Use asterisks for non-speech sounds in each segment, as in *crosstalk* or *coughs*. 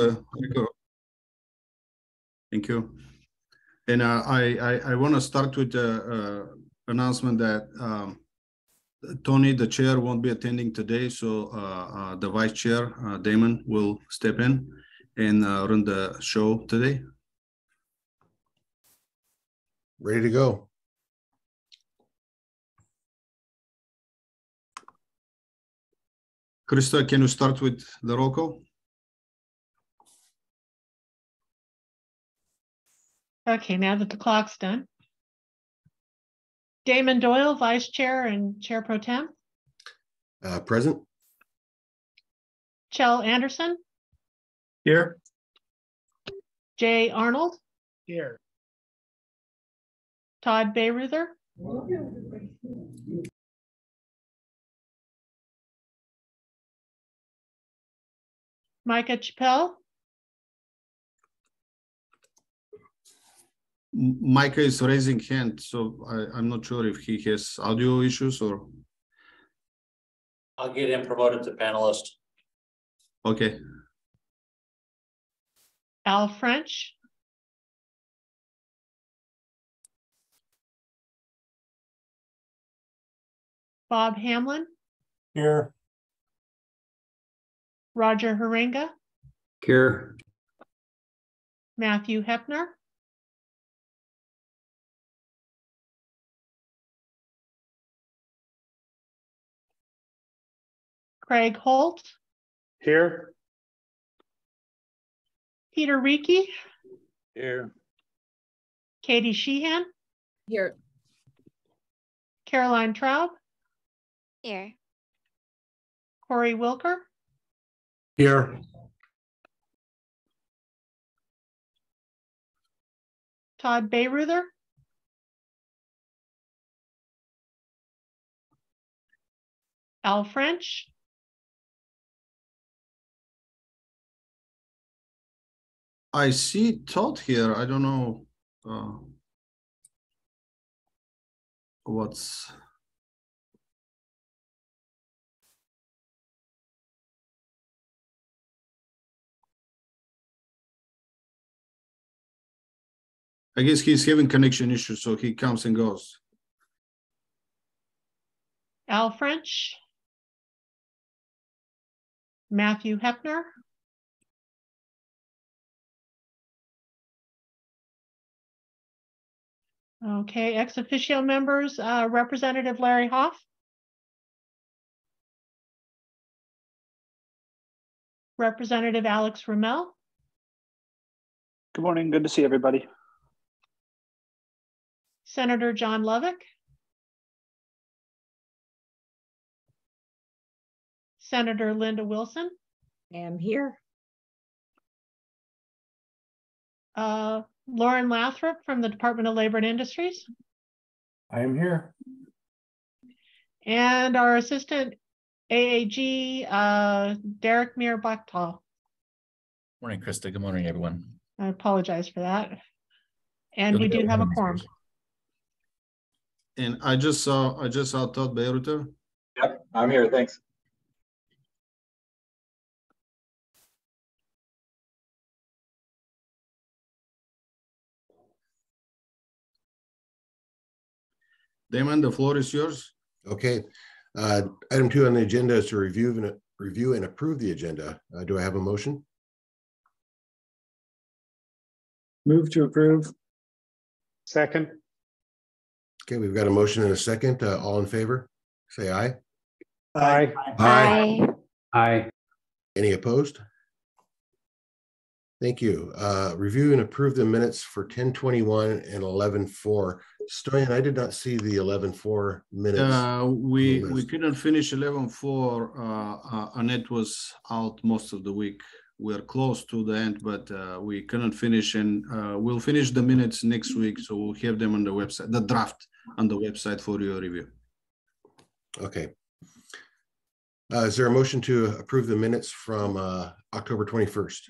uh. Thank you. And uh, I, I, I want to start with the uh, announcement that um, Tony, the chair, won't be attending today, so uh, uh, the vice chair, uh, Damon, will step in and uh, run the show today. Ready to go. Krista, can you start with the roll call? Okay, now that the clock's done. Damon Doyle, Vice Chair and Chair Pro Tem. Uh, present? Chell Anderson, Here. Jay Arnold, Here. Todd Beyreuther, Micah Chappell, Micah is raising hand, so I, I'm not sure if he has audio issues or, I'll get him promoted to panelist. okay. Al French, Bob Hamlin, Here. Roger Haringa, Here. Matthew Hepner, Craig Holt, Here. Peter Reiki, Here. Katie Sheehan, Here. Caroline Traub, Here. Corey Wilker, Here. Todd Beyreuther, Al French, I see Todd here. I don't know. Uh, what's I guess he's having connection issues, so he comes and goes. Al French, Matthew Hepner, Okay, ex officio members, uh, Representative Larry Hoff, Representative Alex Ramel, Good morning. Good to see everybody. Senator John Lovick, Senator Linda Wilson, I Am here. uh, Lauren Lathrop from the Department of Labor and Industries, I am here. and our Assistant AAG, uh, Derek Mir Bachtal. Morning, Krista. Good morning, everyone. I apologize for that. And we do have a one, quorum. And I just saw, I just saw Todd Beyreuther. Yep, I'm here, thanks. Damon, the floor is yours. Okay. Uh, item two on the agenda is to review and review and approve the agenda. Uh, do I have a motion? Move to approve. Second. Okay, we've got a motion and a second. Uh, all in favor? Say aye. Aye. Aye. Aye. Any opposed? Thank you. Uh, review and approve the minutes for ten twenty-one and eleven four. Stoyan, I did not see the eleven four minutes. Uh, we, we couldn't finish eleven four. Uh, uh, Annette was out most of the week. We're close to the end, but, uh, we couldn't finish and, uh, we'll finish the minutes next week. So we'll have them on the website, the draft on the website for your review. Okay. Uh, is there a motion to approve the minutes from, uh, October twenty-first?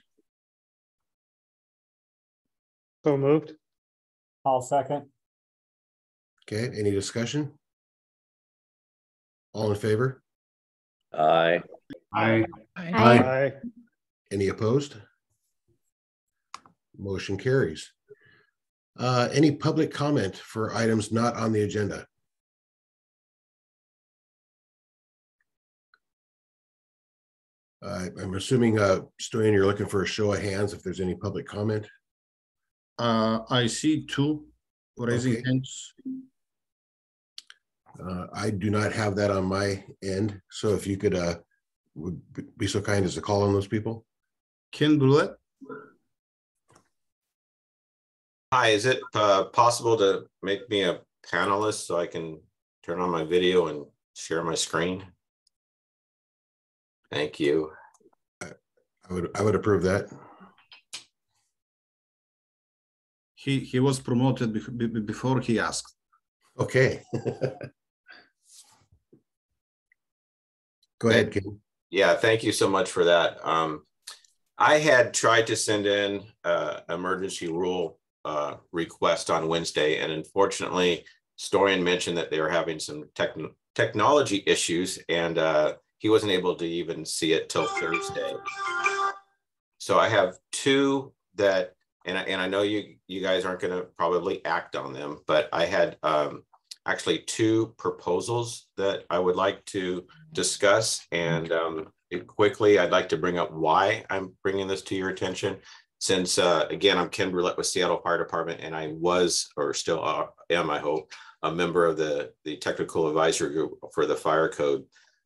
So moved. I'll second. Okay, any discussion? All in favor? Aye. Aye. Aye. Aye. Any opposed? Motion carries. Uh, any public comment for items not on the agenda? Uh, I'm assuming, uh, Stoyan, you're looking for a show of hands if there's any public comment. Uh, I see two raising Okay. hands. Uh, I do not have that on my end, so if you could, uh, would be so kind as to call on those people? Ken Bullet, Hi, is it uh, possible to make me a panelist so I can turn on my video and share my screen? Thank you. I would, I would approve that. he, he was promoted bef- be- be- before he asked. Okay. *laughs* Go ahead, Ken. Yeah, thank you so much for that. Um, I had tried to send in uh emergency rule uh request on Wednesday, and unfortunately, Stoyan mentioned that they were having some techn- technology issues, and uh he wasn't able to even see it till Thursday. So I have two that, and I, and I know you you guys aren't going to probably act on them, but I had um actually two proposals that I would like to discuss. And um, quickly, I'd like to bring up why I'm bringing this to your attention. Since, uh, again, I'm Ken Brulette with Seattle Fire Department, and I was, or still uh, am, I hope, a member of the, the technical advisory group for the fire code.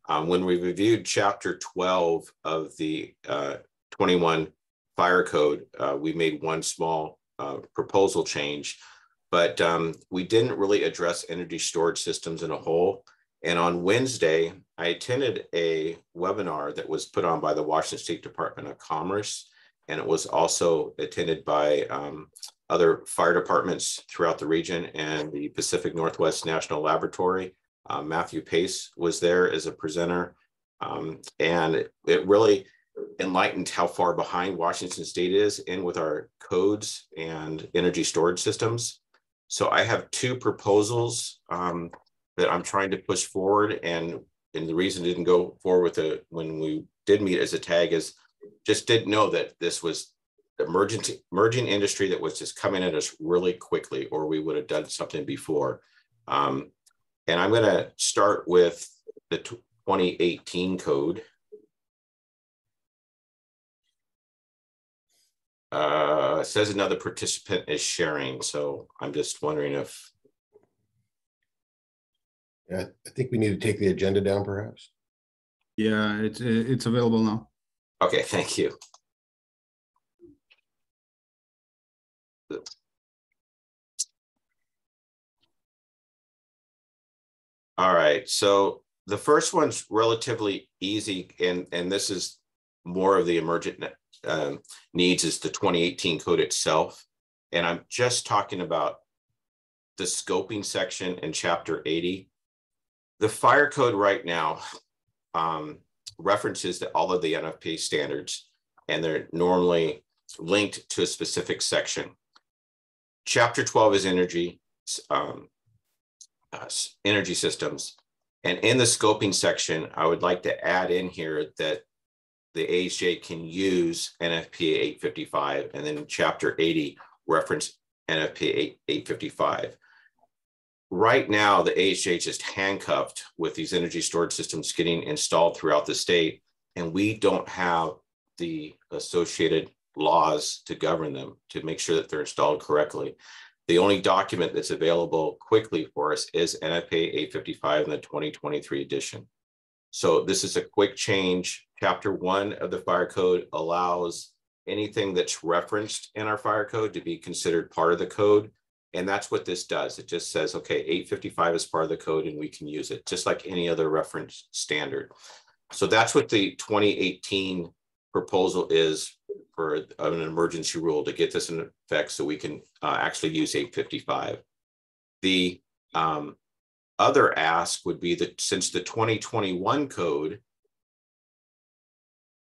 Um, when we reviewed chapter 12 of the uh, 21 fire code, uh, we made one small uh, proposal change, but um, we didn't really address energy storage systems in a whole. And on Wednesday, I attended a webinar that was put on by the Washington State Department of Commerce. And it was also attended by um, other fire departments throughout the region and the Pacific Northwest National Laboratory. Uh, Matthew Pace was there as a presenter. Um, and it, it really enlightened how far behind Washington State is in with our codes and energy storage systems. So I have two proposals um, that I'm trying to push forward. And, and the reason it didn't go forward with it when we did meet as a tag is just didn't know that this was the emergent emerging industry that was just coming at us really quickly, or we would have done something before. Um, and I'm going to start with the 2018 code. Uh, says another participant is sharing, so I'm just wondering if Yeah, I think we need to take the agenda down perhaps. Yeah, it's, it's available now. Okay, thank you. All right, so the first one's relatively easy, and, and this is more of the emergent um, needs is the 2018 code itself. And I'm just talking about the scoping section in chapter 80. The fire code right now um, references to all of the NFPA standards, and they're normally linked to a specific section. Chapter 12 is energy, um, uh, energy systems. And in the scoping section, I would like to add in here that the AHJ can use NFPA 855, and then chapter 80 reference NFPA 855 right now the AHJ is just handcuffed with these energy storage systems getting installed throughout the state, and we don't have the associated laws to govern them to make sure that they're installed correctly. The only document that's available quickly for us is NFPA 855 in the 2023 edition. So this is a quick change. Chapter one of the fire code allows anything that's referenced in our fire code to be considered part of the code. And that's what this does. It just says, okay, 855 is part of the code and we can use it just like any other reference standard. So that's what the 2018 proposal is for an emergency rule to get this in effect so we can uh, actually use 855. The um, other ask would be that since the 2021 code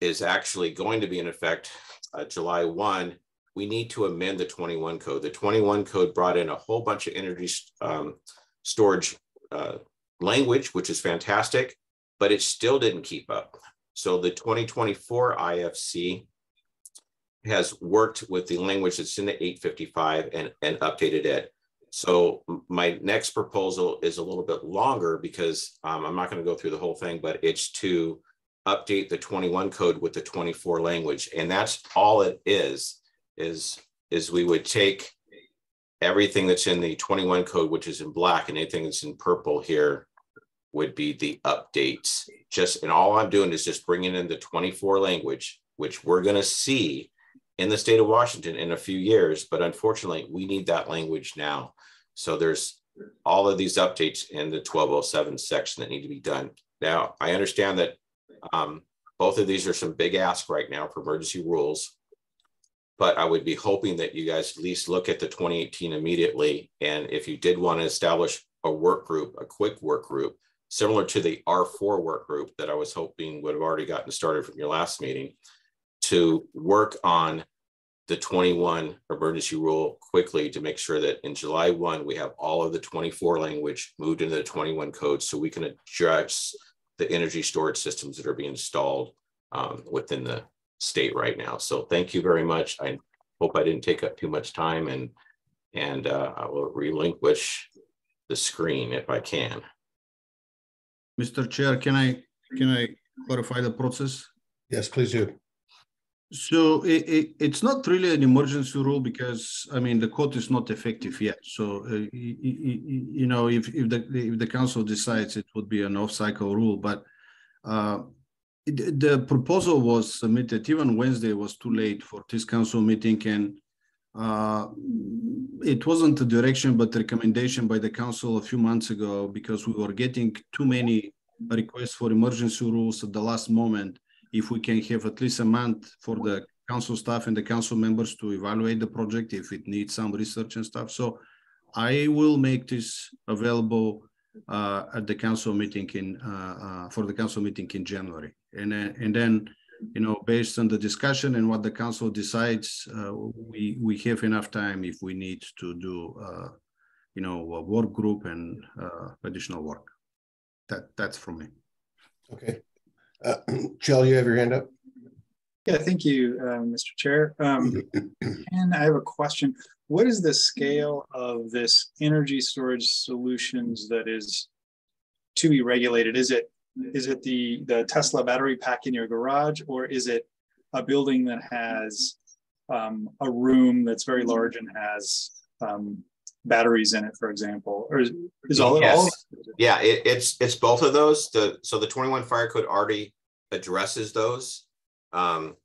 is actually going to be in effect uh, July 1, we need to amend the 21 code. The 21 code brought in a whole bunch of energy um, storage uh, language, which is fantastic, but it still didn't keep up. So the 2024 IFC has worked with the language that's in the 855 and, and updated it. So my next proposal is a little bit longer because um, I'm not going to go through the whole thing, but it's to update the 21 code with the 24 language. And that's all it is, is, is we would take everything that's in the 21 code, which is in black and anything that's in purple here would be the updates. Just, and all I'm doing is just bringing in the 24 language, which we're going to see in the state of Washington in a few years, but unfortunately, we need that language now. So there's all of these updates in the 1207 section that need to be done. Now, I understand that um, both of these are some big ask right now for emergency rules, but I would be hoping that you guys at least look at the 2018 immediately. And if you did want to establish a work group, a quick work group, similar to the R4 work group that I was hoping would have already gotten started from your last meeting, to work on the 21 emergency rule quickly to make sure that in July 1, we have all of the 24 language moved into the 21 code so we can address the energy storage systems that are being installed um, within the state right now. So thank you very much. I hope I didn't take up too much time and and uh, I will relinquish the screen if I can. Mr. Chair, can I can I clarify the process? Yes, please do. So it, it, it's not really an emergency rule because I mean the court is not effective yet. So uh, you, you, know if if the if the council decides it would be an off-cycle rule, but uh, it, the proposal was submitted even Wednesday was too late for this council meeting and uh, it wasn't a direction but a recommendation by the council a few months ago because we were getting too many requests for emergency rules at the last moment if we can have at least a month for the council staff and the council members to evaluate the project if it needs some research and stuff. So I will make this available uh, at the council meeting in uh, uh, for the council meeting in January, and then and then you know based on the discussion and what the council decides, uh, we we have enough time if we need to do uh, you know a work group and uh, additional work. That that's from me. Okay. Uh, *clears throat* Jill, you have your hand up? Yeah, thank you, uh, Mr. Chair. Um, *clears throat* and I have a question. What is the scale of this energy storage solutions that is to be regulated? Is it is it the the Tesla battery pack in your garage, or is it a building that has um, a room that's very large and has um, batteries in it, for example, or is, is all, yes. all yeah, it, it's it's both of those. The so the 21 fire code already addresses those, um,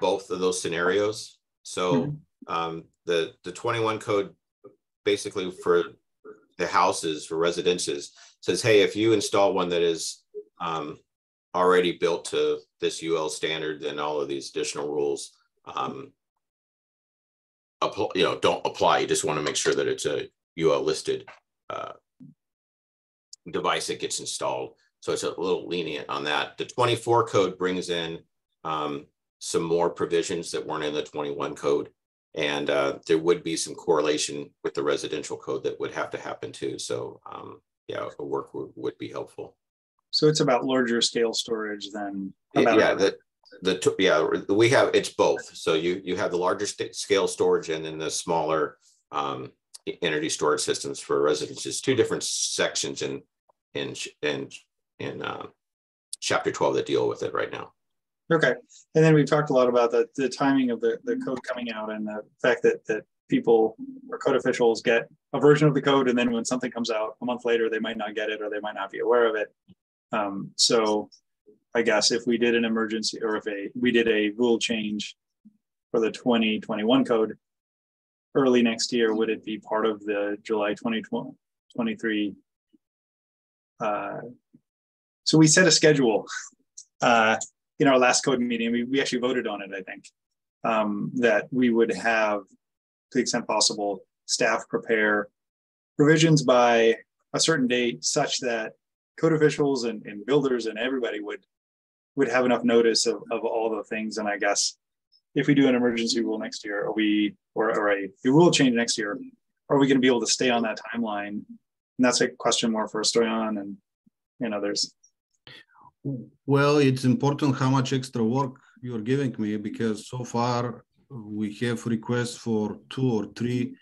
both of those scenarios. So mm-hmm. um, the the 21 code basically for the houses for residences says, hey, if you install one that is um, already built to this UL standard, then all of these additional rules um, apply, you know, don't apply. You just want to make sure that it's a UL listed uh, device that gets installed. So it's a little lenient on that. The 24 code brings in um, some more provisions that weren't in the 21 code. And uh, there would be some correlation with the residential code that would have to happen too. So um, yeah, a work would, would be helpful. So it's about larger scale storage than yeah, the, the yeah we have it's both. So you you have the larger scale storage and then the smaller um, energy storage systems for residences. Two different sections in in in in uh, chapter 12 that deal with it right now. Okay. And then we've talked a lot about the, the timing of the, the code coming out and the fact that, that people or code officials get a version of the code. And then when something comes out a month later, they might not get it or they might not be aware of it. Um, so I guess if we did an emergency or if a we did a rule change for the 2021 code early next year, would it be part of the July 2023 uh, so we set a schedule uh, in our last code meeting. We, we actually voted on it, I think, um, that we would have, to the extent possible, staff prepare provisions by a certain date such that code officials and, and builders and everybody would would have enough notice of, of all the things. And I guess if we do an emergency rule next year, are we or, or a, rule change next year, are we going to be able to stay on that timeline? And that's a question more for Stoyan and and others. Well, it's important how much extra work you're giving me because so far we have requests for two or three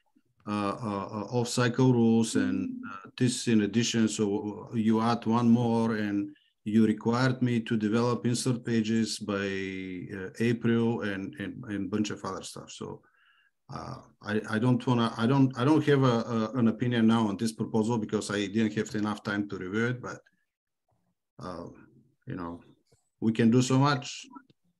uh, uh, off-cycle rules and uh, this in addition. So you add one more and you required me to develop insert pages by uh, April and, and, and bunch of other stuff. So uh, I, I don't wanna, I don't, I don't have a, a, an opinion now on this proposal because I didn't have enough time to review it, but uh, you know, we can do so much.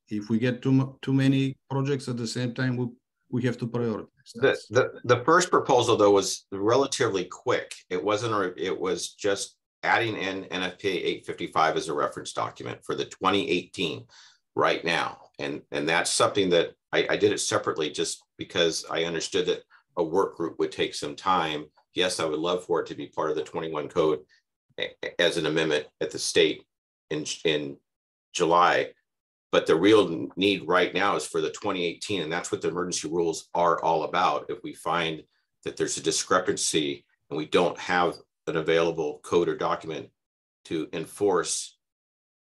If we get too, too many projects at the same time, we, we have to prioritize. The, the, the first proposal though was relatively quick. It wasn't, a it was just adding in NFPA eight fifty-five as a reference document for the twenty eighteen right now. And, and that's something that I, I did it separately just because I understood that a work group would take some time. Yes, I would love for it to be part of the twenty-one code a- a- as an amendment at the state in, in July. But the real need right now is for the twenty eighteen, and that's what the emergency rules are all about. If we find that there's a discrepancy and we don't have an available code or document to enforce,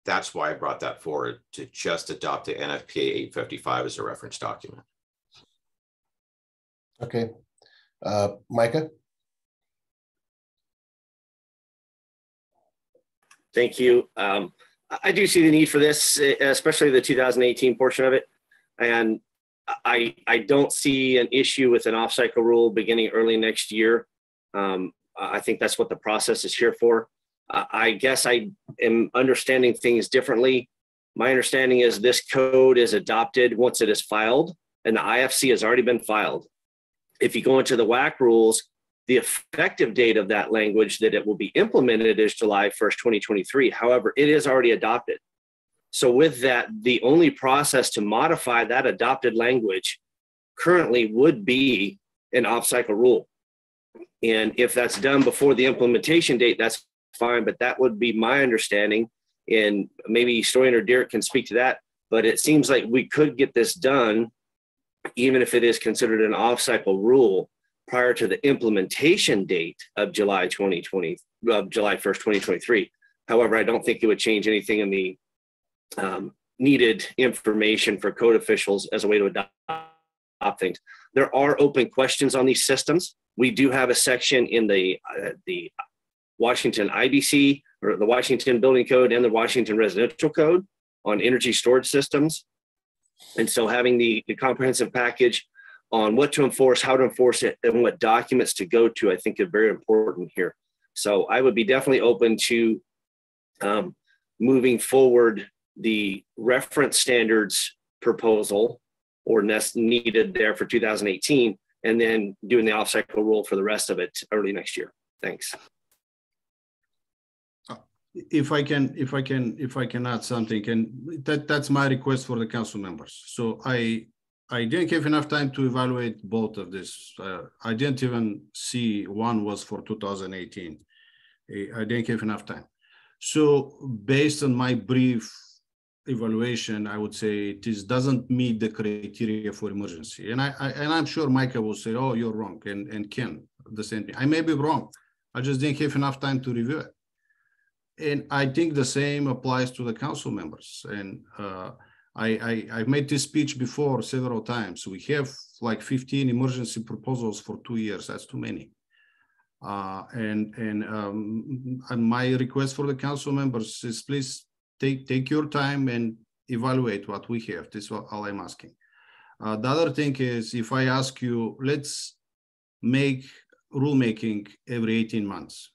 that's why I brought that forward to just adopt the NFPA eight fifty-five as a reference document. Okay. Uh, Micah? Thank you. Um, I- I do see the need for this, especially the 2018 portion of it. And I, I don't see an issue with an off-cycle rule beginning early next year. Um, I I think that's what the process is here for. I, I guess I am understanding things differently. My understanding is this code is adopted once it is filed and the IFC has already been filed. If you go into the WAC rules, the effective date of that language that it will be implemented is July 1st, 2023. However, it is already adopted. So, with that, the only process to modify that adopted language currently would be an off cycle rule. And if that's done before the implementation date, that's fine. But that would be my understanding. And maybe Stoyan or Derek can speak to that. But it seems like we could get this done, even if it is considered an off cycle rule prior to the implementation date of July 2020, of July 1st, 2023. However, I don't think it would change anything in the um, needed information for code officials as a way to adopt things. There are open questions on these systems. We do have a section in the uh, the Washington IBC or the Washington Building Code and the Washington Residential Code on energy storage systems. And so having the, the comprehensive package on what to enforce, how to enforce it, and what documents to go to, I think is very important here. So I would be definitely open to um, moving forward the reference standards proposal or needed there for 2018, and then doing the off-cycle rule for the rest of it early next year. Thanks. if I can, if I can, if I can add something, and that, that's my request for the council members. So I, I didn't have enough time to evaluate both of this. Uh, I didn't even see one was for 2018. Eh, I didn't have enough time. So based on my brief evaluation, I would say this doesn't meet the criteria for emergency. And I, I and I'm sure Micah will say, oh, you're wrong. And, and Ken, the same thing. I may be wrong. I just didn't have enough time to review it. And I think the same applies to the council members. And uh, I, I, I've made this speech before several times. We have like 15 emergency proposals for two years. That's too many. Uh, and and, um, and my request for the council members is please take take your time and evaluate what we have. This is all I'm asking. Uh, the other thing is if I ask you, let's make rulemaking every 18 months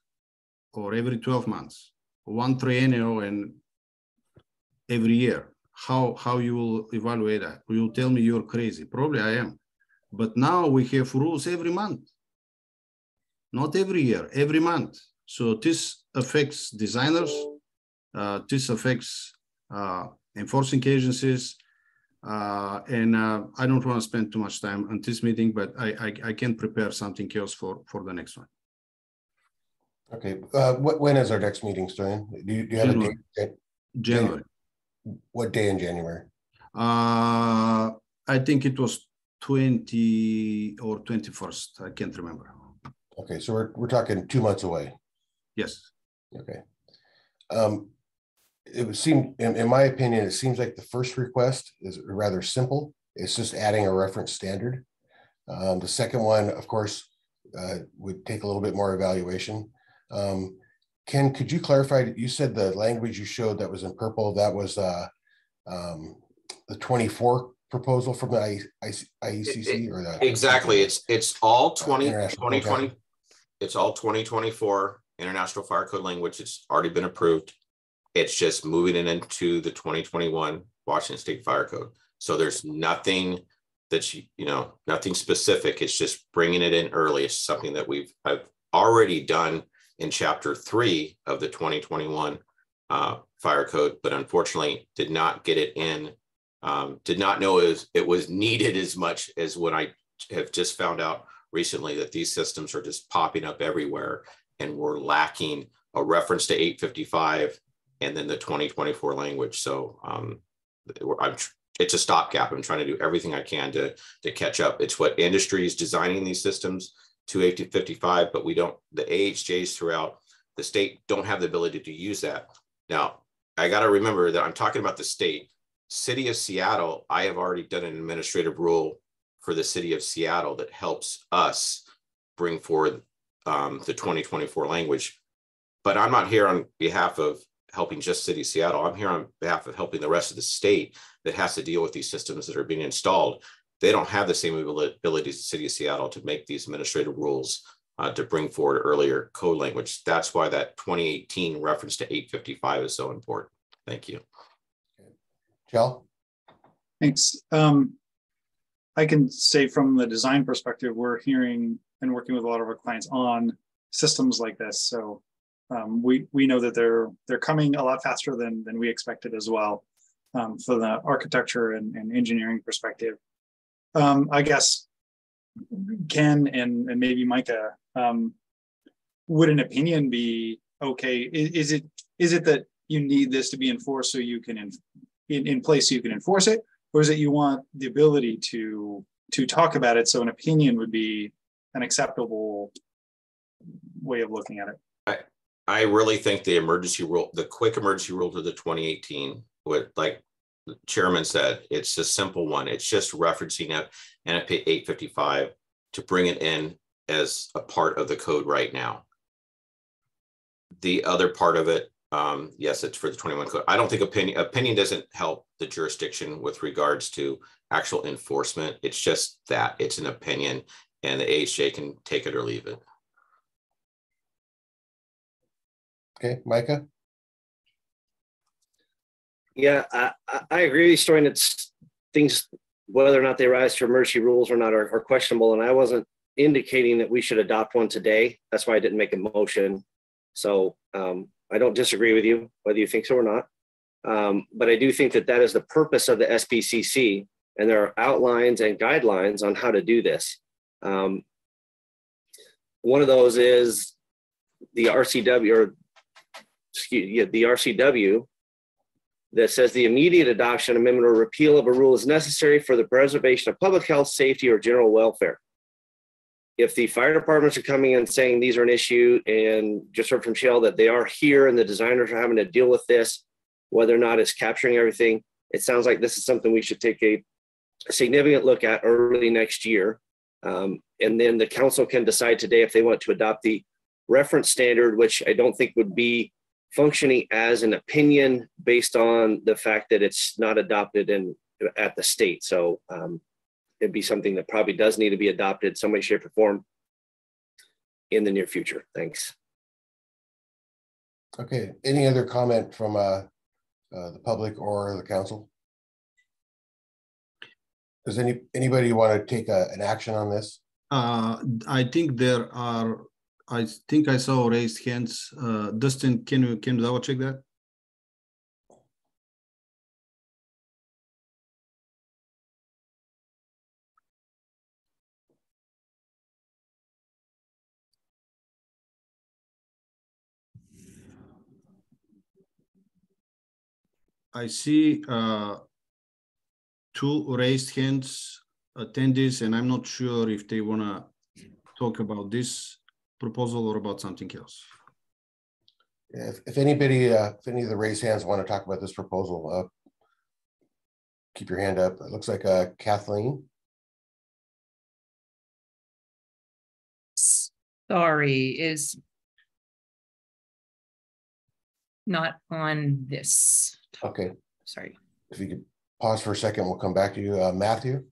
or every 12 months, one triennial and every year. How how you will evaluate that? You will tell me you're crazy. Probably I am. But now we have rules every month. Not every year, every month. So this affects designers, this affects uh, enforcing agencies, uh, and uh, I don't want to spend too much time on this meeting, but I, I, I can prepare something else for, for the next one. Okay, uh, what, when is our next meeting, Stan? Do you, do you have a January. date? January. What day in January? Uh, I think it was 20 or 21st. I can't remember. Okay, so we're, we're talking two months away. Yes. Okay. Um, it would seem, in, in my opinion, it seems like the first request is rather simple. It's just adding a reference standard. Um, the second one, of course, uh, would take a little bit more evaluation. Um, Ken, could you clarify? You said the language you showed that was in purple, that was uh, um, the 24 proposal from the I, I, IECC or the Exactly. It's it's all 20, International 2020. It's all 2024 International Fire Code language. It's already been approved. It's just moving it into the 2021 Washington State Fire Code. So there's nothing that you, you know, nothing specific. It's just bringing it in early. It's something that we've I've already done in chapter three of the 2021 uh, fire code, but unfortunately did not get it in. Um, did not know it was, it was needed as much as what I have just found out recently that these systems are just popping up everywhere and we're lacking a reference to 855 and then the 2024 language. So um, I'm, it's a stopgap. I'm trying to do everything I can to, to catch up. It's what industry is designing these systems to 855, but we don't, the AHJs throughout the state don't have the ability to use that. Now, I got to remember that I'm talking about the state. City of Seattle, I have already done an administrative rule for the city of Seattle that helps us bring forward um, the 2024 language. But I'm not here on behalf of helping just City of Seattle. I'm here on behalf of helping the rest of the state that has to deal with these systems that are being installed. They don't have the same abilities as the City of Seattle to make these administrative rules uh, to bring forward earlier code language. That's why that 2018 reference to 855 is so important. Thank you. Joe? Thanks. Um, I can say from the design perspective, we're hearing and working with a lot of our clients on systems like this. So um, we we know that they're they're coming a lot faster than than we expected as well um, for the architecture and, and engineering perspective. Um, I guess Ken and, and maybe Micah, um, would an opinion be okay? Is, is, it is it that you need this to be enforced so you can in, in, in place so you can enforce it, or is it you want the ability to to talk about it so an opinion would be an acceptable way of looking at it? I really think the emergency rule, the quick emergency rule to the 2018, would like the chairman said, it's a simple one. It's just referencing it NFPA 855 to bring it in as a part of the code right now. The other part of it, um, yes, it's for the 21 code. I don't think opinion opinion doesn't help the jurisdiction with regards to actual enforcement. It's just that it's an opinion and the AHJ can take it or leave it. Okay, Micah? Yeah, I, I agree with you, Stoyan. It's things, whether or not they rise to emergency rules or not are, are questionable. And I wasn't indicating that we should adopt one today. That's why I didn't make a motion. So um, I don't disagree with you, whether you think so or not. Um, but I do think that that is the purpose of the SBCC, and there are outlines and guidelines on how to do this. Um, one of those is the RCW or excuse yeah, the RCW that says the immediate adoption, amendment, or repeal of a rule is necessary for the preservation of public health, safety, or general welfare. If the fire departments are coming in saying these are an issue, and just heard from Shell that they are here and the designers are having to deal with this, whether or not it's capturing everything, it sounds like this is something we should take a, significant look at early next year. Um, and then the council can decide today if they want to adopt the reference standard, which I don't think would be functioning as an opinion based on the fact that it's not adopted in at the state. So um, it'd be something that probably does need to be adopted some way, shape, or form in the near future. Thanks. Okay. Any other comment from uh, uh, the public or the council? Does any anybody want to take a, an action on this? Uh, I think there are I think I saw raised hands. Uh, Dustin, can you can you double check that? I see uh, two raised hands attendees, and I'm not sure if they want to talk about this proposal or about something else? If, if anybody, uh, if any of the raised hands want to talk about this proposal, uh, keep your hand up. It looks like uh, Kathleen. Sorry, is not on this. Okay, Sorry. if you could pause for a second, we'll come back to you. Uh, Matthew?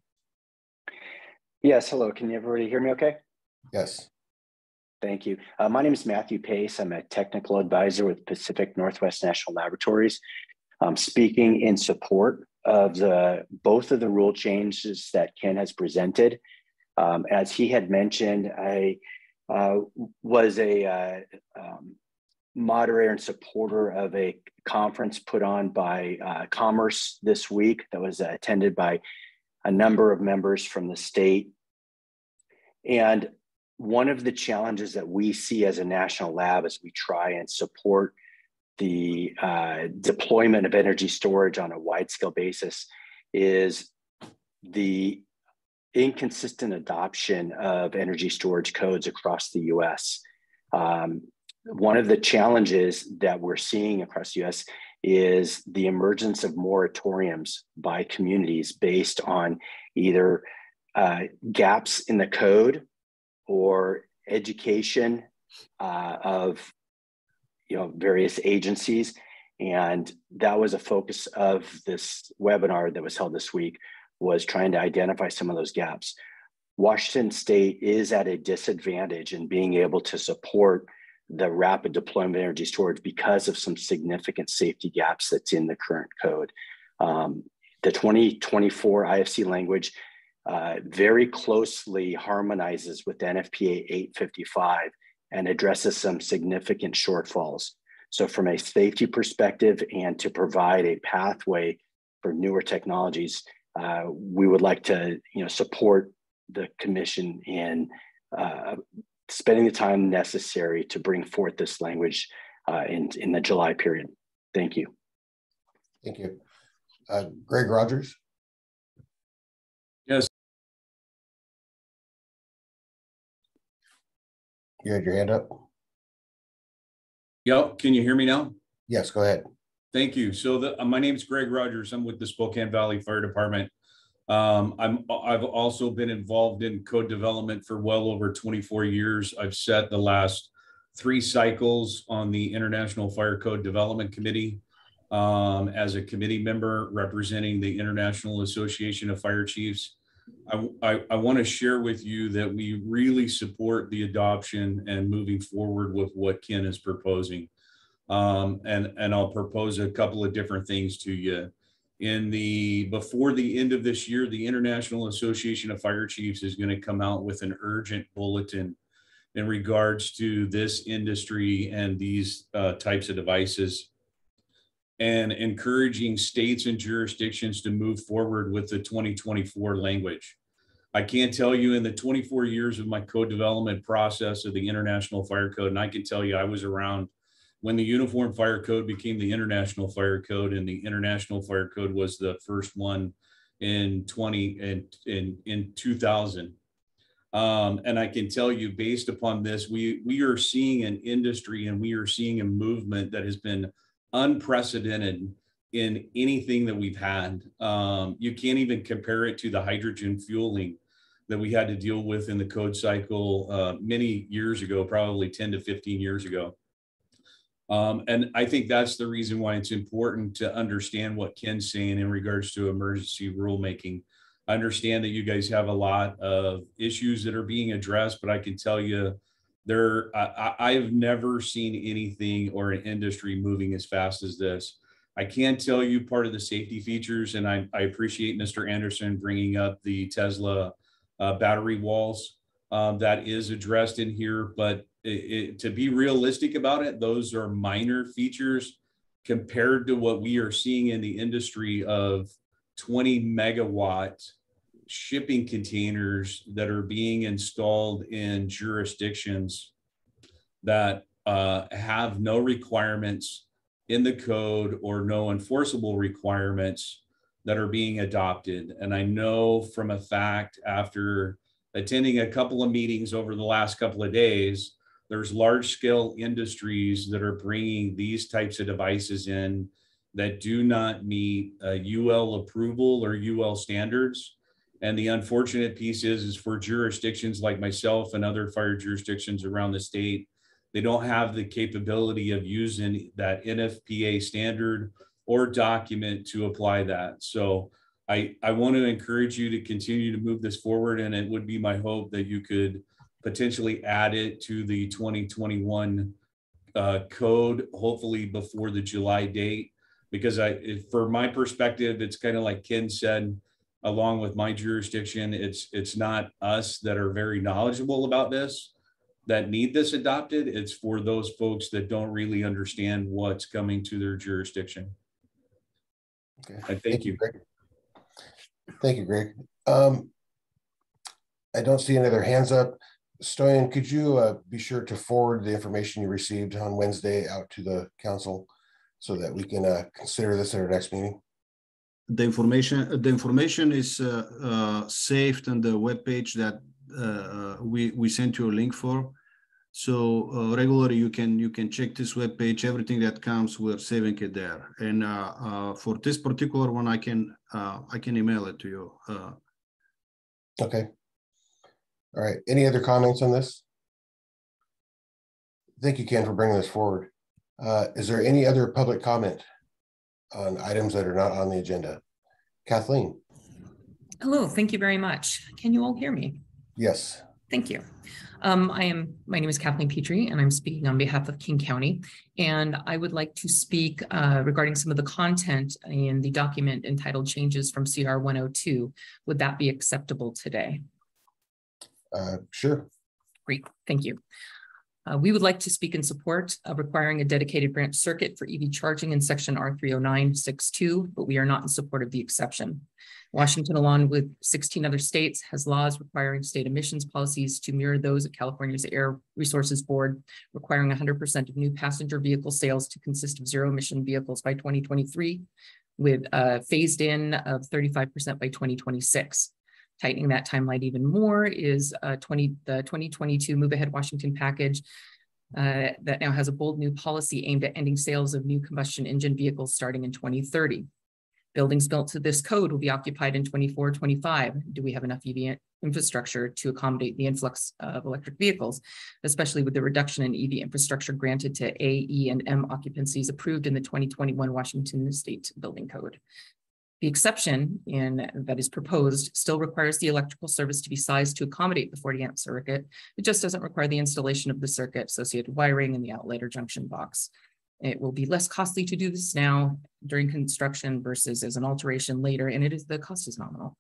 Yes, hello. Can you everybody hear me okay? Yes. Thank you. Uh, my name is Matthew Pace. I'm a technical advisor with Pacific Northwest National Laboratories. I'm speaking in support of the both of the rule changes that Ken has presented. Um, as he had mentioned, I uh, was a uh, um, moderator and supporter of a conference put on by uh, Commerce this week that was attended by a number of members from the state. And one of the challenges that we see as a national lab as we try and support the uh, deployment of energy storage on a wide scale basis is the inconsistent adoption of energy storage codes across the US. Um, one of the challenges that we're seeing across the US is the emergence of moratoriums by communities based on either uh, gaps in the code or education uh, of you know various agencies. And that was a focus of this webinar that was held this week was trying to identify some of those gaps. Washington state is at a disadvantage in being able to support the rapid deployment of energy storage because of some significant safety gaps that's in the current code. Um, the 2024 ifc language uh, very closely harmonizes with NFPA 855 and addresses some significant shortfalls. So from a safety perspective and to provide a pathway for newer technologies, uh, we would like to you know, support the commission in uh, spending the time necessary to bring forth this language uh, in, in the July period. Thank you. Thank you. Uh, Greg Rogers? You had your hand up? Yep. Can you hear me now? Yes, go ahead. Thank you. So the, uh, my name is Greg Rogers. I'm with the Spokane Valley Fire Department. Um, I'm, I've also been involved in code development for well over 24 years. I've set the last three cycles on the International Fire Code Development Committee um, as a committee member representing the International Association of Fire Chiefs. I, I, I want to share with you that we really support the adoption and moving forward with what Ken is proposing. Um, and, and I'll propose a couple of different things to you. In the before the end of this year, the International Association of Fire Chiefs is going to come out with an urgent bulletin in regards to this industry and these uh, types of devices and encouraging states and jurisdictions to move forward with the 2024 language. I can't tell you in the 24 years of my code development process of the International Fire Code, and I can tell you I was around when the Uniform Fire Code became the International Fire Code, and the International Fire Code was the first one in 20 and in, in 2000. Um, and I can tell you, based upon this, we we are seeing an industry and we are seeing a movement that has been unprecedented in anything that we've had. Um, you can't even compare it to the hydrogen fueling that we had to deal with in the code cycle uh, many years ago, probably 10 to 15 years ago. Um, and I think that's the reason why it's important to understand what Ken's saying in regards to emergency rulemaking. I understand that you guys have a lot of issues that are being addressed, but I can tell you there I, I've never seen anything or an industry moving as fast as this. I can tell you part of the safety features, and I, I appreciate Mr. Anderson bringing up the Tesla uh, battery walls. Um, that is addressed in here, but it, it, to be realistic about it, those are minor features compared to what we are seeing in the industry of 20 megawatt shipping containers that are being installed in jurisdictions that uh, have no requirements in the code or no enforceable requirements that are being adopted. And I know from a fact after attending a couple of meetings over the last couple of days there's large scale industries that are bringing these types of devices in that do not meet uh, UL approval or UL standards. And the unfortunate piece is, is for jurisdictions like myself and other fire jurisdictions around the state, they don't have the capability of using that NFPA standard or document to apply that. So I, I want to encourage you to continue to move this forward. And it would be my hope that you could potentially add it to the 2021 uh, code, hopefully before the July date. Because I, for my perspective, it's kind of like Ken said, along with my jurisdiction, it's it's not us that are very knowledgeable about this that need this adopted. It's for those folks that don't really understand what's coming to their jurisdiction. Okay. I thank, you. Greg. Thank you, Greg. Um, I don't see any other hands up. Stoyan, could you uh, be sure to forward the information you received on Wednesday out to the council so that we can uh, consider this at our next meeting? The information, the information is uh, uh, saved on the web page that uh, we we sent you a link for. So uh, regularly you can you can check this web page. Everything that comes, we're saving it there. And uh, uh, for this particular one, I can I can email it to you. Okay. All right. Any other comments on this? Thank you, Ken, for bringing this forward. Is there any other public comment on items that are not on the agenda? Kathleen? Hello, thank you very much. Can you all hear me? Yes. Thank you. Um, I am, my name is Kathleen Petrie, and I'm speaking on behalf of King County. And I would like to speak uh, regarding some of the content in the document entitled Changes from CR 102. Would that be acceptable today? Uh, sure. Great, thank you. Uh, we would like to speak in support of requiring a dedicated branch circuit for EV charging in section R30962, but we are not in support of the exception. Washington, along with 16 other states, has laws requiring state emissions policies to mirror those of California's Air Resources Board, requiring 100% of new passenger vehicle sales to consist of zero emission vehicles by 2023, with a phased in of 35% by 2026. Tightening that timeline even more is uh, 20, the 2022 Move Ahead Washington package uh, that now has a bold new policy aimed at ending sales of new combustion engine vehicles starting in 2030. Buildings built to this code will be occupied in 24, 25. Do we have enough EV infrastructure to accommodate the influx of electric vehicles, especially with the reduction in EV infrastructure granted to A, E, and M occupancies approved in the 2021 Washington State Building Code? The exception in that is proposed still requires the electrical service to be sized to accommodate the 40 amp circuit. It just doesn't require the installation of the circuit, associated wiring, and the outlet or junction box. It will be less costly to do this now during construction versus as an alteration later, and it is the cost is nominal.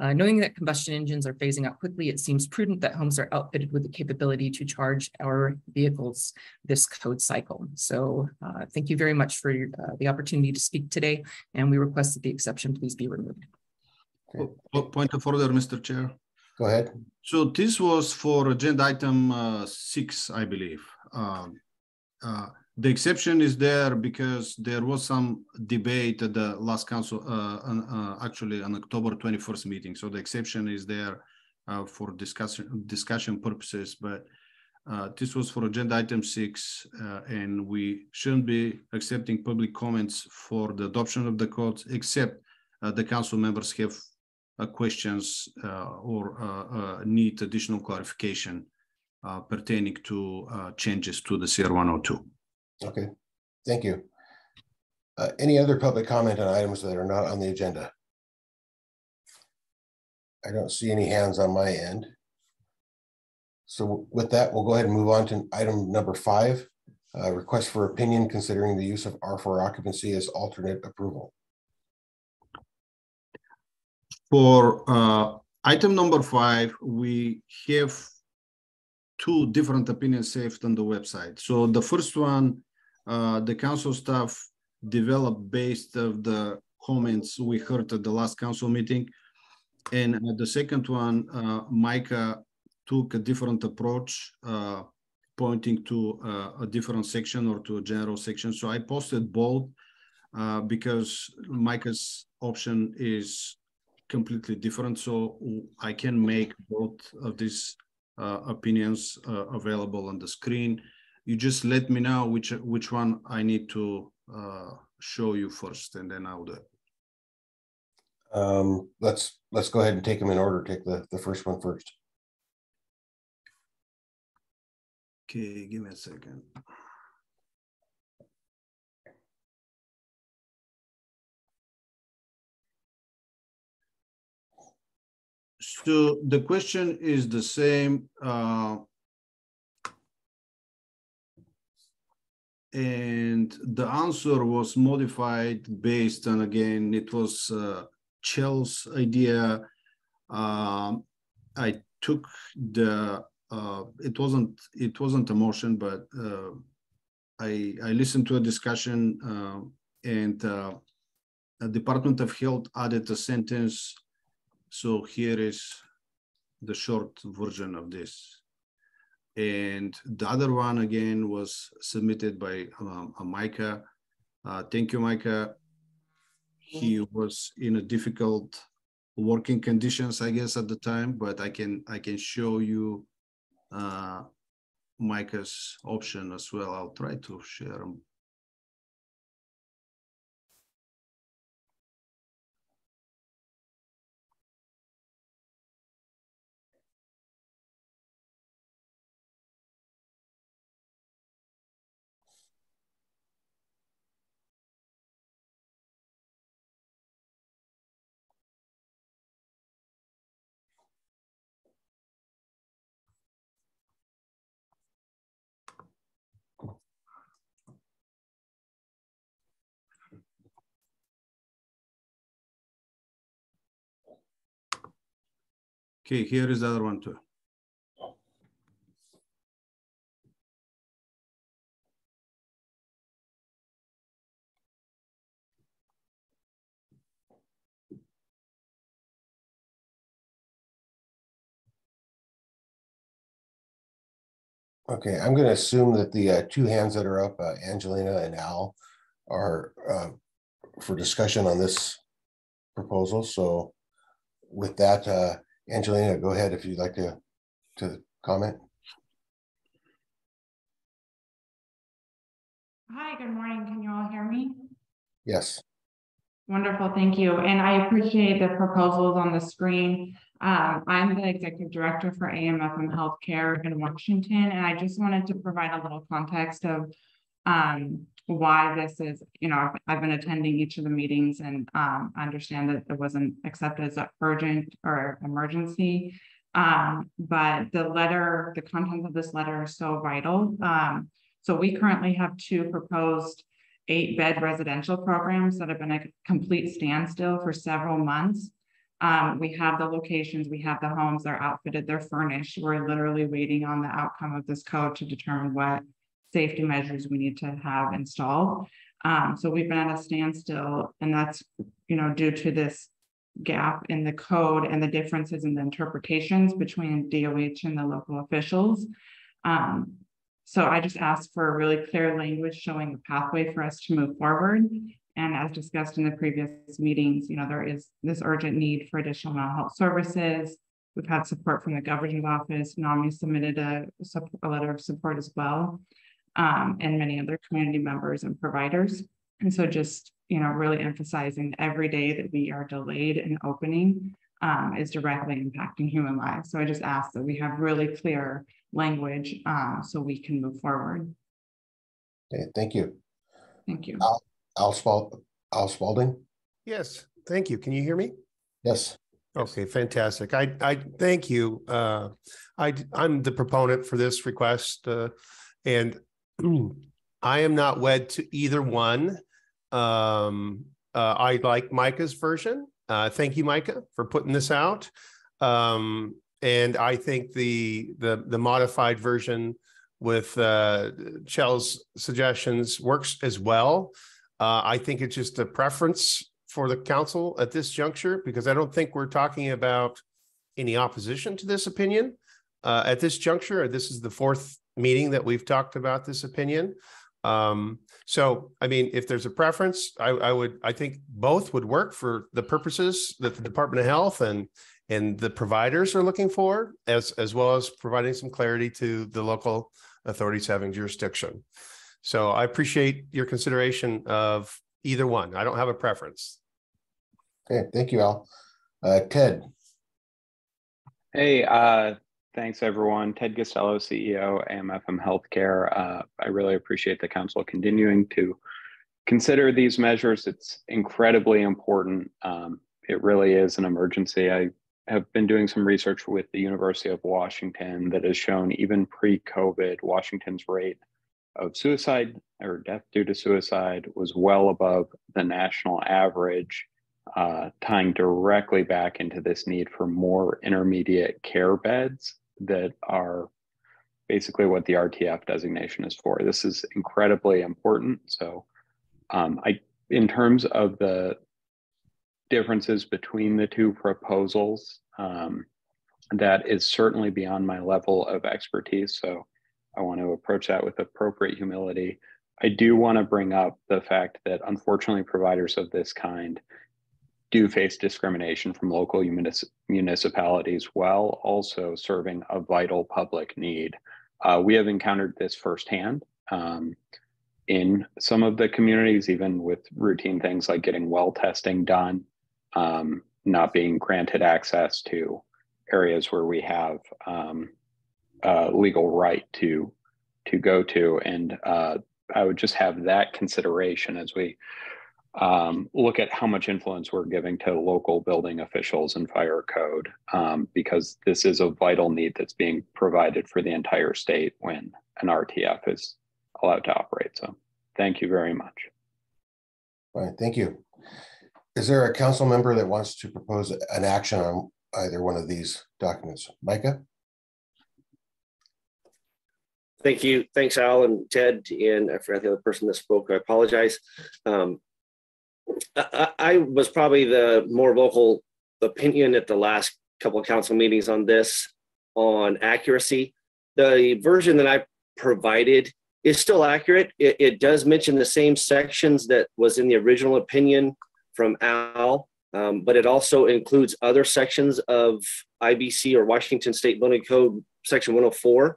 Uh, knowing that combustion engines are phasing out quickly, it seems prudent that homes are outfitted with the capability to charge our vehicles this code cycle. So uh, thank you very much for your, uh, the opportunity to speak today, and we request that the exception please be removed. Point of order, Mr. Chair. Go ahead. So this was for agenda item uh, six, I believe. Um, uh, the exception is there because there was some debate at the last council, uh, uh, actually on October 21st meeting. So the exception is there uh, for discussion discussion purposes, but uh, this was for agenda item six, uh, and we shouldn't be accepting public comments for the adoption of the code, except uh, the council members have questions or need additional clarification pertaining to changes to the CR 102. Okay, thank you. Uh, any other public comment on items that are not on the agenda? I don't see any hands on my end. So with that, we'll go ahead and move on to item number five, uh, request for opinion considering the use of R4 occupancy as alternate approval. For uh, item number five, we have two different opinions saved on the website. So the first one uh, the council staff developed based of the comments we heard at the last council meeting. And uh, the second one, uh, Micah took a different approach, uh, pointing to uh, a different section or to a general section. So I posted both because Micah's option is completely different. So I can make both of these opinions available on the screen. You just let me know which which one I need to uh, show you first, and then I'll do it. Um, let's, let's go ahead and take them in order. Take the, the first one first. Okay, give me a second. So the question is the same. Uh, and the answer was modified based on, again, it was uh, Chell's idea. Um, I took the, uh, it wasn't, it wasn't a motion, but uh, I, I listened to a discussion uh, and uh, the Department of Health added a sentence so here is the short version of this. And the other one again was submitted by um, Micah. Uh, thank you, Micah. He was in a difficult working conditions, I guess, at the time, but I can I can show you uh, Micah's option as well. I'll try to share them. Okay, here is the other one too. Okay, I'm gonna assume that the uh, two hands that are up, uh, Angelina and Al, are uh, for discussion on this proposal. So with that, uh, Angelina, go ahead if you'd like to, to comment. Hi, good morning. Can you all hear me? Yes. Wonderful, thank you. And I appreciate the proposals on the screen. Um, I'm the executive director for AMFM Healthcare in Washington, and I just wanted to provide a little context of um, why this is, you know, I've, I've been attending each of the meetings and um, understand that it wasn't accepted as an urgent or emergency. Um, but the letter, the content of this letter is so vital. Um, so we currently have two proposed eight bed residential programs that have been a complete standstill for several months. Um, we have the locations, we have the homes, they're outfitted, they're furnished. We're literally waiting on the outcome of this code to determine what safety measures we need to have installed. Um, so we've been at a standstill and that's, you know, due to this gap in the code and the differences in the interpretations between DOH and the local officials. Um, so I just asked for a really clear language showing the pathway for us to move forward. And as discussed in the previous meetings, you know, there is this urgent need for additional mental health services. We've had support from the governor's office. NAMI submitted a, a letter of support as well um, and many other community members and providers. And so just, you know, really emphasizing every day that we are delayed in opening um, is directly impacting human lives. So I just ask that we have really clear language uh, so we can move forward. Okay, thank you. Thank you. Al, Al, Spald, Al Spalding? Yes, thank you. Can you hear me? Yes. Okay, fantastic. I, I thank you. Uh, I, I'm the proponent for this request, uh, and I am not wed to either one. Um, uh, I like Micah's version. Uh, thank you, Micah, for putting this out. Um, and I think the the the modified version with uh, Chell's suggestions works as well. Uh, I think it's just a preference for the council at this juncture because I don't think we're talking about any opposition to this opinion uh, at this juncture. This is the fourth meeting that we've talked about this opinion. Um, so, I mean, if there's a preference, I, I, would, I think both would work for the purposes that the Department of Health and and the providers are looking for, as, as well as providing some clarity to the local authorities having jurisdiction. So I appreciate your consideration of either one. I don't have a preference. Okay, thank you, Al. Uh, Ted, Hey, uh, thanks everyone. Ted Costello, CEO, AMFM Healthcare. Uh, I really appreciate the council continuing to consider these measures. It's incredibly important. Um, it really is an emergency. I have been doing some research with the University of Washington that has shown even pre-COVID, Washington's rate of suicide or death due to suicide was well above the national average uh, tying directly back into this need for more intermediate care beds that are basically what the RTF designation is for. This is incredibly important. So, um, I, in terms of the differences between the two proposals, um, that is certainly beyond my level of expertise. So, I want to approach that with appropriate humility. I do want to bring up the fact that unfortunately, providers of this kind do face discrimination from local munis- municipalities while also serving a vital public need. Uh, we have encountered this firsthand um, in some of the communities, even with routine things like getting well testing done, um, not being granted access to areas where we have um, legal right to to go to, and uh, I would just have that consideration as we um, look at how much influence we're giving to local building officials and fire code, um, because this is a vital need that's being provided for the entire state when an RTF is allowed to operate. So thank you very much. all right, thank you. Is there a council member that wants to propose an action on either one of these documents? Micah? Thank you. Thanks, Al and Ted, and I forgot the other person that spoke. I apologize. Um, I, I was probably the more vocal opinion at the last couple of council meetings on this on accuracy. The version that I provided is still accurate. It, it does mention the same sections that was in the original opinion from Al, um, but it also includes other sections of IBC or Washington State Building Code Section 104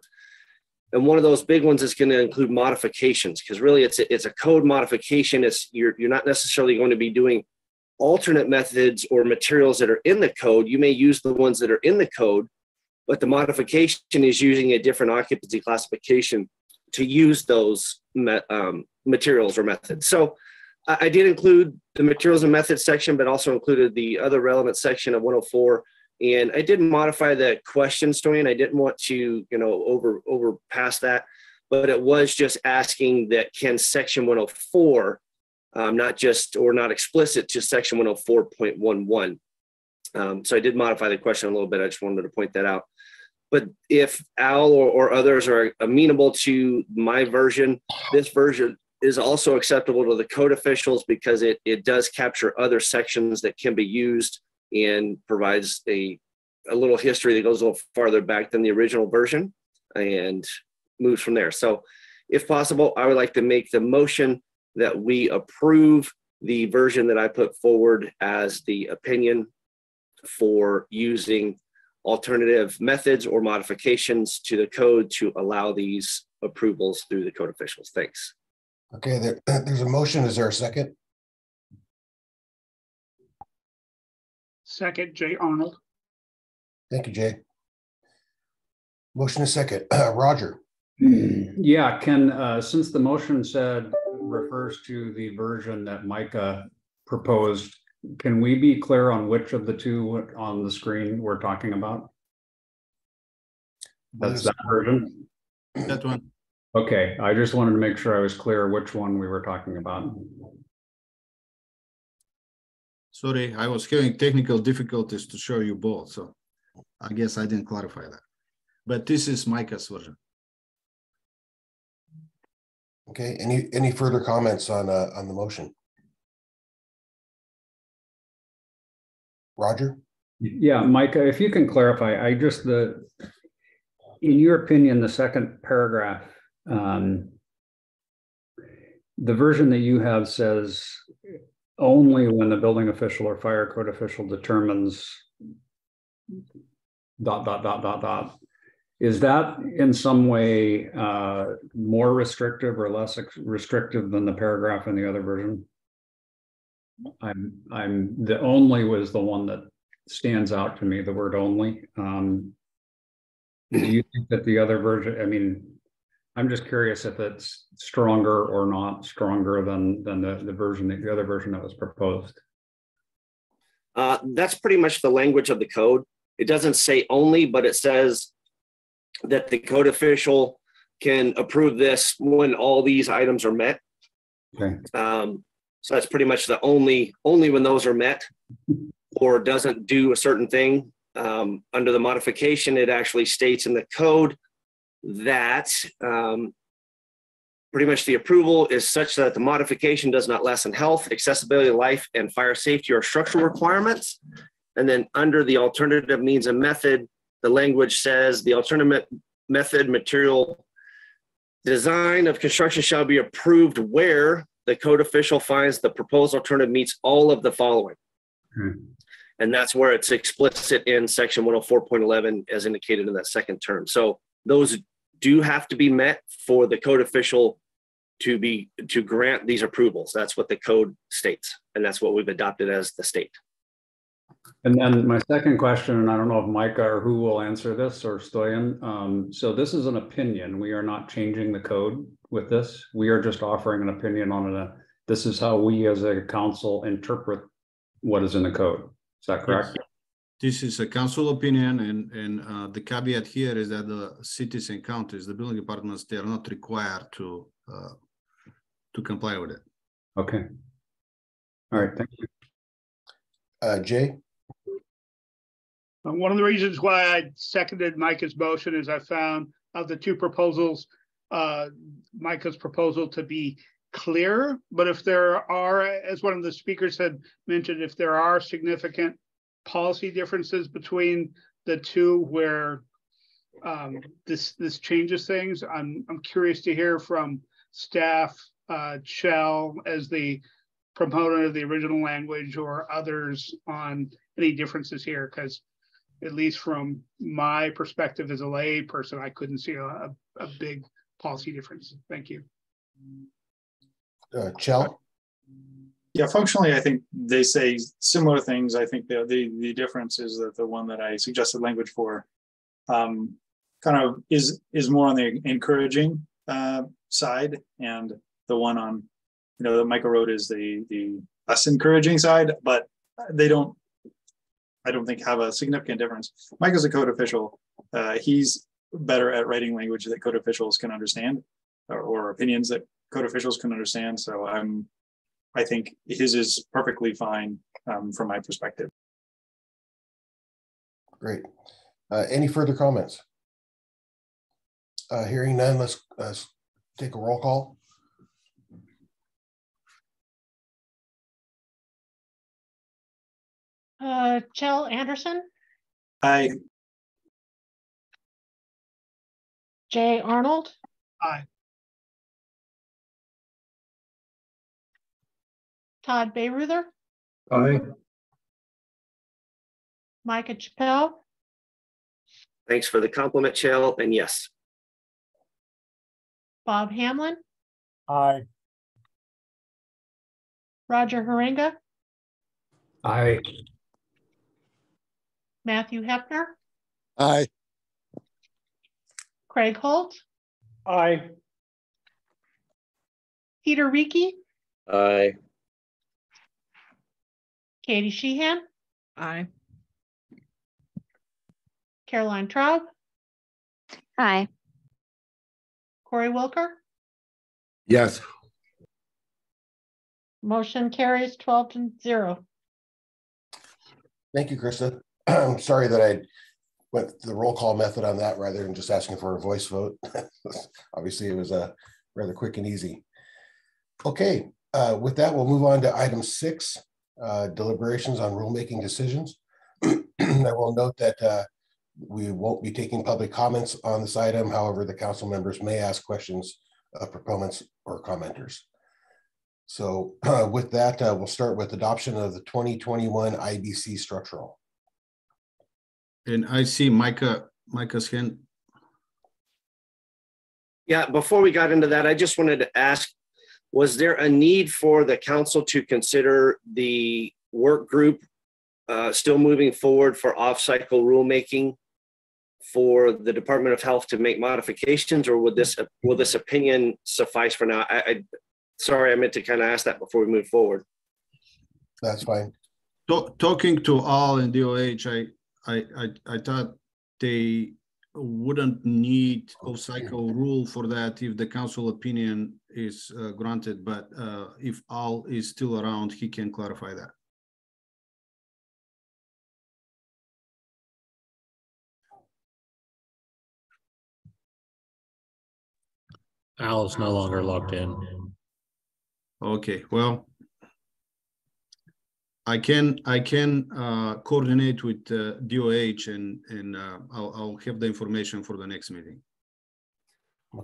and one of those big ones is going to include modifications because really it's a, it's a code modification. It's you're, you're not necessarily going to be doing alternate methods or materials that are in the code. You may use the ones that are in the code but the modification is using a different occupancy classification to use those me- um, materials or methods. So I, I did include the materials and methods section but also included the other relevant section of 104 and I didn't modify the question story, and I didn't want to, you know, over over past that, but it was just asking that can section 104, um, not just or not explicit to section 104.11. Um, so I did modify the question a little bit. I just wanted to point that out. But if Al or, or others are amenable to my version, this version is also acceptable to the code officials because it, it does capture other sections that can be used and provides a, a little history that goes a little farther back than the original version and moves from there. So, if possible, I would like to make the motion that we approve the version that I put forward as the opinion for using alternative methods or modifications to the code to allow these approvals through the code officials. Thanks. Okay, there, *clears throat* there's a motion. Is there a second? Second, Jay Arnold. Thank you, Jay. Motion is second. Uh, *clears throat* Roger, Yeah, can, uh, since the motion said refers to the version that Micah proposed, can we be clear on which of the two on the screen we're talking about? That's that version? That one. Okay, I just wanted to make sure I was clear which one we were talking about. Sorry, I was having technical difficulties to show you both, so I guess I didn't clarify that. But this is Micah's version. okay, any, any further comments on, uh, on the motion? Roger? Yeah, Micah, if you can clarify, I just, the, in your opinion, the second paragraph, um, the version that you have says only when the building official or fire code official determines dot, dot, dot, dot, dot. Is that in some way uh, more restrictive or less restrictive than the paragraph in the other version? I'm, I'm, the only was the one that stands out to me, the word only. Um, do you think that the other version, I mean, I'm just curious if it's stronger or not stronger than, than the, the version, the other version that was proposed? Uh, that's pretty much the language of the code. It doesn't say only, but it says that the code official can approve this when all these items are met. Okay. Um, so that's pretty much the only, only when those are met or doesn't do a certain thing. Um, under the modification, it actually states in the code that um, pretty much the approval is such that the modification does not lessen health, accessibility, life, and fire safety or structural requirements. And then under the alternative means and method, the language says the alternative method, material, design of construction shall be approved where the code official finds the proposed alternative meets all of the following. And that's where it's explicit in section 104.11 as indicated in that second term. So those do have to be met for the code official to be to grant these approvals. That's what the code states, and that's what we've adopted as the state. And then my second question, and I don't know if Micah or who will answer this or Stoyan. Um, so this is an opinion. We are not changing the code with this. We are just offering an opinion on it. This is how we as a council interpret what is in the code. Is that correct? This is a council opinion and, and uh, the caveat here is that the cities and counties, the building departments, they are not required to, uh, to comply with it. Okay. All right, thank you. Uh, Jay? Uh, One of the reasons why I seconded Micah's motion is I found of the two proposals, uh, Micah's proposal to be clear, but if there are, as one of the speakers had mentioned, if there are significant policy differences between the two where um, this, this changes things, I'm, I'm curious to hear from staff, uh, Chell as the proponent of the original language or others on any differences here, because at least from my perspective as a lay person, I couldn't see a, a, big policy difference. Thank you. Uh, Chell? Yeah, functionally, I think they say similar things. I think the the, the difference is that the one that I suggested language for um, kind of is is more on the encouraging uh, side, and the one on you know the Michael Road is the the less encouraging side, but they don't. I don't think have a significant difference. Mike is a code official. Uh, he's better at writing language that code officials can understand, or, or opinions that code officials can understand. So I'm I think his is perfectly fine um, from my perspective. Great. Uh, any further comments? Uh, hearing none, let's, let's take a roll call. Uh, Chell Anderson, Aye. Jay Arnold, Aye. Todd Beyreuther, Aye. Micah Chappell, Thanks for the compliment, Chell, and yes. Bob Hamlin, Aye. Roger Haringa, Aye. Matthew Hefner, Aye. Craig Holt, Aye. Peter Reiki, Aye. Katie Sheehan, Aye. Caroline Traub, Aye. Corey Wilker. Yes. Motion carries twelve to zero. Thank you, Krista. *clears throat* I'm sorry that I went the roll call method on that rather than just asking for a voice vote. *laughs* Obviously, it was a rather quick and easy. Okay, uh, with that, we'll move on to item six, uh, deliberations on rulemaking decisions. *clears throat* I will note that uh, we won't be taking public comments on this item. However, the council members may ask questions of proponents or commenters. So uh, *clears throat* with that, uh, we'll start with adoption of the 2021 IBC structural. And I see Micah, Micah's hand. Yeah, before we got into that, I just wanted to ask, was there a need for the council to consider the work group uh, still moving forward for off-cycle rulemaking for the Department of Health to make modifications, or would this, will this opinion suffice for now? I, I, sorry, I meant to kind of ask that before we move forward. That's fine. Talk, talking to all in DOH, I, I, I, I thought they wouldn't need off-cycle rule for that if the council opinion is uh, granted, but uh, if Al is still around, he can clarify that. Al is no longer logged in. Okay, well, I can I can uh, coordinate with uh, DOH and and uh, I'll I'll have the information for the next meeting.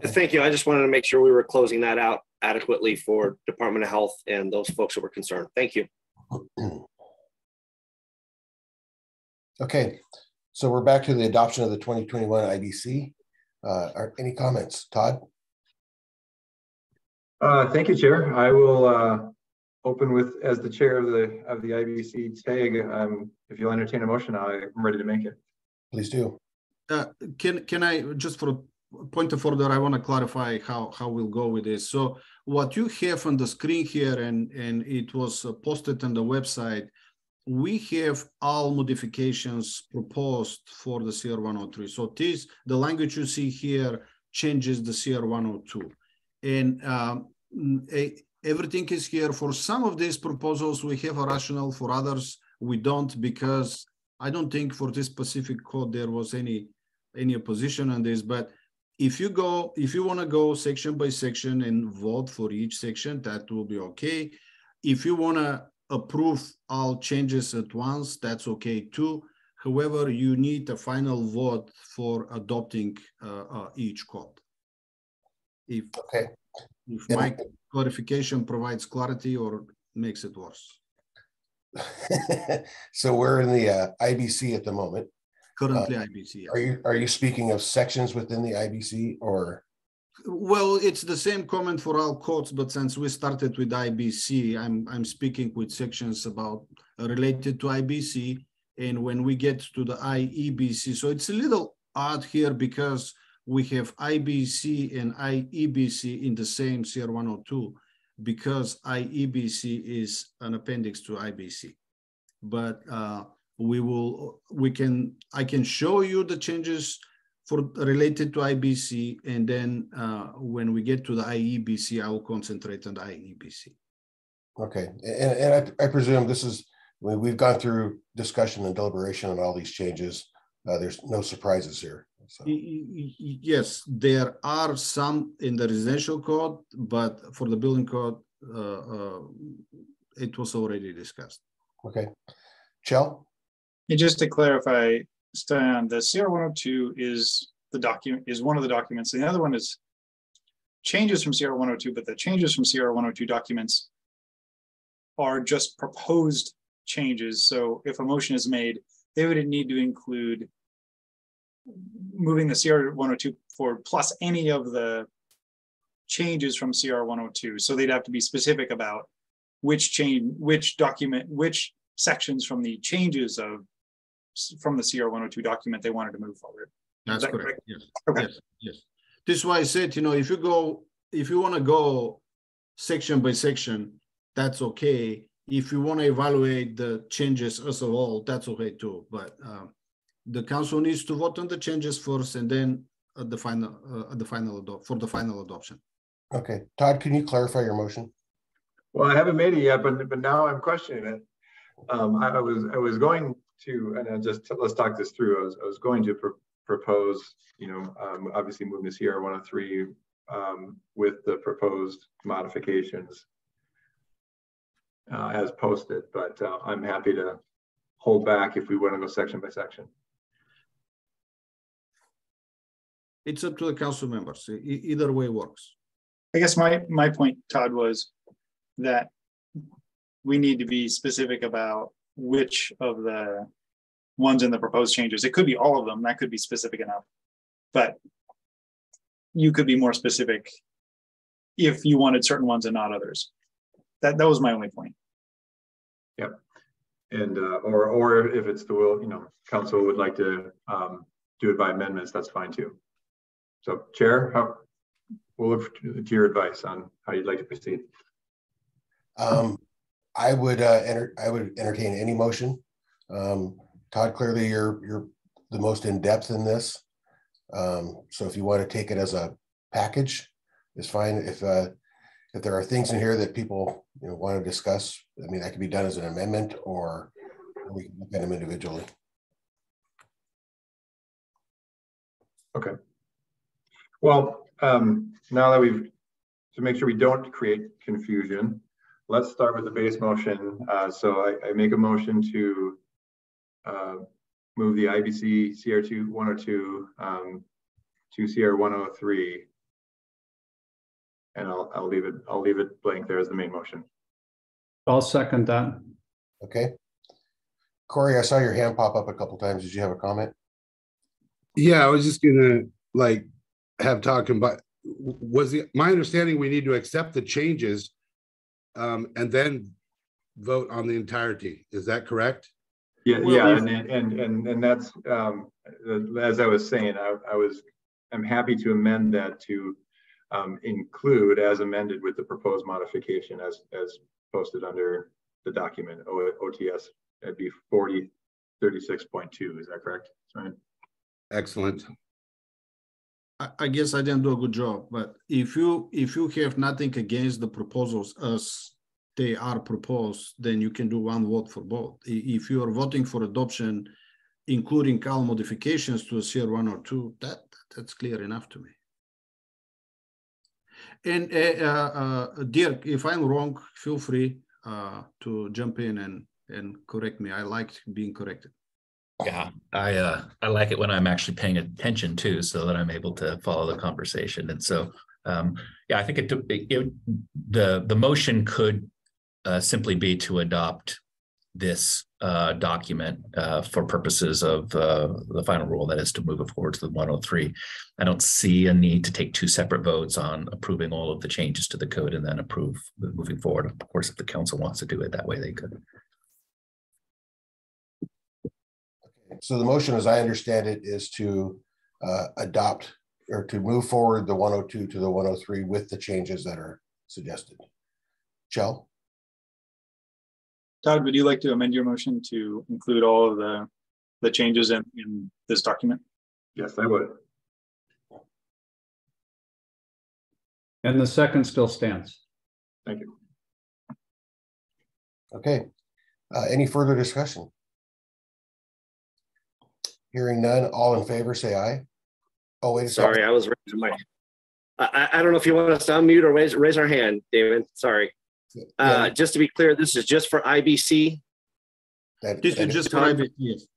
Thank you. I just wanted to make sure we were closing that out adequately for Department of Health and those folks that were concerned. Thank you. *clears throat* Okay, so we're back to the adoption of the 2021 IBC. Uh, are any comments, Todd? Uh, thank you, Chair. I will uh, open with, as the chair of the of the IBC TAG, um, if you'll entertain a motion, I'm ready to make it. Please do. Uh, can can I just for a point of order, I want to clarify how how we'll go with this. So what you have on the screen here, and and it was uh, posted on the website. We have all modifications proposed for the CR 103. So this the language you see here changes the CR 102, and um, a, everything is here. For some of these proposals, we have a rationale. For others, we don't because I don't think for this specific code there was any any opposition on this. But if you go, if you want to go section by section and vote for each section, that will be okay. If you want to approve all changes at once, that's okay too. However, you need a final vote for adopting uh, uh, each code. If okay, if my clarification provides clarity or makes it worse. *laughs* so we're in the uh, IBC at the moment. Currently uh, IBC. Yes. Are you are you speaking of sections within the IBC or? Well, it's the same comment for all courts, but since we started with IBC, I'm I'm speaking with sections about uh, related to IBC, and when we get to the IEBC, so it's a little odd here because we have IBC and IEBC in the same CR 102 because IEBC is an appendix to IBC. But uh, we will, we can, I can show you the changes for related to IBC, and then uh, when we get to the IEBC, I will concentrate on the IEBC. Okay, and, and I, I presume this is, we've gone through discussion and deliberation on all these changes. Uh, there's no surprises here. So. Yes, there are some in the residential code, but for the building code, uh, uh, it was already discussed. Okay. Chell? And just to clarify, Stoyan, the CR 102 is the document is one of the documents. The other one is changes from CR 102, but the changes from CR 102 documents are just proposed changes. So if a motion is made, they would need to include moving the CR 102 forward plus any of the changes from CR 102. So they'd have to be specific about which change, which document, which sections from the changes of from the CR 102 document they wanted to move forward. That's that correct? correct. Yes. Okay. Yes. Yes. This is why I said, you know, if you go, if you want to go section by section, that's okay. If you want to evaluate the changes as a whole, that's okay too. But um, the council needs to vote on the changes first and then at the final uh, at the final for the final adoption. Okay, Todd, can you clarify your motion? Well, I haven't made it yet, but but now I'm questioning it. Um, I, I, was I was going to, and I just let's talk this through. I was I was going to pr propose, you know, um, obviously moving to CR 103 um, with the proposed modifications uh, as posted, but uh, I'm happy to hold back if we want to go section by section. It's up to the council members. E either way works. I guess my my point, Todd, was that we need to be specific about which of the ones in the proposed changes. It could be all of them. That could be specific enough. But you could be more specific if you wanted certain ones and not others. That that was my only point. Yep. And uh, or or if it's the will, you know, council would like to um, do it by amendments, that's fine too. So chair, how, we'll look to your advice on how you'd like to proceed. Um, I would uh, enter, I would entertain any motion. Um, Todd, clearly you're you're the most in depth in this. Um, so if you want to take it as a package, it's fine. If uh, if there are things in here that people you know want to discuss, I mean that could be done as an amendment or we can look at them individually. Okay. Well, um, now that we've to make sure we don't create confusion, let's start with the base motion. Uh, so I, I, make a motion to uh, move the IBC CR2 102 um, to CR 103. And I'll, I'll leave it, I'll leave it blank there as the main motion. I'll second that. Okay. Corey, I saw your hand pop up a couple times. Did you have a comment? Yeah, I was just gonna like have talking about was the my understanding we need to accept the changes um, and then vote on the entirety. Is that correct? Yeah, yeah, and and and and that's um, as I was saying, I, I was I'm happy to amend that to um, include as amended with the proposed modification as as posted under the document o, OTS. It'd be 40 36.2. Is that correct? Sorry. Excellent. I, I guess I didn't do a good job, but if you if you have nothing against the proposals as they are proposed, then you can do one vote for both. If you are voting for adoption, including all modifications to a CR one or two, that that's clear enough to me. And uh, uh, uh, Dirk, if I'm wrong, feel free uh, to jump in and and correct me. I liked being corrected. Yeah, I uh, I like it when I'm actually paying attention too, so that I'm able to follow the conversation. And so, um, yeah, I think it, it, it the the motion could uh, simply be to adopt this uh, document uh, for purposes of uh, the final rule, that is to move it forward to the 103. I don't see a need to take two separate votes on approving all of the changes to the code and then approve moving forward. Of course, if the council wants to do it that way, they could. So the motion, as I understand it, is to uh, adopt or to move forward the 102 to the 103 with the changes that are suggested. Chell? Todd, would you like to amend your motion to include all of the, the changes in, in this document? Yes, I would. And the second still stands. Thank you. Okay. Uh, any further discussion? Hearing none, all in favor, say aye. Oh, wait a Sorry, second. I was raising my. I, I don't know if you want us to unmute or raise raise our hand, David. Sorry. Uh, just to be clear, this is just for IBC. That, This is just for IBC. Yes.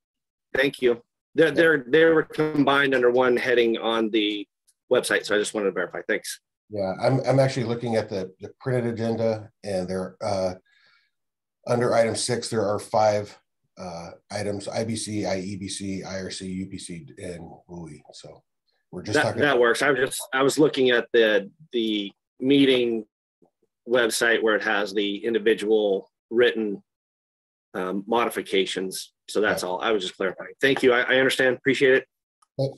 Thank you. They're they're they were combined under one heading on the website, so I just wanted to verify. Thanks. Yeah, I'm, I'm actually looking at the, the printed agenda and there, uh, under item six, there are five uh, items, IBC, IEBC, IRC, UPC, and WUI. So we're just that, talking. that works. I was just I was looking at the the meeting website where it has the individual written um, modifications. So that's all. I was just clarifying. Thank you. I, I understand. Appreciate it.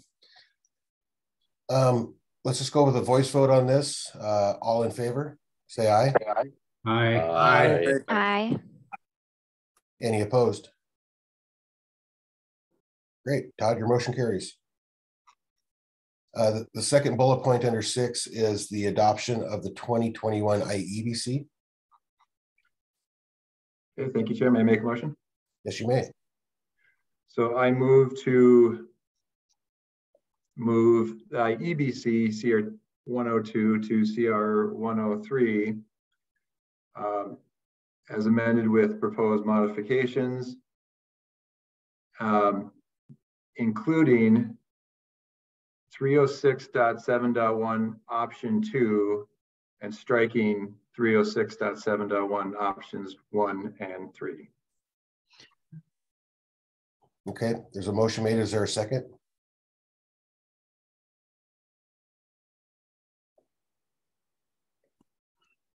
Um, let's just go with a voice vote on this. Uh, all in favor, say aye. Aye. Aye. Aye. Any opposed? Great, Todd, your motion carries. Uh, the, the second bullet point under six is the adoption of the 2021 IEBC. Okay, thank you, Chair. May I make a motion? Yes, you may. So I move to move the IEBC CR 102 to CR 103 um, as amended with proposed modifications, um, including 306.7.1 option two and striking 306.7.1 options one and three. Okay, there's a motion made. Is there a second?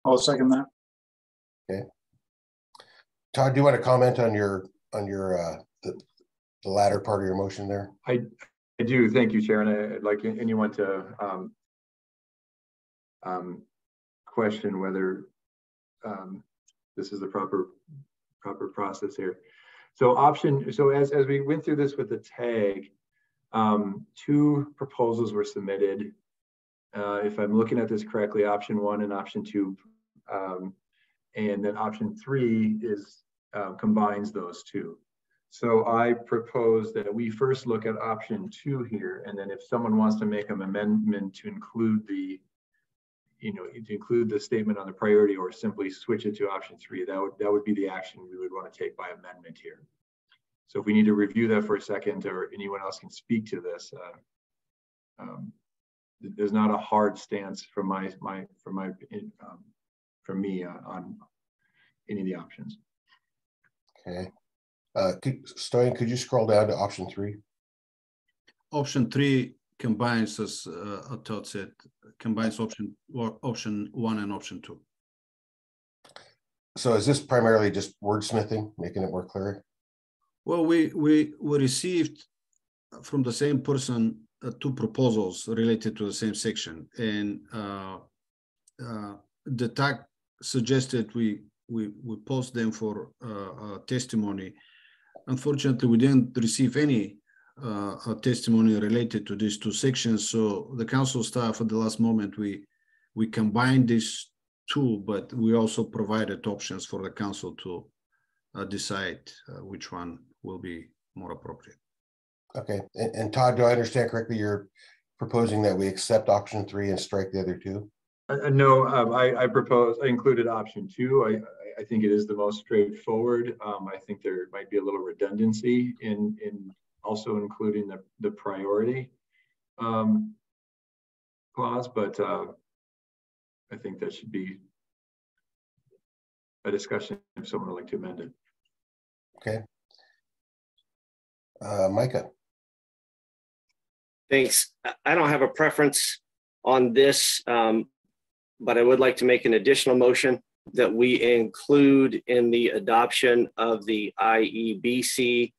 I'll second that. Okay. Todd, do you want to comment on your, on your, uh, the, the latter part of your motion there? I, I do. Thank you, Chair. And I'd like anyone to um, um, question whether um, this is the proper proper process here. So option, so as, as we went through this with the tag, um, two proposals were submitted. Uh, if I'm looking at this correctly, option one and option two, um, and then option three is uh, combines those two. So I propose that we first look at option two here, and then if someone wants to make an amendment to include the, you know, to include the statement on the priority or simply switch it to option three, that would that would be the action we would want to take by amendment here. So if we need to review that for a second, or anyone else can speak to this, uh, um, there's not a hard stance from my my from my um, from me uh, on any of the options. Okay. Uh, could, Stoyan, could you scroll down to option three? Option three combines, as uh, Todd said, combines option or option one and option two. So is this primarily just wordsmithing, making it more clear? Well, we we we received from the same person uh, two proposals related to the same section, and uh, uh, the TAG suggested we we we post them for uh, testimony. Unfortunately, we didn't receive any uh, testimony related to these two sections. So the council staff at the last moment we we combined these two, but we also provided options for the council to uh, decide uh, which one will be more appropriate. Okay, and, and, Todd, do I understand correctly? You're proposing that we accept option three and strike the other two? Uh, no, um, I, I propose I included option two. I, I think it is the most straightforward. Um, I think there might be a little redundancy in in also including the the priority um, clause, but uh, I think that should be a discussion if someone would like to amend it. Okay. Uh, Micah. Thanks. I don't have a preference on this, um, but I would like to make an additional motion that we include in the adoption of the IEBC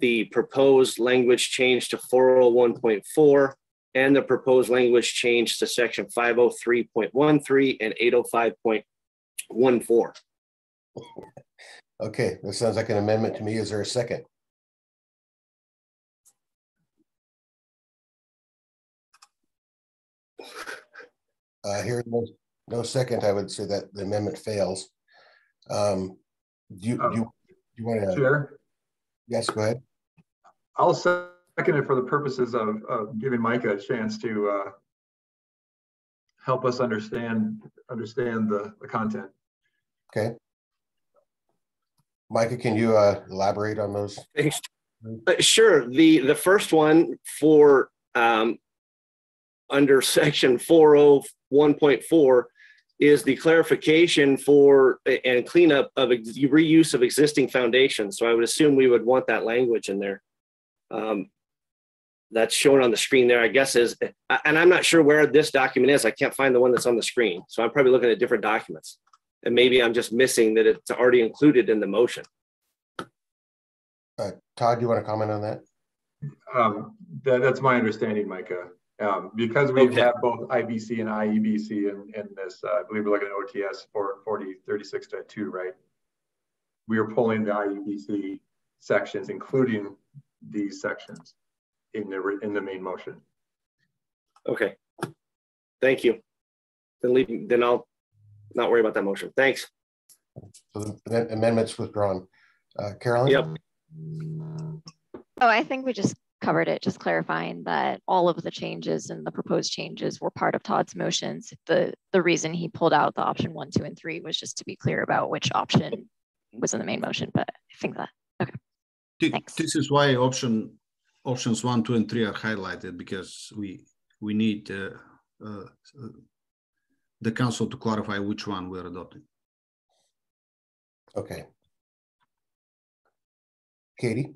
the proposed language change to 401.4 and the proposed language change to section 503.13 and 805.14. Okay, that sounds like an amendment to me. Is there a second? Uh, here, no, no second, I would say that the amendment fails. Um, do you, um, you, you want to? Chair? Yes, go ahead. I'll second it for the purposes of, of giving Micah a chance to uh, help us understand understand the, the content. Okay. Micah, can you uh, elaborate on those? Uh, sure. The the first one for um, under section 401.4 is the clarification for and cleanup of reuse of existing foundations. So I would assume we would want that language in there. Um, that's shown on the screen there, I guess is, and I'm not sure where this document is. I can't find the one that's on the screen. So I'm probably looking at different documents. And maybe I'm just missing that it's already included in the motion. Uh, Todd, do you want to comment on that? Um, that, that's my understanding, Micah. Um, because we okay. have both IBC and IEBC in, in this, uh, I believe we're looking at OTS for 4036.2, right? We are pulling the IEBC sections, including these sections in the in the main motion. Okay. Thank you. Then leave, then I'll not worry about that motion. Thanks. So the amendments withdrawn. Uh, Carolyn? Yep. Oh, I think we just covered it, just clarifying that all of the changes and the proposed changes were part of Todd's motions. The the reason he pulled out the option one, two, and three was just to be clear about which option was in the main motion. But I think that okay. Thanks. This is why option options one, two, and three are highlighted because we we need uh, uh, the council to clarify which one we're adopting. Okay. Katie?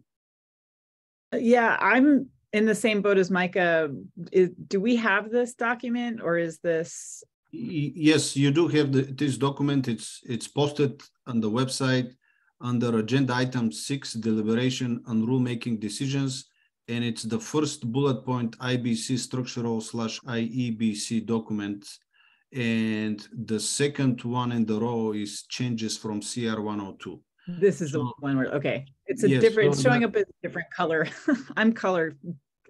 Uh, yeah, I'm in the same boat as Micah. Is, do we have this document or is this? Yes, you do have the, this document. It's, it's posted on the website under agenda item six, deliberation on rulemaking decisions. And it's the first bullet point IBC structural slash IEBC document. And the second one in the row is changes from CR one oh two. This is the So- one where, okay, it's a Yes, different, it's showing the- up as a different color. *laughs* I'm color.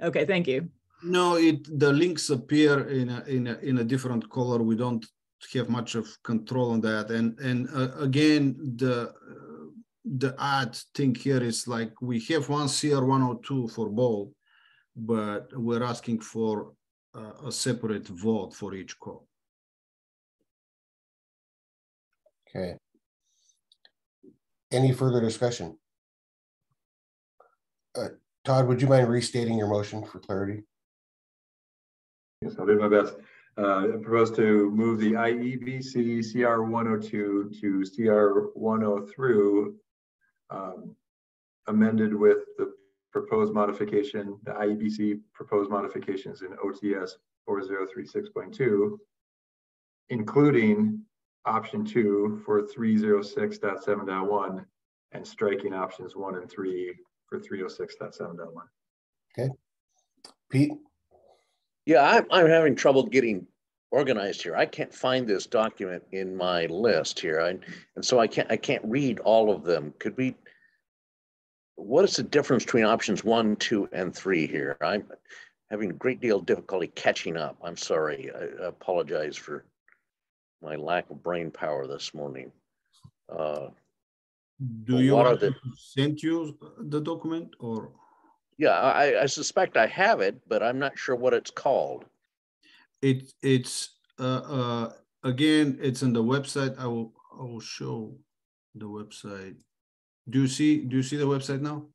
Okay, thank you. No, it, the links appear in a, in a, in a different color. We don't have much of control on that. And, and uh, again, the, uh, the odd thing here is like, we have one CR one oh two for both, but we're asking for a, a separate vote for each call. Okay. Any further discussion? Uh, Todd, would you mind restating your motion for clarity? Yes, I'll do my best. Uh, I propose to move the IEBC CR one oh two to CR one oh through um, amended with the proposed modification, the IEBC proposed modifications in OTS four zero three six point two, including option two for three zero six dot seven dot one and striking options one and three for three oh six dot seven dot one. Okay. Pete? Yeah, I'm, I'm having trouble getting organized here. I can't find this document in my list here. I, and so I can't, I can't read all of them. Could we? What is the difference between options one, two, and three here? I'm having a great deal of difficulty catching up. I'm sorry. I apologize for my lack of brain power this morning. Uh, Do you want the- to send you the document or? yeah, I, I suspect I have it, but I'm not sure what it's called. It, it's, uh, uh, again, it's on the website. I will, I will show the website. Do you see, do you see the website now?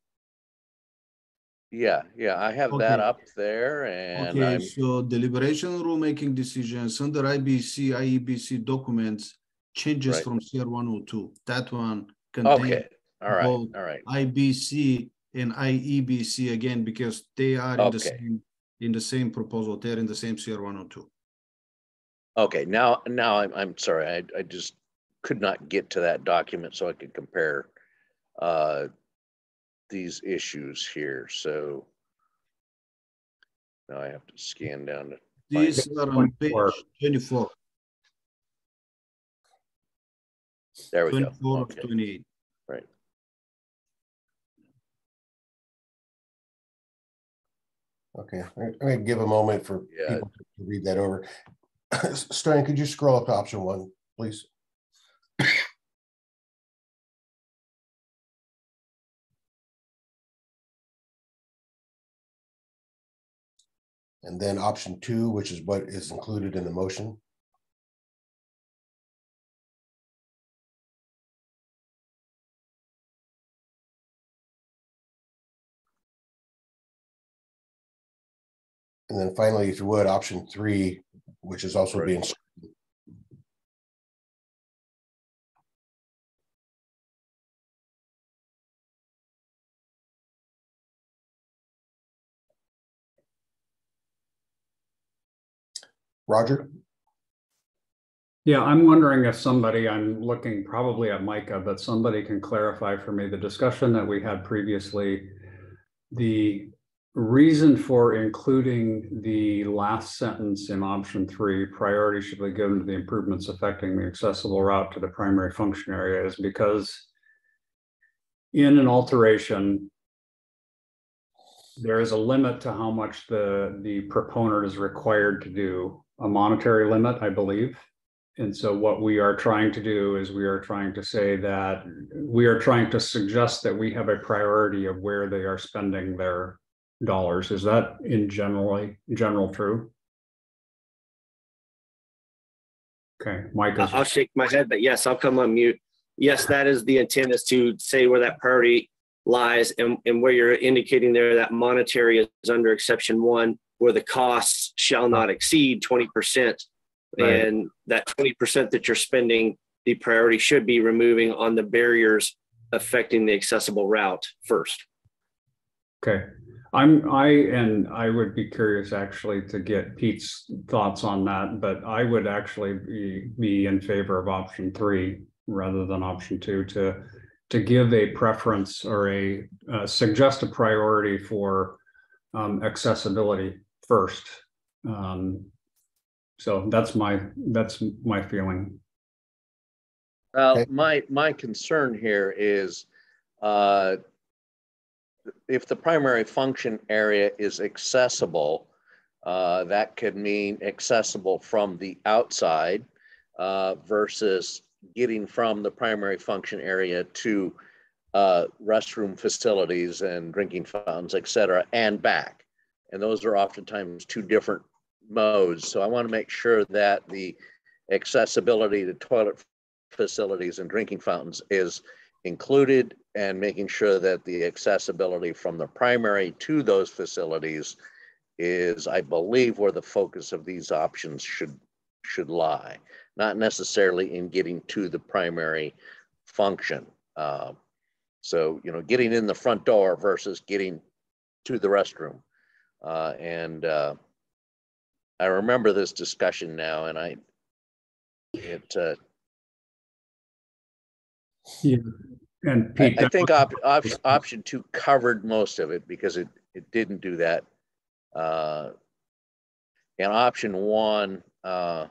Yeah, yeah, I have that Okay. up there and Okay, I'm, so deliberation rulemaking decisions under IBC, IEBC documents, changes Right. from CR one oh two, that one. contains okay, all right, both all right. IBC and IEBC again, because they are in the Okay. same, in the same proposal, they're in the same CR one oh two. Okay, now, now I'm, I'm sorry, I, I just could not get to that document so I could compare uh, these issues here, so now I have to scan down to. These it. are on page twenty-four, There we go. twenty-four of Okay, twenty-eight. right. Okay, I'm gonna give a moment for Yeah. people to read that over. *coughs* Stoyan, could you scroll up to option one, please? And then option two, which is what is included in the motion. And then finally, if you would, option three, which is also being, Roger? Yeah, I'm wondering if somebody, I'm looking probably at Micah, but somebody can clarify for me the discussion that we had previously. The reason for including the last sentence in option three, priority should be given to the improvements affecting the accessible route to the primary function area is because in an alteration, there is a limit to how much the, the proponent is required to do, a monetary limit, I believe. And so what we are trying to do is we are trying to say that we are trying to suggest that we have a priority of where they are spending their dollars. Is that in generally, general true? Okay, Mike is, I'll shake my head, but yes, I'll come on mute. Yes, that is the intent is to say where that priority lies and, and where you're indicating there that monetary is under exception one, where the costs shall not exceed twenty percent. Right. And that twenty percent that you're spending, the priority should be removing on the barriers affecting the accessible route first. okay. I'm, I, and I would be curious actually to get Pete's thoughts on that, but I would actually be, be in favor of option three rather than option two to, to give a preference or a, uh, suggest a priority for um, accessibility first. Um, so that's my, that's my feeling. Well, my, my concern here is, uh, if the primary function area is accessible, uh, that could mean accessible from the outside uh, versus getting from the primary function area to uh, restroom facilities and drinking fountains, et cetera, and back. And those are oftentimes two different modes. So I want to make sure that the accessibility to toilet facilities and drinking fountains is included and making sure that the accessibility from the primary to those facilities is, I believe, where the focus of these options should should lie, not necessarily in getting to the primary function. Uh, so, you know, getting in the front door versus getting to the restroom. Uh, and uh, I remember this discussion now, and I, it, uh, Yeah. And I, Pete. I that think op, op, option two covered most of it because it, it didn't do that. Uh, and option one, uh,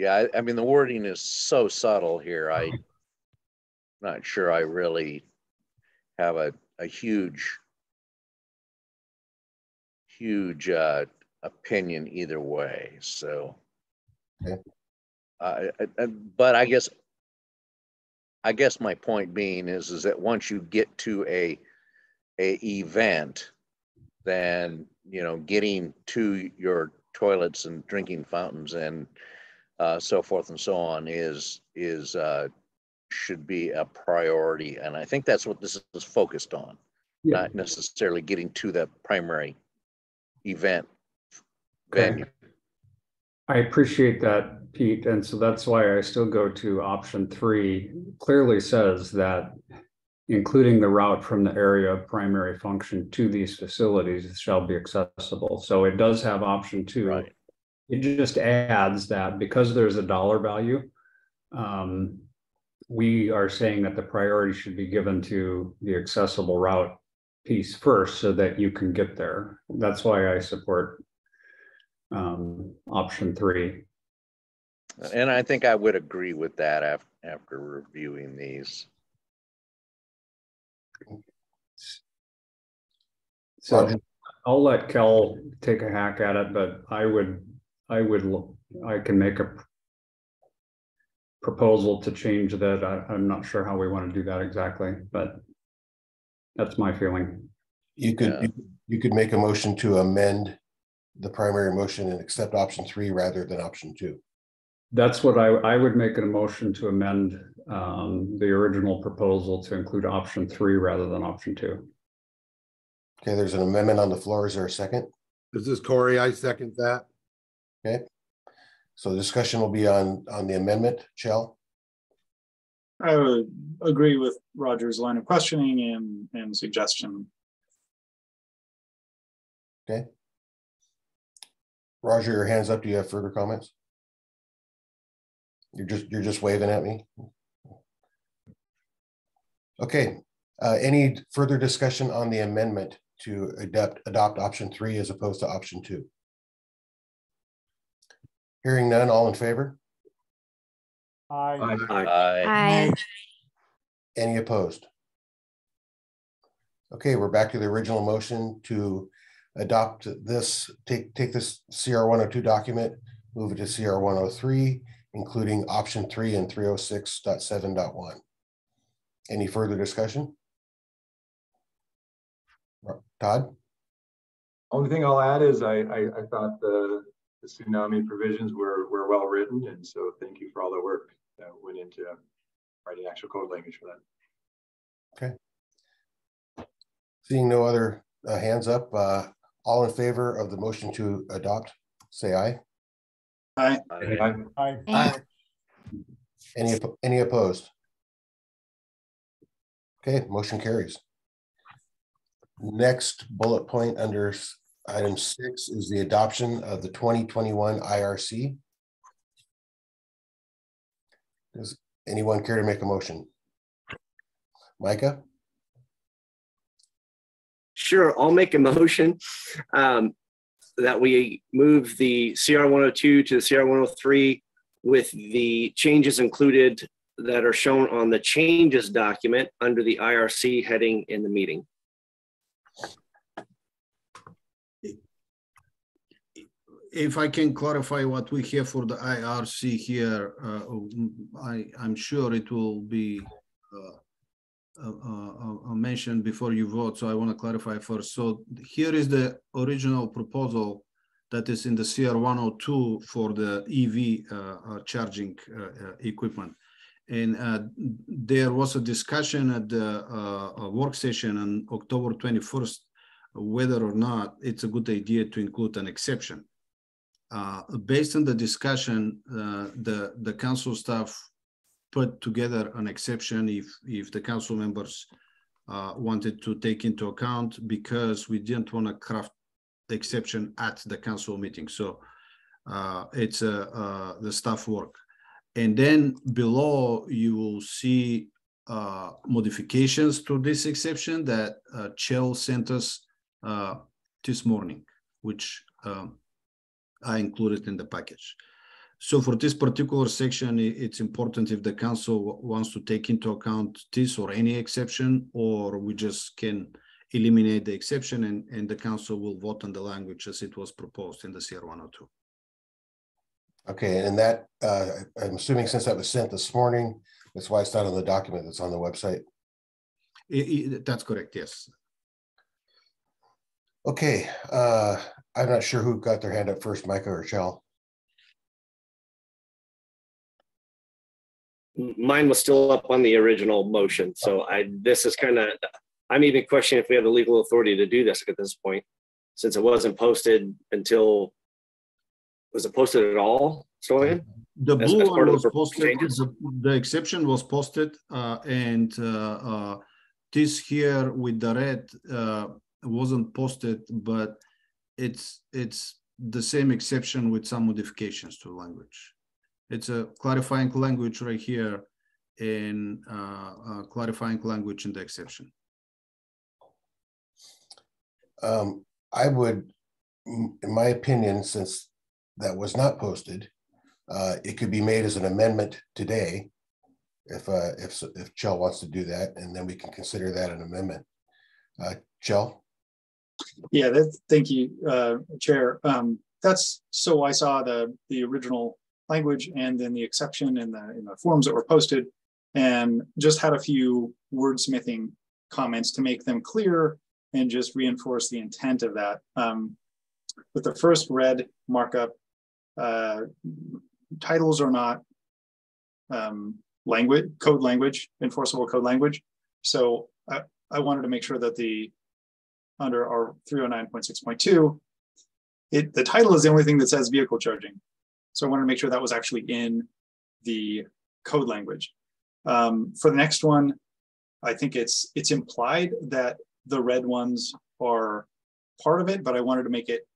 yeah, I, I mean, the wording is so subtle here. I, am not sure I really have a, a huge, huge, uh, opinion either way, so. Okay. Uh, I- I- but I guess, I guess my point being is, is that once you get to a, a event, then, you know, getting to your toilets and drinking fountains and uh, so forth and so on is, is, uh, should be a priority. And I think that's what this is focused on, Yeah. not necessarily getting to the primary event Okay. venue. I appreciate that, Pete, and so that's why I still go to option three. Clearly says that including the route from the area of primary function to these facilities shall be accessible. So it does have option two. It just adds that because there's a dollar value, um, we are saying that the priority should be given to the accessible route piece first so that you can get there. That's why I support um, option three. And I think I would agree with that after, after reviewing these. So I'll let Kel take a hack at it, but I would, I would, I can make a proposal to change that. I, I'm not sure how we want to do that exactly, but that's my feeling. You could, you- you could make a motion to amend the primary motion and accept option three rather than option two. That's what I, I would make an motion to amend um, the original proposal to include option three rather than option two. Okay, there's an amendment on the floor. Is there a second? This is Corey. I second that. Okay. So the discussion will be on, on the amendment, Chell. I would agree with Roger's line of questioning and, and suggestion. Okay. Roger, your hands up. Do you have further comments? You're just, you're just waving at me. Okay, uh, any further discussion on the amendment to adopt, adopt option three as opposed to option two? Hearing none, all in favor? Aye. Aye. Any opposed? Okay, we're back to the original motion to adopt this, take, take this CR one oh two document, move it to CR one oh three, including option three and 306.7.1. Any further discussion? Todd? Only thing I'll add is I, I, I thought the, the tsunami provisions were, were well written. And so thank you for all the work that went into writing actual code language for that. Okay. Seeing no other uh, hands up, uh, all in favor of the motion to adopt, say aye. Aye. Aye. Aye. Any, oppo- any opposed? Okay, motion carries. Next bullet point under s- item six is the adoption of the twenty twenty-one IRC. Does anyone care to make a motion? Micah? Sure, I'll make a motion um, that we move the CR one hundred two to the CR one hundred three with the changes included that are shown on the changes document under the IRC heading in the meeting. If I can clarify what we have for the IRC here, uh, I, I'm sure it will be uh, uh, uh, uh, mentioned before you vote, so I want to clarify first. So here is the original proposal that is in the CR 102 for the EV charging equipment. And there was a discussion at the work session on October 21st, whether or not it's a good idea to include an exception. Uh, based on the discussion, uh, the, the council staff put together an exception if, if the council members uh, wanted to take into account because we didn't want to craft the exception at the council meeting. So uh, it's uh, the staff work. And then below you will see modifications to this exception that Chell sent us this morning, which um, I included in the package. So for this particular section, it's important if the council wants to take into account this or any exception, or we just can eliminate the exception and, and the council will vote on the language as it was proposed in the CR one oh two. Okay, and that, uh, I'm assuming since that was sent this morning, that's why it's not on the document that's on the website. that's correct, yes. Okay, uh, I'm not sure who got their hand up first, Micah or Chell. Mine was still up on the original motion, so I, this is kind of, I'm even questioning if we have the legal authority to do this at this point, since it wasn't posted until, was it posted at all, Stoyan? The As- blue as one part of the was proposed posted, the, the exception was posted, uh, and, uh, uh, this here with the red, uh, wasn't posted, but it's, it's the same exception with some modifications to language. It's a clarifying language right here in uh, uh, clarifying language in the exception. Um, I would, in my opinion, since that was not posted, uh, it could be made as an amendment today. If, uh, if, if Chell wants to do that, and then we can consider that an amendment. Uh, Chell? Yeah, that, thank you, uh, Chair. Um, that's, so I saw the, the original language and then the exception in the, in the forms that were posted. And just had a few wordsmithing comments to make them clear and just reinforce the intent of that. Um, with the first red markup, uh, titles are not um, language, code language, enforceable code language. So I, I wanted to make sure that the under our 309.6.2, it the title is the only thing that says vehicle charging. So I wanted to make sure that was actually in the code language. Um, for the next one, I think it's it's implied that the red ones are part of it, but I wanted to make it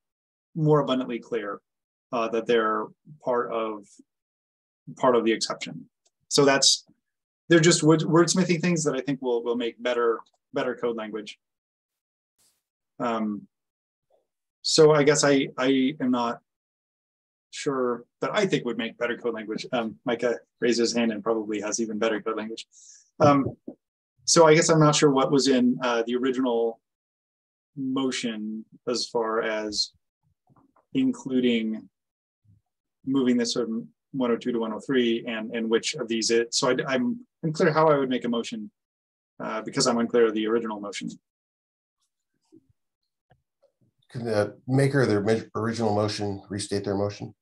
more abundantly clear uh, that they're part of part of the exception. So that's they're just word, wordsmithing things that I think will will make better better code language. Um, so I guess I I am not sure that I think would make better code language. Um, Micah raised his hand and probably has even better code language. Um, so I guess I'm not sure what was in uh, the original motion as far as including moving this from 102 to 103 and and which of these it. So I, I'm unclear how I would make a motion uh, because I'm unclear of the original motion. Can the maker of the ori- original motion restate their motion?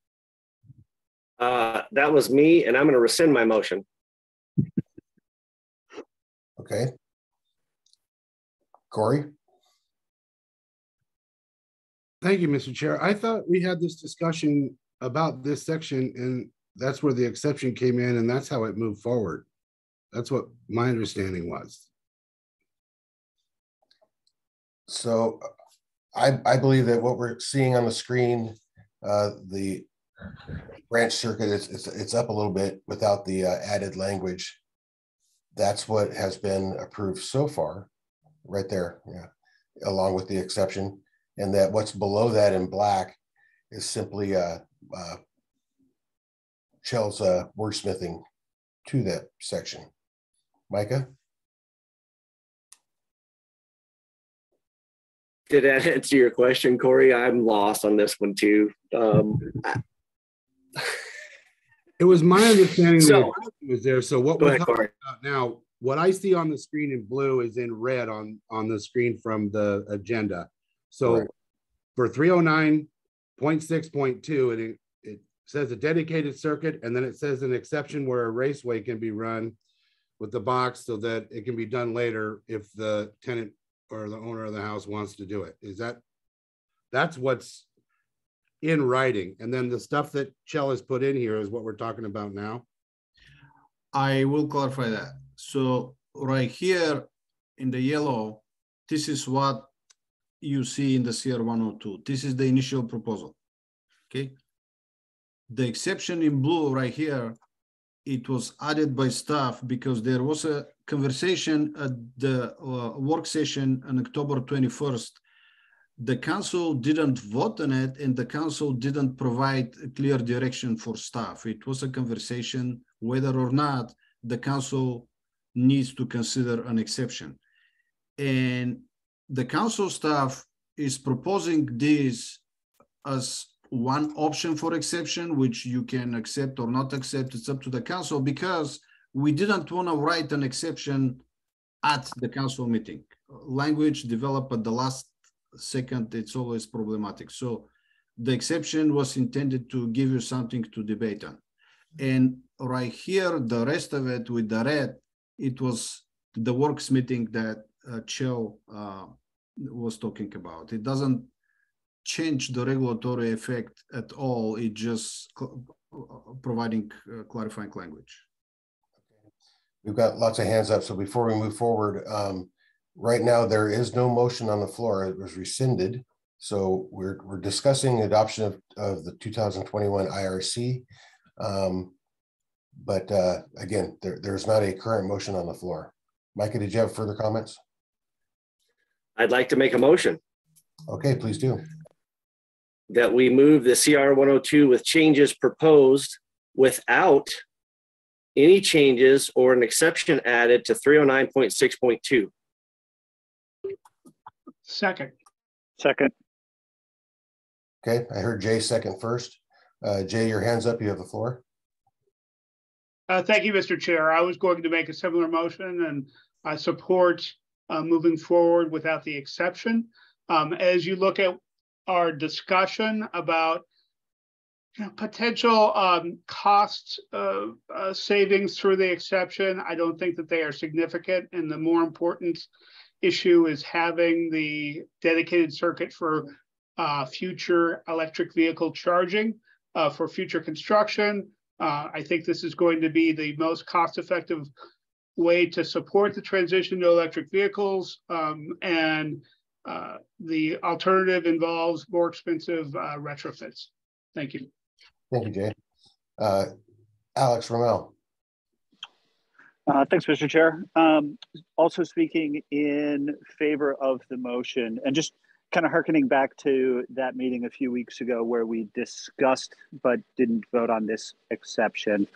Uh, that was me, and I'm going to rescind my motion. Okay. Corey? Thank you, Mr. Chair. I thought we had this discussion about this section and that's where the exception came in and that's how it moved forward. That's what my understanding was. So I, I believe that what we're seeing on the screen, uh, the branch circuit, it's, it's, it's up a little bit without the uh, added language. That's what has been approved so far, right there, yeah, along with the exception. And that what's below that in black is simply uh, uh, Chell's uh, wordsmithing to that section. Micah? Did that *laughs* answer your question, Corey? I'm lost on this one too. Um, It was my understanding that it was there. So what we're ahead, talking Corey. about now, what I see on the screen in blue is in red on, on the screen from the agenda. So Correct. for three oh nine point six point two, it, it says a dedicated circuit, and then it says an exception where a raceway can be run with the box so that it can be done later if the tenant or the owner of the house wants to do it. Is that, that's what's in writing. And then the stuff that Chell has put in here is what we're talking about now. I will clarify that. So right here in the yellow, this is what you see in the CR one oh two. This is the initial proposal. Okay. The exception in blue right here, it was added by staff because there was a conversation at the uh, work session on October twenty-first. The council didn't vote on it and the council didn't provide a clear direction for staff. It was a conversation whether or not the council needs to consider an exception. And the council staff is proposing this as one option for exception, which you can accept or not accept. It's up to the council because we didn't want to write an exception at the council meeting. Language developed at the last second, it's always problematic. So the exception was intended to give you something to debate on. And right here, the rest of it with the red, it was the works meeting that uh, Chell uh, was talking about. It doesn't change the regulatory effect at all. It just uh, providing uh, clarifying language. We've got lots of hands up. So before we move forward, um, right now, there is no motion on the floor. It was rescinded. So we're, we're discussing adoption of, of the 2021 IRC. Um, but uh, again, there, there's not a current motion on the floor. Micah, did you have further comments? I'd like to make a motion Okay, please do. that we move the CR 102 with changes proposed without any changes or an exception added to 309.6.2. Second. Second. Okay, I heard Jay second first. Uh, Jay, your hands up. You have the floor. Uh, thank you, Mr. Chair. I was going to make a similar motion and I support uh, moving forward without the exception. Um, as you look at our discussion about you know, potential um, cost uh, uh, savings through the exception, I don't think that they are significant. And the more important issue is having the dedicated circuit for uh, future electric vehicle charging uh, for future construction. Uh, I think this is going to be the most cost-effective way to support the transition to electric vehicles. Um, and uh, the alternative involves more expensive retrofits. Thank you. Thank you, Jay. Uh, Alex Ramel. Uh, thanks, Mr. Chair. Um, also speaking in favor of the motion and just kind of harkening back to that meeting a few weeks ago where we discussed but didn't vote on this exception.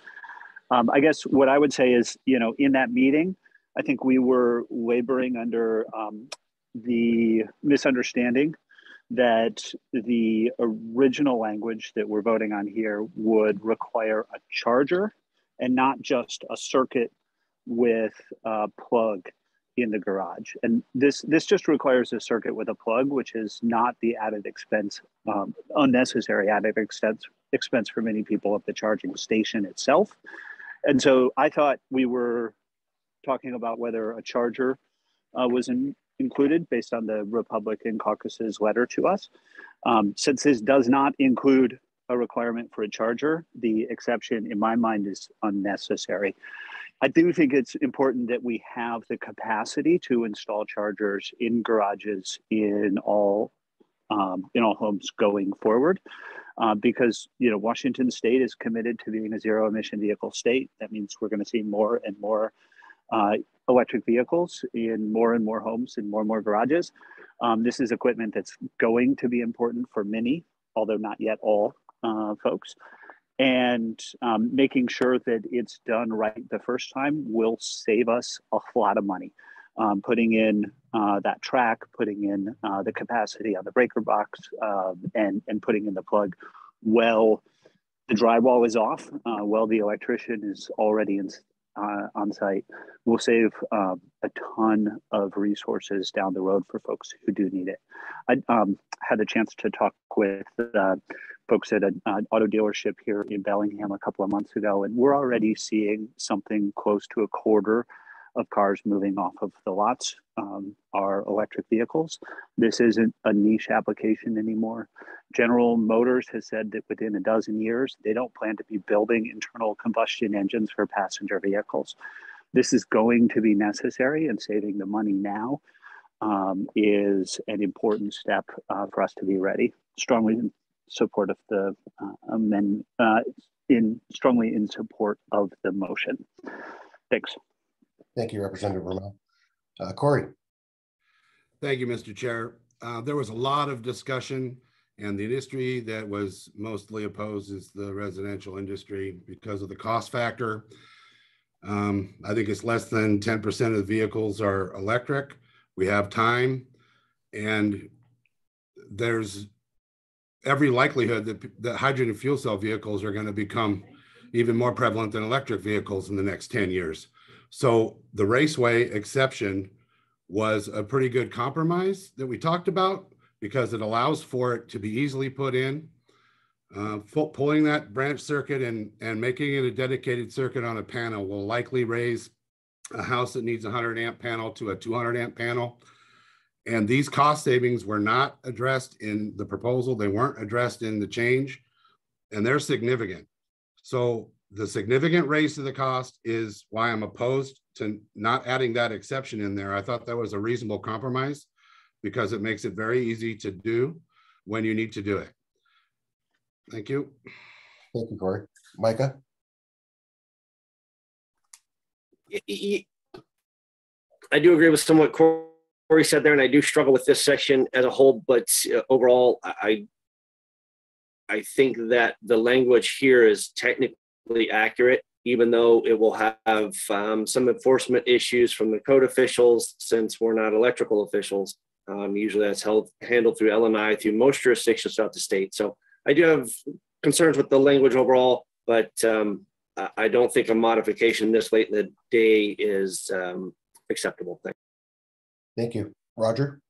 Um, I guess what I would say is, you know, in that meeting, I think we were laboring under um, the misunderstanding that the original language that we're voting on here would require a charger and not just a circuit with a plug in the garage. And this this just requires a circuit with a plug, which is not the added expense, um, unnecessary added expense expense for many people of the charging station itself. And so I thought we were talking about whether a charger uh, was in, included based on the Republican caucus's letter to us. Um, since this does not include a requirement for a charger, the exception in my mind is unnecessary. I do think it's important that we have the capacity to install chargers in garages in all um, in all homes going forward, uh, because you know Washington State is committed to being a zero emission vehicle state. That means we're going to see more and more uh, electric vehicles in more and more homes and more and more garages. Um, this is equipment that's going to be important for many, although not yet all uh, folks and um, making sure that it's done right the first time will save us a lot of money. Um, putting in uh, that track, putting in uh, the capacity on the breaker box, uh, and and putting in the plug well the drywall is off, uh, well the electrician is already in, uh, on site, will save um, a ton of resources down the road for folks who do need it. I um, had the chance to talk with uh, folks at an auto dealership here in Bellingham a couple of months ago, and we're already seeing something close to a quarter of cars moving off of the lots um, are electric vehicles. This isn't a niche application anymore. General Motors has said that within a dozen years, they don't plan to be building internal combustion engines for passenger vehicles. This is going to be necessary, and saving the money now um, is an important step uh, for us to be ready. Strongly in support of the uh, uh, in strongly in support of the motion. Thanks. Thank you, Representative Ramel. Uh, Corey. Thank you, Mr. Chair. Uh, there was a lot of discussion and the industry that was mostly opposed is the residential industry because of the cost factor. Um, I think it's less than 10% of the vehicles are electric. We have time and there's every likelihood that, that hydrogen fuel cell vehicles are going to become even more prevalent than electric vehicles in the next 10 years. So the raceway exception was a pretty good compromise that we talked about because it allows for it to be easily put in. Uh, pulling that branch circuit and, and making it a dedicated circuit on a panel will likely raise a house that needs a 100 amp panel to a 200 amp panel. And these cost savings were not addressed in the proposal. They weren't addressed in the change, and they're significant. So the significant raise to the cost is why I'm opposed to not adding that exception in there. I thought that was a reasonable compromise because it makes it very easy to do when you need to do it. Thank you. Thank you, Corey. Micah? I do agree with somewhat Corey Corey said there, and I do struggle with this section as a whole, but uh, overall, I I think that the language here is technically accurate, even though it will have um, some enforcement issues from the code officials since we're not electrical officials. Um, usually that's held, handled through LNI through most jurisdictions throughout the state. So I do have concerns with the language overall, but um, I don't think a modification this late in the day is um, acceptable. Thanks. Thank you. Roger?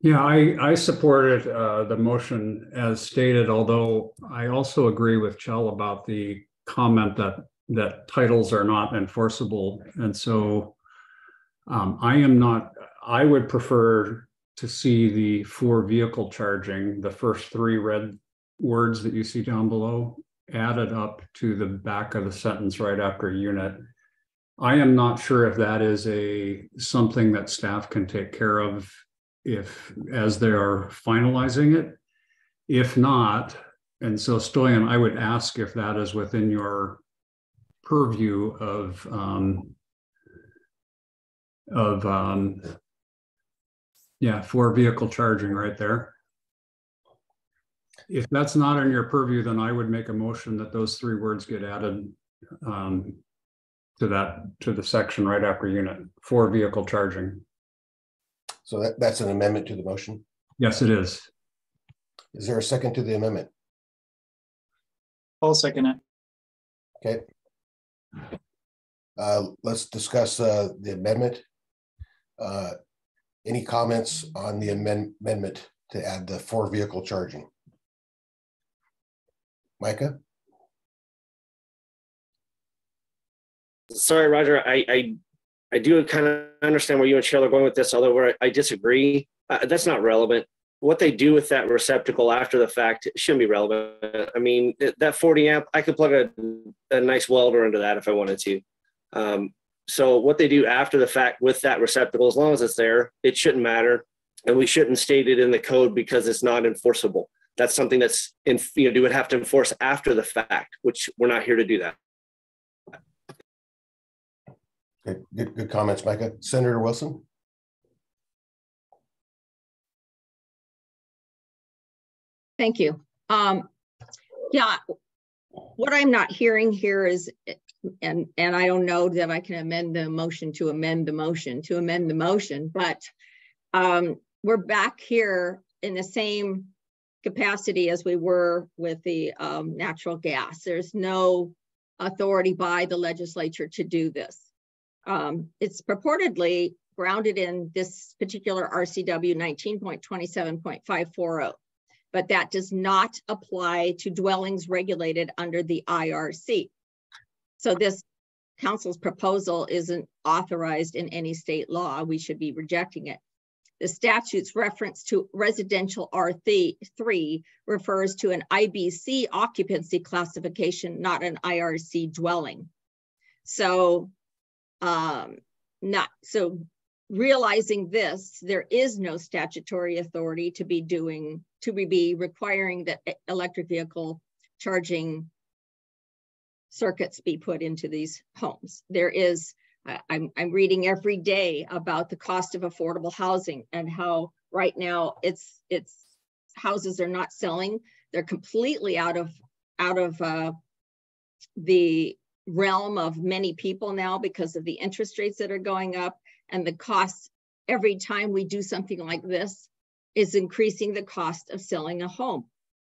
Yeah, I, I supported uh, the motion as stated, although I also agree with Chell about the comment that that titles are not enforceable. And so um, I am not, I would prefer to see the for vehicle charging, the first three red words that you see down below added up to the back of the sentence right after unit I am not sure if that is a something that staff can take care of if as they are finalizing it. If not, and so Stoyan, I would ask if that is within your purview of um, of um, yeah, for vehicle charging right there. If that's not in your purview, then I would make a motion that those three words get added um, to that, to the section right after unit for vehicle charging. So that, that's an amendment to the motion. Yes, it is. Is there a second to the amendment? I'll second it. Okay. Uh, let's discuss uh, the amendment. Uh, any comments on the amend amendment to add the four vehicle charging? Micah? sorry, Roger. I, I, I do kind of understand where you and Chell are going with this, although where I, I disagree. Uh, that's not relevant. What they do with that receptacle after the fact shouldn't be relevant. I mean, that 40 amp, I could plug a, a nice welder into that if I wanted to. Um, so what they do after the fact with that receptacle, as long as it's there, it shouldn't matter. And we shouldn't state it in the code because it's not enforceable. That's something that's in, you know, you would have to enforce after the fact, which we're not here to do that. Good, good, good comments, Micah. Senator Wilson? Thank you. Um, yeah, what I'm not hearing here is, and and I don't know that I can amend the motion to amend the motion to amend the motion, but um, we're back here in the same capacity as we were with the um, natural gas. There's no authority by the legislature to do this. Um, it's purportedly grounded in this particular RCW 19.27.540 but that does not apply to dwellings regulated under the IRC. So this council's proposal isn't authorized in any state law. We should be rejecting it. The statute's reference to residential R3 refers to an IBC occupancy classification, not an IRC dwelling. So, um, not so realizing this, there is no statutory authority to be doing, to be requiring that electric vehicle charging circuits be put into these homes. There is, I'm, I'm reading every day about the cost of affordable housing and how right now it's, it's houses are not selling. They're completely out of, out of uh, the realm of many people now because of the interest rates that are going up and the cost every time we do something like this is increasing the cost of selling a home,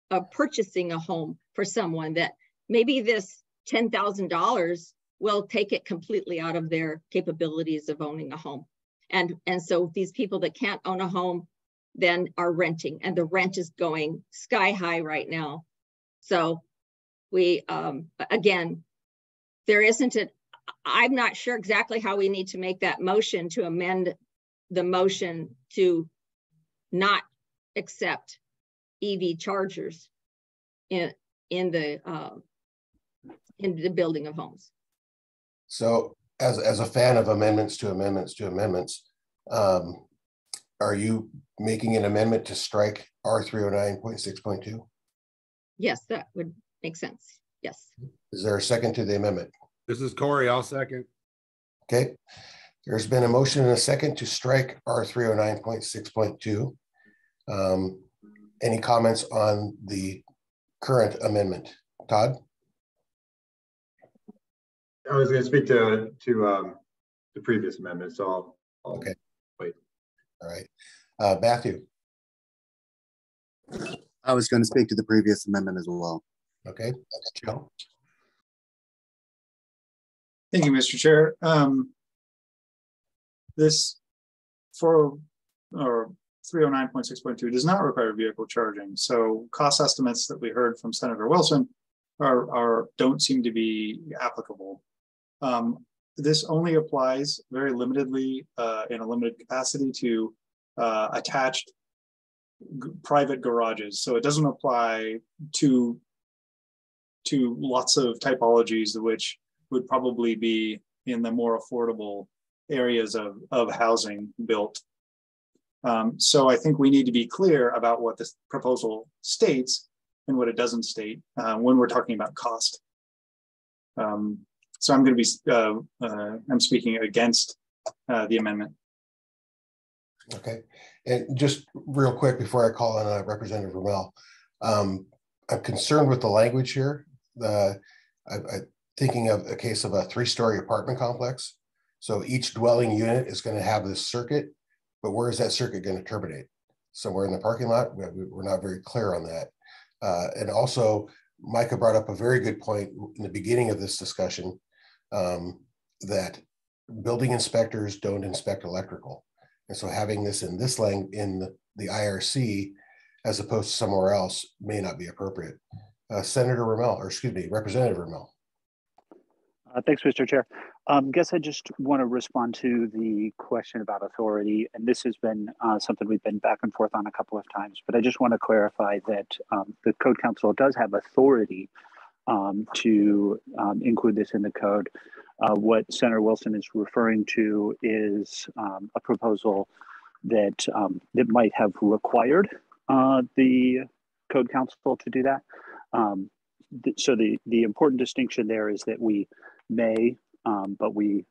of purchasing a home for someone that maybe this $10,000 will take it completely out of their capabilities of owning a home. And, and so these people that can't own a home then are renting and the rent is going sky high right now. So we, um, again, there isn't a, I'm not sure exactly how we need to make that motion to amend the motion to not accept EV chargers in in the uh, in the building of homes. So, as as a fan of amendments to amendments to amendments, um, are you making an amendment to strike R three hundred nine point six point two? Yes, that would make sense. Yes. Is there a second to the amendment? This is Corey. I'll second. Okay. There's been a motion and a second to strike R three oh nine point six point two. Um, any comments on the current amendment? Todd? I was going to speak to to um, the previous amendment, so I'll, I'll okay. Wait. All right, uh, Matthew. I was going to speak to the previous amendment as well. Okay, Joe. Thank you, Mr. Chair. Um, this for or 309.6.2 does not require vehicle charging. So cost estimates that we heard from Senator Wilson are, are don't seem to be applicable. Um, this only applies very limitedly uh, in a limited capacity to uh, attached private garages. So it doesn't apply to to lots of typologies which would probably be in the more affordable areas of, of housing built. Um, so I think we need to be clear about what this proposal states and what it doesn't state uh, when we're talking about cost. Um, so I'm going to be, uh, uh, I'm speaking against uh, the amendment. Okay. And just real quick before I call on uh, Representative Ramel, um, I'm concerned with the language here. The, I, I, thinking of a case of a three-story apartment complex. So each dwelling unit is going to have this circuit, but where is that circuit going to terminate? Somewhere in the parking lot? We're not very clear on that. Uh, and also, Micah brought up a very good point in the beginning of this discussion um, that building inspectors don't inspect electrical. And so having this in this lang in the, IRC as opposed to somewhere else may not be appropriate. Uh, Senator Ramel, or excuse me, Representative Ramel. Uh, thanks, Mr. Chair. Um, guess I just want to respond to the question about authority, and this has been uh, something we've been back and forth on a couple of times. But I just want to clarify that um, the Code Council does have authority um, to um, include this in the code. Uh, what Senator Wilson is referring to is um, a proposal that um, that might have required uh, the Code Council to do that. Th so the the important distinction there is that we may um, but we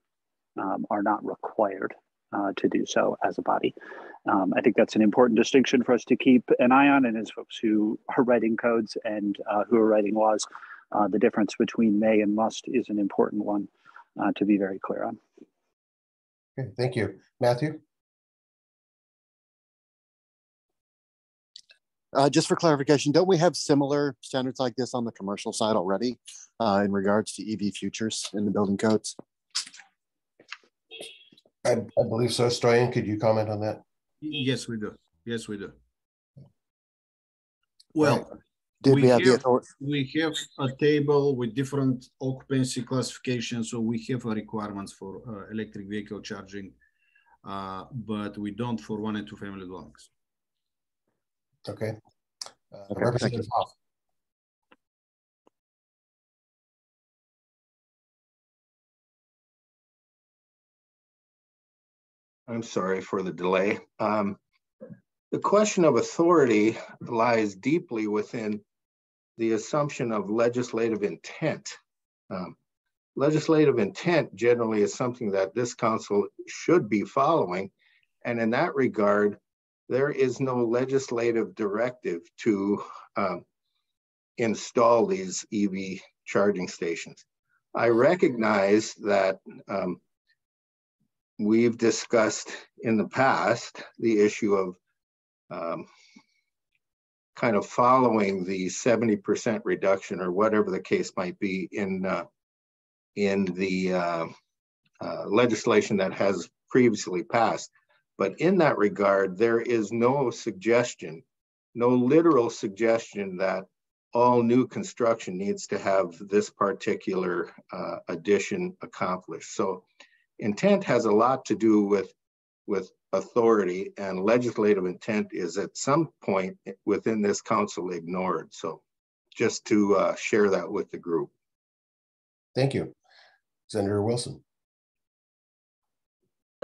um, are not required uh, to do so as a body. Um, I think that's an important distinction for us to keep an eye on, and as folks who are writing codes and uh, who are writing laws, uh, the difference between may and must is an important one uh, to be very clear on. Okay, thank you. Matthew? Uh, just for clarification, don't we have similar standards like this on the commercial side already uh, in regards to EV futures in the building codes? I, I believe so. Stoyan, could you comment on that? Yes, we do. Yes, we do. Well, Did we we have the have, authority? we have a table with different occupancy classifications, so we have a requirements for uh, electric vehicle charging, uh, but we don't for one and two family dwellings. Okay. Uh, Okay. Representative Hoff. I'm sorry for the delay. Um, The question of authority lies deeply within the assumption of legislative intent. Um, Legislative intent generally is something that this council should be following. And in that regard, there is no legislative directive to um, install these EV charging stations. I recognize that um, we've discussed in the past the issue of um, kind of following the 70% reduction or whatever the case might be in uh, in the uh, uh, legislation that has previously passed. But in that regard, there is no suggestion, no literal suggestion that all new construction needs to have this particular uh, addition accomplished. So intent has a lot to do with, with authority and legislative intent is at some point within this council ignored. So just to uh, share that with the group. Thank you. Senator Wilson.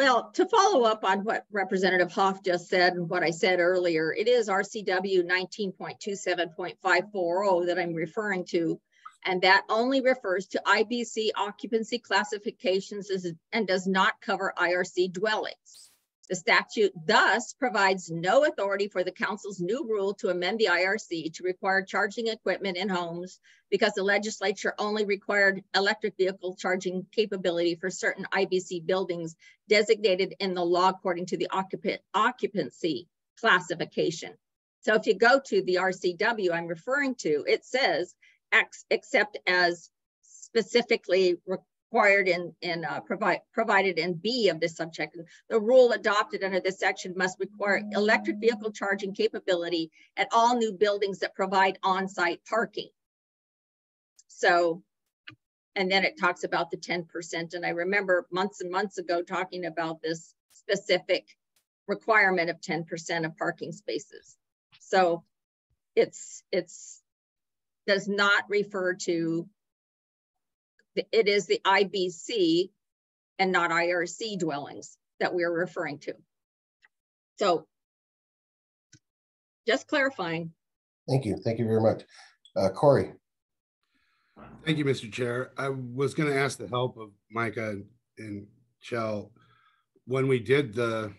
Well, to follow up on what Representative Hoff just said and what I said earlier, it is RCW 19.27.540 that I'm referring to. And that only refers to IBC occupancy classifications and does not cover IRC dwellings. The statute thus provides no authority for the council's new rule to amend the IRC to require charging equipment in homes because the legislature only required electric vehicle charging capability for certain IBC buildings designated in the law according to the occupant occupancy classification. So if you go to the RCW I'm referring to, it says except as specifically required in, in uh, provide, provided in B of this subsection. The rule adopted under this section must require electric vehicle charging capability at all new buildings that provide on-site parking. So, and then it talks about the 10%. And I remember months and months ago talking about this specific requirement of 10% of parking spaces. So it's, it's, does not refer to, it is the IBC and not IRC dwellings that we're referring to. So just clarifying. Thank you. Thank you very much. Uh, Corey. Thank you, Mr. Chair. I was going to ask the help of Micah and- and Chell. When we did the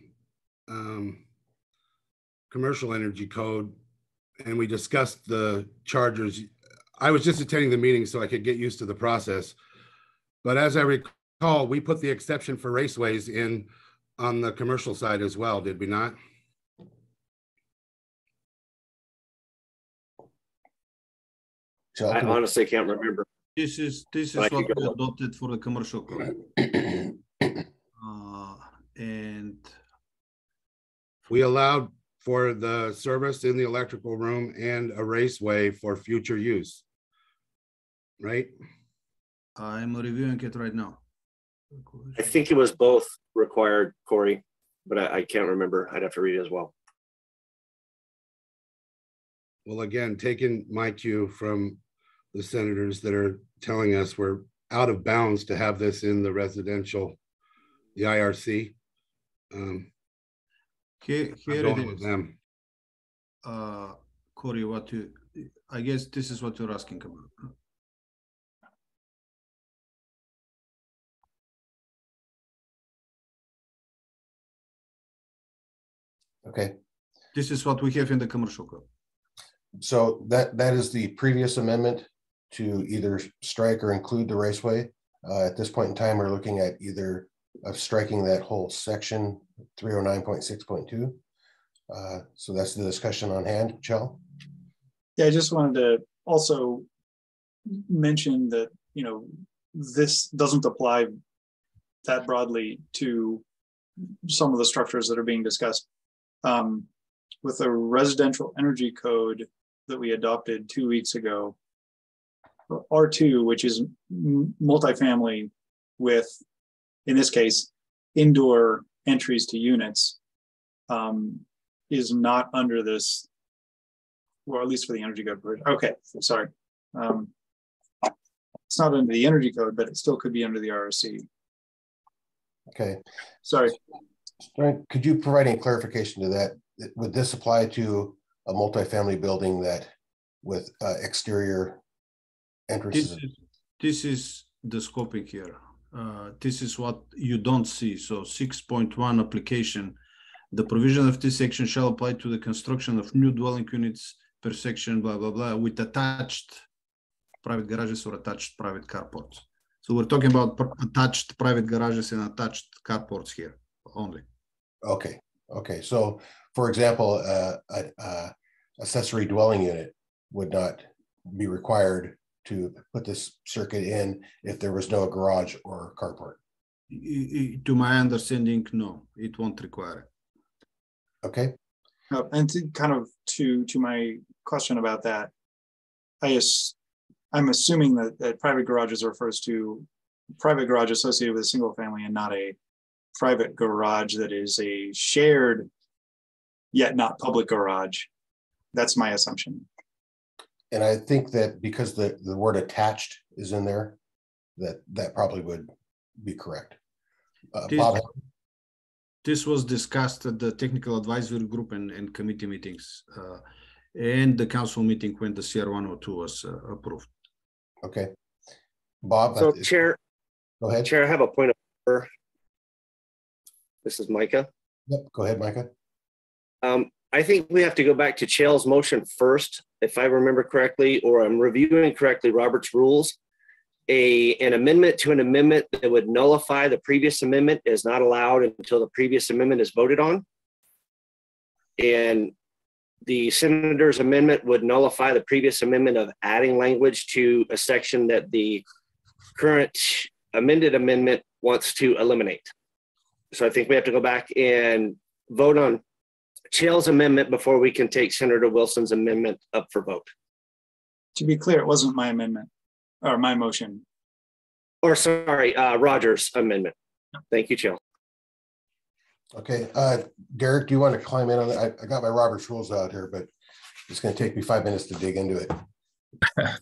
um, commercial energy code and we discussed the chargers, I was just attending the meeting so I could get used to the process. But as I recall, we put the exception for raceways in on the commercial side as well, did we not? So I honestly can't remember. This is, this But is what we adopted for the commercial code. Uh, And We allowed for the service in the electrical room and a raceway for future use. Right? I'm reviewing it right now. I think it was both required, Corey, but I, I can't remember. I'd have to read it as well. Well, again, taking my cue from the senators that are telling us we're out of bounds to have this in the residential, the IRC. Um, Here, I'm here it going with them. Uh, Corey, what you, I guess this is what you're asking about. Okay, This is what we have in the commercial code. so that, that is the previous amendment to either strike or include the raceway. Uh, at this point in time, we're looking at either of striking that whole section three oh nine point six point two. Uh, so that's the discussion on hand, Chell. Yeah, I just wanted to also mention that, you know, this doesn't apply that broadly to some of the structures that are being discussed. Um, with the residential energy code that we adopted two weeks ago, R2, which is multifamily with, in this case, indoor entries to units, um, is not under this, or at least for the energy code. Okay, sorry. Um, it's not under the energy code, but it still could be under the IRC. Okay. Sorry. Could you provide any clarification to that? Would this apply to a multifamily building that with uh, exterior This is, this is the scoping here. Uh, this is what you don't see. So six point one application. The provision of this section shall apply to the construction of new dwelling units per section, blah, blah, blah, with attached private garages or attached private carports. So we're talking about attached private garages and attached carports here only. Okay, okay, so for example, uh, a, a accessory dwelling unit would not be required to put this circuit in if there was no garage or carport. I- I- To my understanding, no, it won't require it. Okay. Uh, and to kind of to to my question about that, I ass- I'm assuming that that private garages refers to private garage associated with a single family and not a private garage that is a shared yet not public garage. That's my assumption. And I think that because the, the word attached is in there, that, that probably would be correct. Uh, This- Bob, This was discussed at the technical advisory group and, and committee meetings, uh, and the council meeting when the CR one oh two was uh, approved. okay. Bob? So uh, Chair. Go ahead. Chair, I have a point of order. This is Micah. Yep, go ahead, Micah. Um, I think we have to go back to Chell's motion first, if I remember correctly, or I'm reviewing correctly Robert's rules. A, an amendment to an amendment that would nullify the previous amendment is not allowed until the previous amendment is voted on. And the senator's amendment would nullify the previous amendment of adding language to a section that the current amended amendment wants to eliminate. So I think we have to go back and vote on Chell's amendment before we can take Senator Wilson's amendment up for vote. To be clear, it wasn't my amendment or my motion. Or sorry, uh, Rogers' amendment. Thank you, Chael. Okay, uh, Derek, do you want to climb in on that? I, I got my Robert's rules out here, but it's gonna take me five minutes to dig into it. *laughs*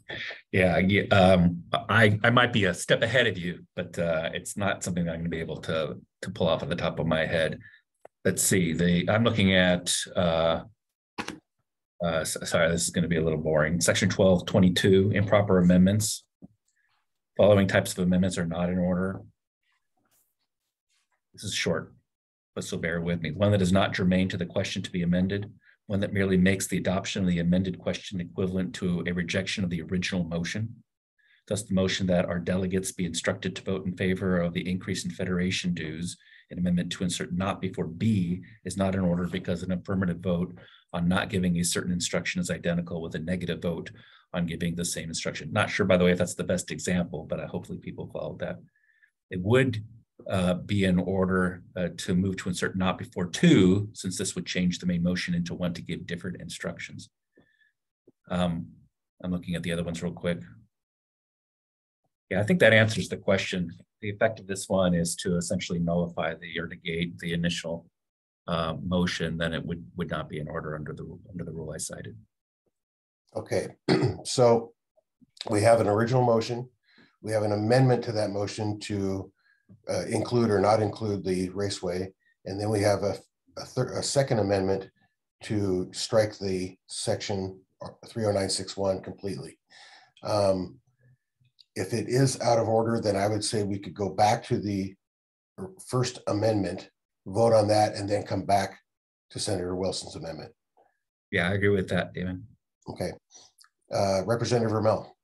Yeah, yeah, um, I, I might be a step ahead of you, but, uh, it's not something that I'm gonna be able to, to pull off at the top of my head. Let's see, the, I'm looking at, uh, uh, sorry, this is gonna be a little boring. Section twelve twenty-two, improper amendments. Following types of amendments are not in order. This is short, but so bear with me. One that is not germane to the question to be amended, one that merely makes the adoption of the amended question equivalent to a rejection of the original motion. Thus, the motion that our delegates be instructed to vote in favor of the increase in federation dues an amendment to insert not before B is not in order because an affirmative vote on not giving a certain instruction is identical with a negative vote on giving the same instruction. Not sure, by the way, if that's the best example, but hopefully people followed that. It would uh, be in order uh, to move to insert not before two, since this would change the main motion into one to give different instructions. Um, I'm looking at the other ones real quick. Yeah, I think that answers the question. the effect of this one is to essentially nullify the or negate the initial uh, motion, then it would would not be in order under the under the rule I cited. Okay, *clears throat* so we have an original motion. We have an amendment to that motion to uh, include or not include the raceway. And then we have a, a, a second amendment to strike the section 30961 completely. Um, if it is out of order, then I would say we could go back to the first amendment, vote on that, and then come back to Senator Wilson's amendment. Yeah, I agree with that, Damon. Okay. Uh, Representative Ramel.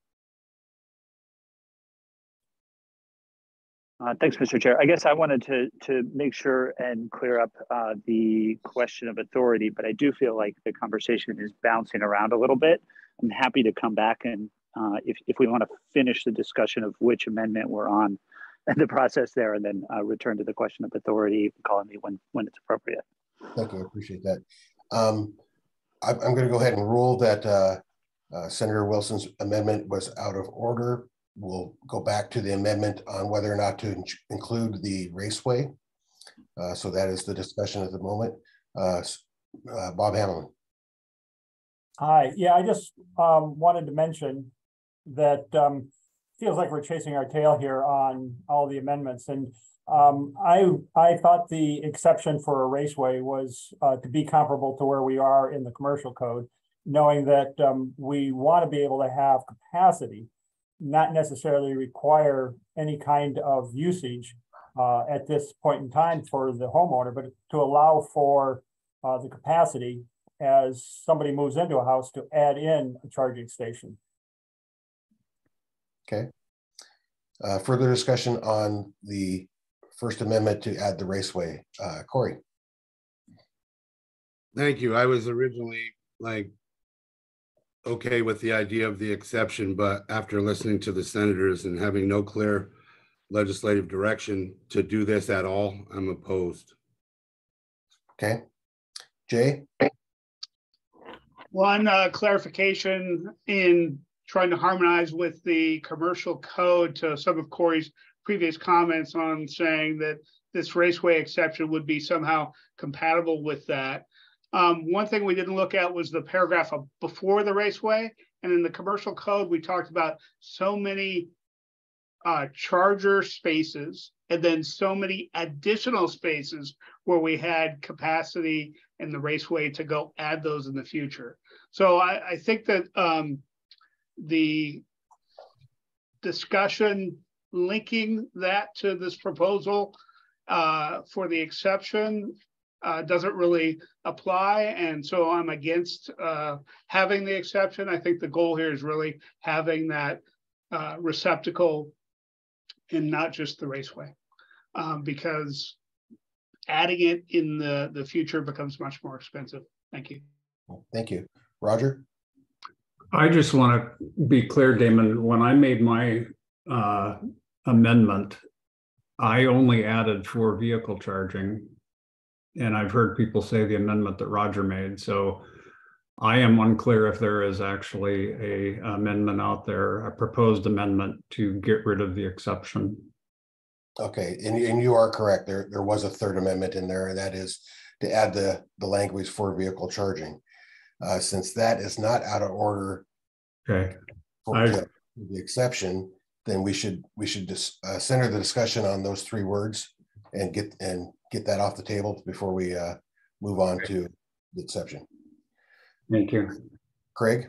Uh, thanks, Mr. Chair. I guess I wanted to to make sure and clear up uh, the question of authority, but I do feel like the conversation is bouncing around a little bit. I'm happy to come back and uh, if, if we want to finish the discussion of which amendment we're on *laughs* and the process there, and then uh, return to the question of authority, call me when when it's appropriate. Thank you. I appreciate that. Um, I, I'm, going to go ahead and rule that uh, uh, Senator Wilson's amendment was out of order we'll go back to the amendment on whether or not to in include the raceway. Uh, so that is the discussion at the moment. Uh, uh, Bob Hamlin. Hi, yeah, I just um, wanted to mention that um, feels like we're chasing our tail here on all the amendments. And um, I I thought the exception for a raceway was uh, to be comparable to where we are in the commercial code, knowing that um, we want to be able to have capacity not necessarily require any kind of usage uh, at this point in time for the homeowner, but to allow for uh, the capacity as somebody moves into a house to add in a charging station. Okay. Uh, further discussion on the First Amendment to add the raceway. Uh, Corey. Thank you. I was originally like okay with the idea of the exception, but after listening to the senators and having no clear legislative direction to do this at all, I'm opposed. Okay. Jay? One uh, clarification in trying to harmonize with the commercial code to some of Corey's previous comments on saying that this raceway exception would be somehow compatible with that. Um, one thing we didn't look at was the paragraph before the raceway. And in the commercial code, we talked about so many uh, charger spaces and then so many additional spaces where we had capacity in the raceway to go add those in the future. So I, I think that um, the discussion linking that to this proposal uh, for the exception uh, doesn't really apply. And so I'm against uh, having the exception. I think the goal here is really having that uh, receptacle and not just the raceway um, because adding it in the, the future becomes much more expensive. Thank you. Thank you. Roger? I just want to be clear, Damon, when I made my uh, amendment, I only added for vehicle charging and I've heard people say the amendment that Roger made. So I am unclear if there is actually a amendment out there, a proposed amendment to get rid of the exception. Okay, and, and you are correct. There there was a third amendment in there, and that is to add the the language for vehicle charging. Uh, since that is not out of order. Okay. For I, the, the, exception, then we should we should just uh, center the discussion on those three words and get and get that off the table before we uh, move on to the exception. Thank you. Craig?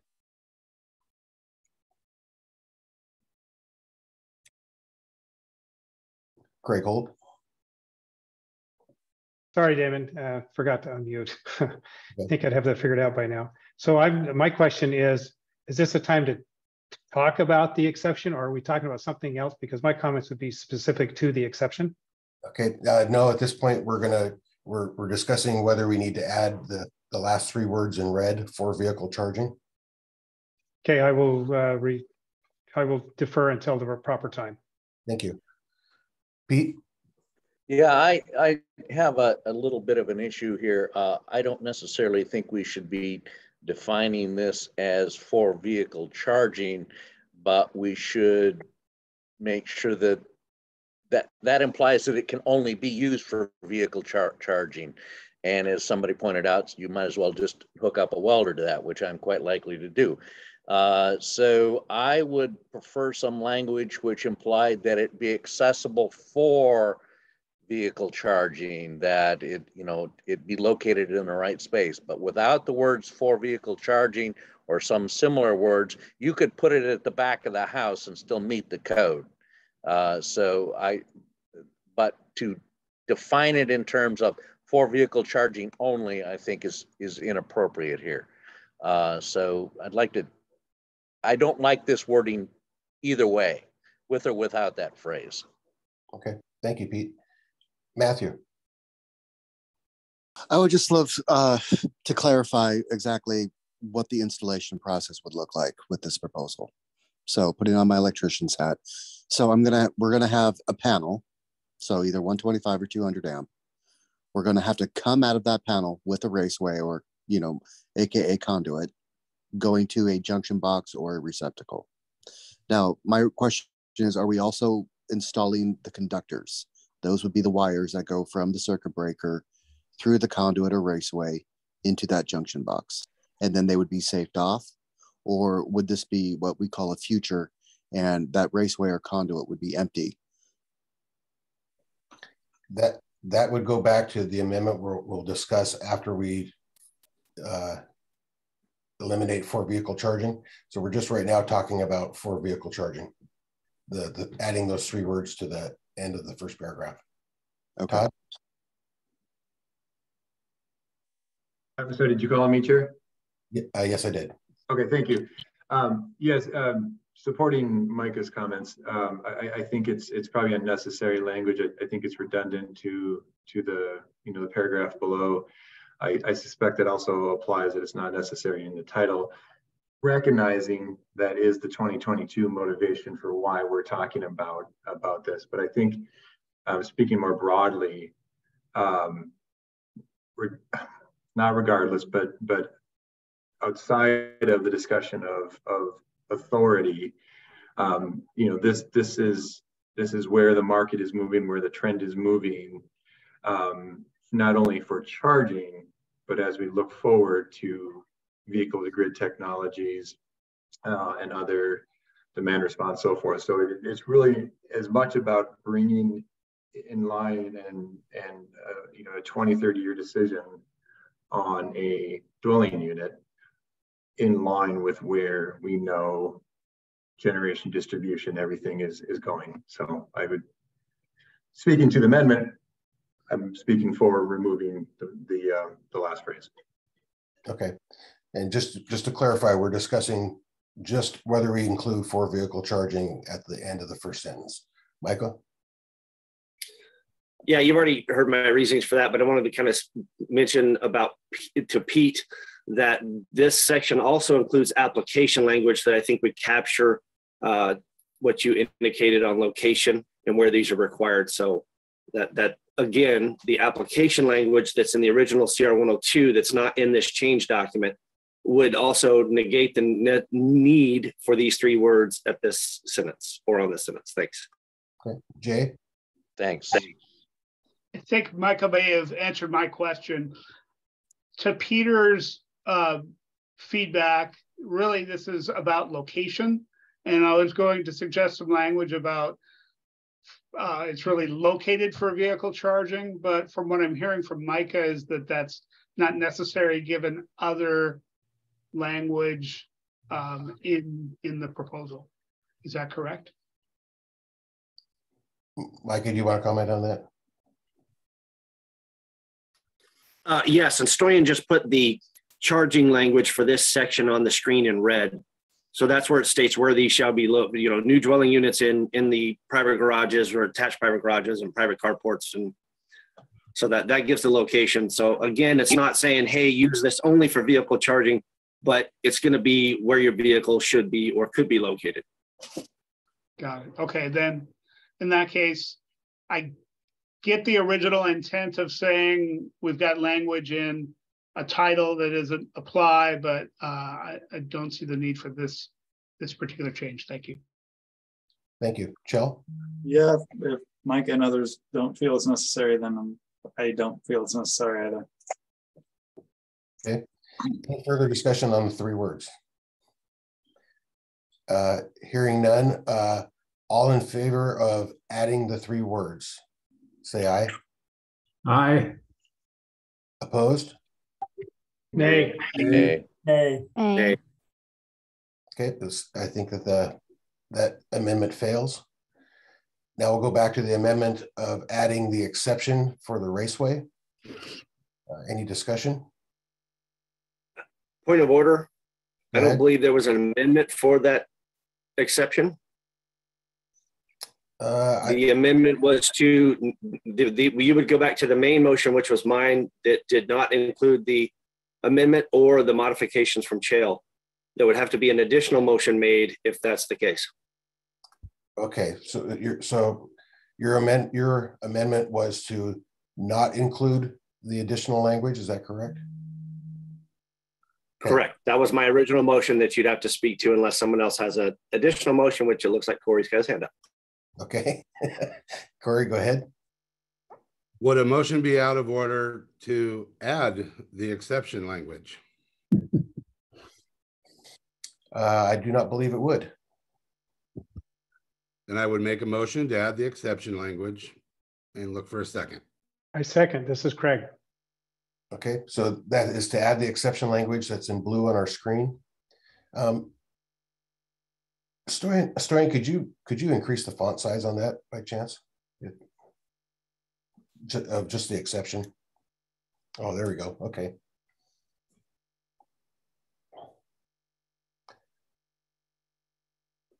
Craig Holt? Sorry, Damon, uh, forgot to unmute. *laughs* I think I'd have that figured out by now. So I'm, my question is, is this a time to talk about the exception or are we talking about something else? Because my comments would be specific to the exception. Okay, uh, no, at this point, we're gonna, we're, we're discussing whether we need to add the, the last three words in red for vehicle charging. Okay, I will uh, re, I will defer until the proper time. Thank you. Pete? Yeah, I, I have a, a little bit of an issue here. Uh, I don't necessarily think we should be defining this as for vehicle charging, but we should make sure that that, that implies that it can only be used for vehicle char- charging. And as somebody pointed out, you might as well just hook up a welder to that, which I'm quite likely to do. Uh, so I would prefer some language which implied that it be accessible for vehicle charging, that it, you know, it be located in the right space, but without the words for vehicle charging or some similar words, you could put it at the back of the house and still meet the code. Uh, so I, but to define it in terms of for vehicle charging only, I think is is inappropriate here. Uh, so I'd like to. I don't like this wording either way, with or without that phrase. Okay, thank you, Pete. Matthew. I would just love uh, to clarify exactly what the installation process would look like with this proposal. So putting on my electrician's hat. So I'm gonna, we're gonna have a panel. So either 125 or 200 amp. We're gonna have to come out of that panel with a raceway or, you know, AKA conduit, going to a junction box or a receptacle. Now, my question is, are we also installing the conductors? Those would be the wires that go from the circuit breaker through the conduit or raceway into that junction box. And then they would be safed off. Or would this be what we call a future and that raceway or conduit would be empty? That that would go back to the amendment we'll, we'll discuss after we uh, eliminate for vehicle charging. So we're just right now talking about for vehicle charging, the, the adding those three words to the end of the first paragraph. Okay. Todd? I'm did you call on me, Chair? Yeah, uh, yes, I did. Okay, thank you. Um, yes, um, supporting Micah's comments, um, I, I, think it's it's probably unnecessary language. I, I, think it's redundant to to the you know the paragraph below. I, I suspect it also applies that it's not necessary in the title. Recognizing that is the 2022 motivation for why we're talking about about this, but I think um, speaking more broadly, um, not regardless, but but outside of the discussion of of authority, um, you know, this this is this is where the market is moving, where the trend is moving, um, not only for charging, but as we look forward to vehicle to grid technologies uh, and other demand response, so forth. So it, it's really as much about bringing in line and and uh, you know a 20, 30 year decision on a dwelling unit in line with where we know generation distribution, everything is, is going. So I would, speaking to the amendment, I'm speaking for removing the, the, uh, the last phrase. Okay. And just, just to clarify, we're discussing just whether we include for vehicle charging at the end of the first sentence. Michael? Yeah, you've already heard my reasons for that, but I wanted to kind of mention about to Pete that this section also includes application language that I think would capture uh, what you indicated on location and where these are required. So that that again, the application language that's in the original CR 102 that's not in this change document would also negate the need for these three words at this sentence or on this sentence. Thanks. Okay. Jay? Thanks. I think Michael may have answered my question. To Peter's uh, feedback, really this is about location. And I was going to suggest some language about uh, it's really located for vehicle charging, but from what I'm hearing from Micah is that that's not necessary given other language um, in in the proposal. Is that correct? Micah, do you want to comment on that? Uh, yes, and Stoyan just put the charging language for this section on the screen in red. So that's where it states where these shall be, you know, new dwelling units in in the private garages or attached private garages and private carports, and so that that gives the location. So again, it's not saying, hey, use this only for vehicle charging, but it's going to be where your vehicle should be or could be located. Got it. Okay, then in that case, I get the original intent of saying we've got language in a title that doesn't apply, but uh, I, I, don't see the need for this this particular change. Thank you. Thank you. Joe? Yeah, if Mike and others don't feel it's necessary, then I'm- I don't feel it's necessary either. Okay, any further discussion on the three words? Uh, hearing none, uh, all in favor of adding the three words, say aye. Aye. Opposed? Nay. Nay. Nay. Nay. Okay, this, I think that the, that amendment fails. Now we'll go back to the amendment of adding the exception for the raceway. Uh, Any discussion? Point of order. I don't believe there was an amendment for that exception. Uh, I- The amendment was to, the, the, you would go back to the main motion, which was mine, that did not include the amendment or the modifications from Chell. There would have to be an additional motion made if that's the case. Okay, so your, so your amend, your amendment was to not include the additional language, is that correct? Okay. Correct. That was my original motion that you'd have to speak to unless someone else has a additional motion, which it looks like Corey's got his hand up. Okay. *laughs* Corey, go ahead. Would a motion be out of order to add the exception language? Uh, I do not believe it would. Then I would make a motion to add the exception language and look for a second. I second. This is Craig. Okay, so that is to add the exception language that's in blue on our screen. Um, Stoyan, Stoyan, could you, could you increase the font size on that by chance? It- Of just the exception? Oh, there we go. Okay.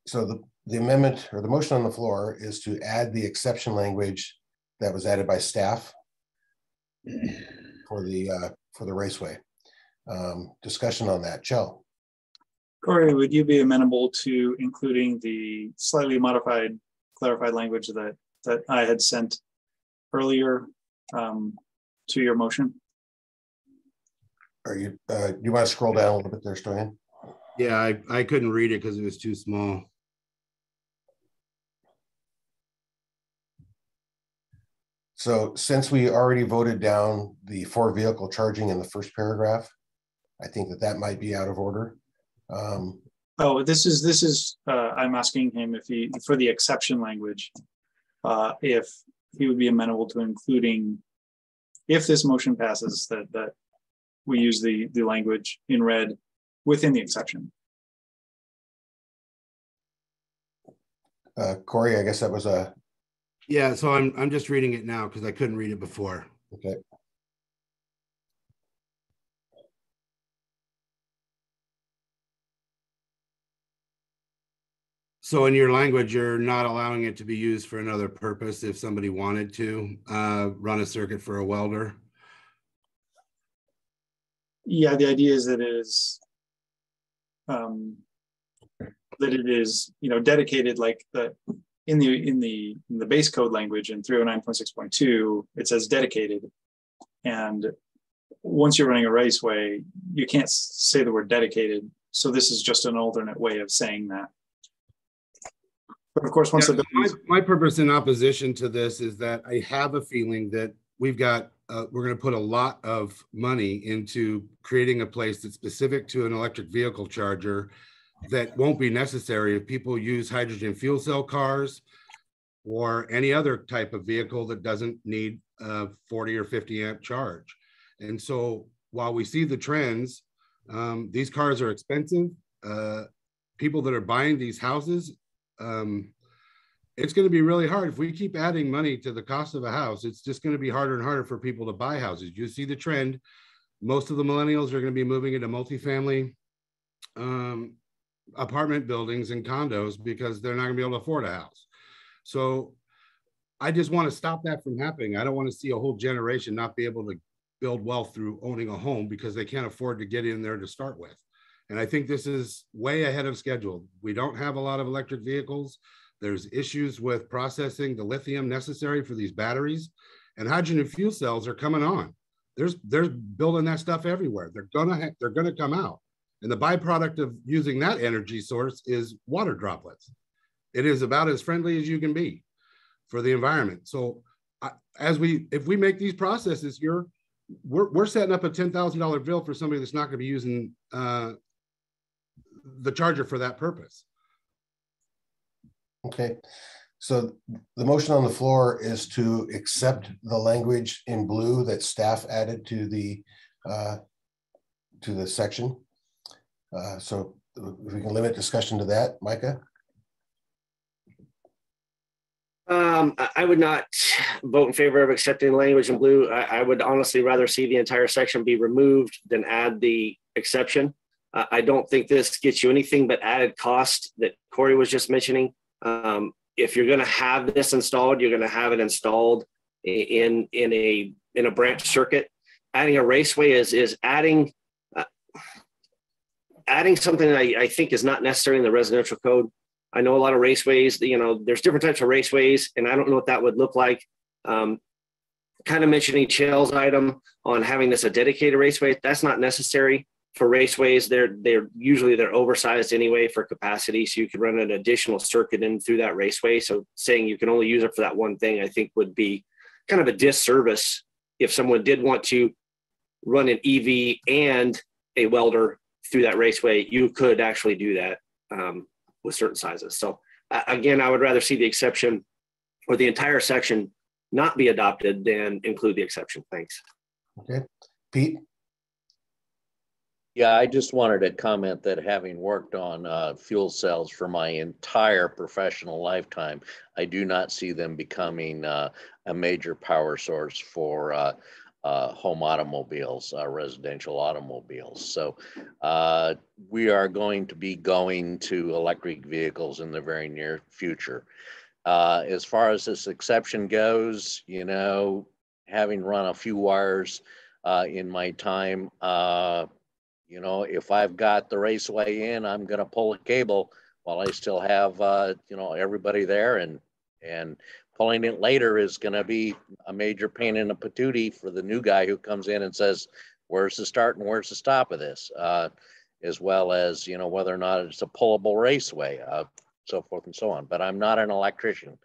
So the, the amendment or the motion on the floor is to add the exception language that was added by staff for the, uh, for the raceway. Um, discussion on that, Joe. Corey, would you be amenable to including the slightly modified, clarified language that, that I had sent earlier um, to your motion? Are you, uh, you want to scroll down a little bit there, Stoyan? Yeah, I, I couldn't read it because it was too small. So since we already voted down the for vehicle charging in the first paragraph, I think that that might be out of order. Um, Oh, this is, this is, uh, I'm asking him if he, for the exception language, uh, if he would be amenable to including, if this motion passes, that, that we use the, the language in red within the exception. uh, Corey, I guess that was a, Yeah, so I'm, I'm just reading it now because I couldn't read it before. okay. So in your language, you're not allowing it to be used for another purpose if somebody wanted to uh, run a circuit for a welder. Yeah, the idea is that it is um, that it is, you know, dedicated like the in the in the in the base code language in 309.6.2, it says dedicated. And once you're running a raceway, you can't say the word dedicated. So this is just an alternate way of saying that. But of course, once Yeah, the my, my purpose in opposition to this is that I have a feeling that we've got, uh, we're gonna put a lot of money into creating a place that's specific to an electric vehicle charger that won't be necessary if people use hydrogen fuel cell cars or any other type of vehicle that doesn't need a 40 or 50 amp charge. And so while we see the trends, um, these cars are expensive. Uh, people that are buying these houses um, it's going to be really hard if we keep adding money to the cost of a house. It's just going to be harder and harder for people to buy houses. You see the trend. Most of the millennials are going to be moving into multifamily um, apartment buildings and condos because they're not going to be able to afford a house. So I just want to stop that from happening. I don't want to see a whole generation not be able to build wealth through owning a home because they can't afford to get in there to start with. And I think this is way ahead of schedule. We don't have a lot of electric vehicles. There's issues with processing the lithium necessary for these batteries. And hydrogen fuel cells are coming on. There's there's building that stuff everywhere. They're gonna ha- they're gonna come out. And the byproduct of using that energy source is water droplets. It is about as friendly as you can be. for the environment. So as we, if we make these processes, you're, we're, we're setting up a $10,000 bill for somebody that's not going to be using uh, the charger for that purpose. Okay, so the motion on the floor is to accept the language in blue that staff added to the uh, to the section. Uh, so if we can limit discussion to that, Micah. Um, I- would not vote in favor of accepting language in blue. I, I would honestly rather see the entire section be removed than add the exception. Uh, I don't think this gets you anything but added cost that Corey was just mentioning. Um, if you're going to have this installed, you're going to have it installed in in a in a branch circuit. Adding a raceway is is adding adding something I, I think is not necessary in the residential code. I know a lot of raceways, you know, there's different types of raceways, and I don't know what that would look like. Um, kind of mentioning Chell's item on having this a dedicated raceway, that's not necessary for raceways. They're they're usually they're oversized anyway for capacity, so you could run an additional circuit in through that raceway. So saying you can only use it for that one thing, I think would be kind of a disservice if someone did want to run an EV and a welder through that raceway. You could actually do that. Um, with certain sizes. So uh, again, I would rather see the exception or the entire section not be adopted than include the exception. Thanks. Okay, Pete. Yeah, I just wanted to comment that having worked on uh, fuel cells for my entire professional lifetime, I do not see them becoming uh, a major power source for uh, home automobiles, uh, residential automobiles. So uh, we are going to be going to electric vehicles in the very near future. Uh, as far as this exception goes, you know, having run a few wires uh, in my time, uh, you know, if I've got the raceway in, I'm going to pull a cable while I still have, you know, everybody there and and pulling it later is going to be a major pain in the patootie for the new guy who comes in and says, where's the start and where's the stop of this? Uh, as well as, you know, whether or not it's a pullable raceway, uh, so forth and so on. But I'm not an electrician.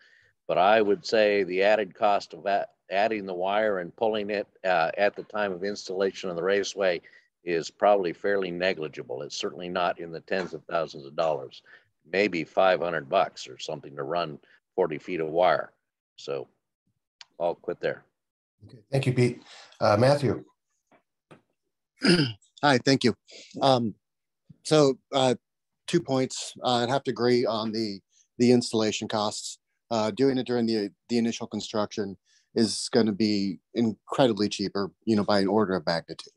But I would say the added cost of adding the wire and pulling it uh, at the time of installation of the raceway is probably fairly negligible. It's certainly not in the tens of thousands of dollars, maybe 500 bucks or something to run 40 feet of wire. So I'll quit there. Okay, thank you, Pete. Uh, Matthew. *clears throat* Hi, thank you. Um, so uh, two points. Uh, I'd have to agree on the the installation costs. Uh, doing it during the the initial construction is going to be incredibly cheaper, you know, by an order of magnitude.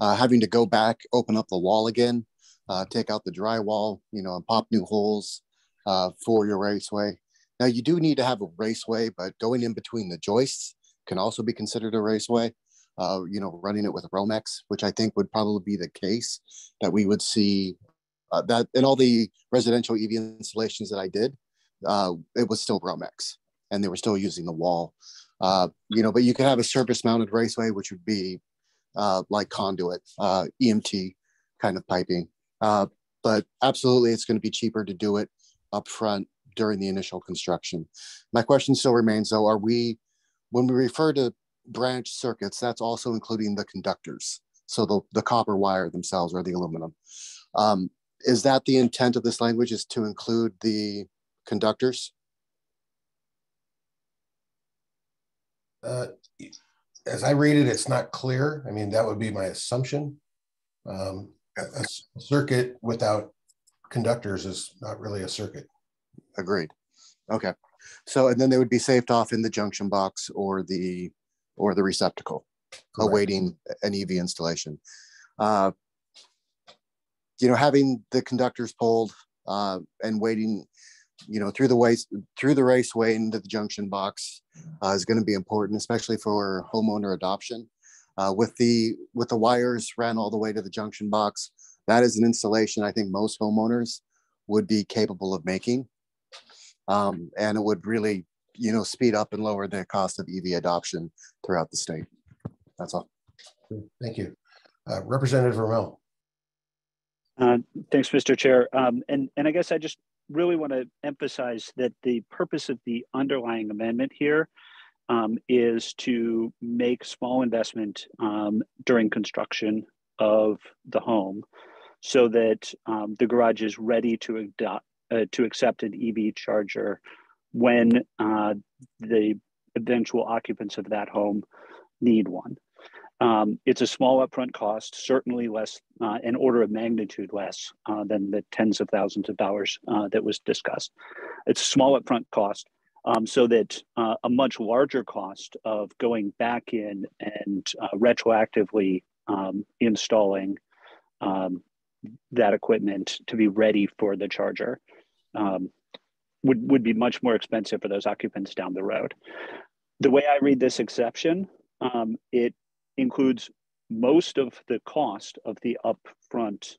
Uh, having to go back, open up the wall again, uh, take out the drywall, you know, and pop new holes uh, for your raceway now you do need to have a raceway, but going in between the joists can also be considered a raceway. Uh, you know, running it with Romex, which I think would probably be the case that we would see uh, that in all the residential EV installations that I did, uh, it was still Romex and they were still using the wall. Uh, you know, but you could have a surface mounted raceway, which would be uh, like conduit, uh, EMT kind of piping. but absolutely, it's going to be cheaper to do it up front during the initial construction. My question still remains though, are we, when we refer to branch circuits, that's also including the conductors. So the, the copper wire themselves or the aluminum. Um, is that the intent of this language is to include the conductors? Uh, as I read it, it's not clear. I mean, that would be my assumption. Um, a, a circuit without conductors is not really a circuit. Agreed. Okay. So, and then they would be saved off in the junction box or the, or the receptacle, Correct. awaiting an EV installation. Uh, you know, having the conductors pulled uh, and waiting, you know, through the waste through the raceway into the junction box uh, is going to be important, especially for homeowner adoption. Uh, with the with the wires ran all the way to the junction box, that is an installation I think most homeowners would be capable of making um, and it would really, you know, speed up and lower the cost of EV adoption throughout the state. That's all. Thank you. Uh, Representative Ramel. Uh, thanks, Mr. Chair. Um, and, and I guess I just really want to emphasize that the purpose of the underlying amendment here um, is to make small investment um, during construction of the home so that um, the garage is ready to adopt uh, to accept an EV charger when uh, the eventual occupants of that home need one. Um, it's a small upfront cost, certainly less, uh, an order of magnitude less uh, than the tens of thousands of dollars uh, that was discussed. It's a small upfront cost, um, so that uh, a much larger cost of going back in and uh, retroactively um, installing um, that equipment to be ready for the charger um, would, would be much more expensive for those occupants down the road. The way I read this exception, um, it includes most of the cost of the upfront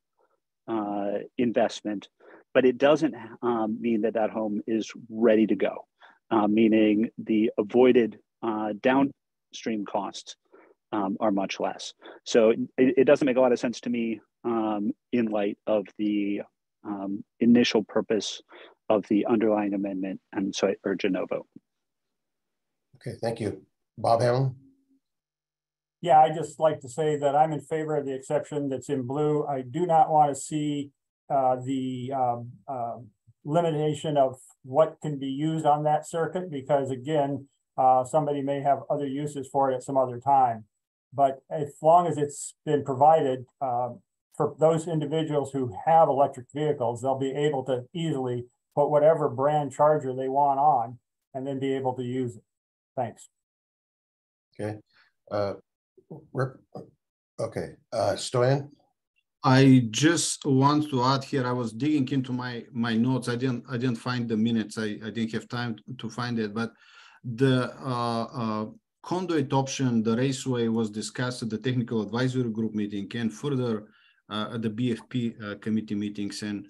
uh, investment, but it doesn't um, mean that that home is ready to go, uh, meaning the avoided uh, downstream costs um, are much less. So it, it, doesn't make a lot of sense to me um, in light of the um, initial purpose of the underlying amendment, and so I urge a no vote. Okay, thank you. Bob Hamlin? Yeah, I just like to say that I'm in favor of the exception that's in blue. I do not want to see uh, the um, uh, limitation of what can be used on that circuit because again, uh, somebody may have other uses for it at some other time. But as long as it's been provided um, for those individuals who have electric vehicles, they'll be able to easily put whatever brand charger they want on and then be able to use it. Thanks. Okay. Uh, okay. Uh, Stoyan? I just want to add here. I was digging into my my notes. I didn't I didn't find the minutes. I, I didn't have time to find it. But the uh, uh, conduit option, the raceway, was discussed at the technical advisory group meeting and further uh, at the BFP uh, committee meetings. And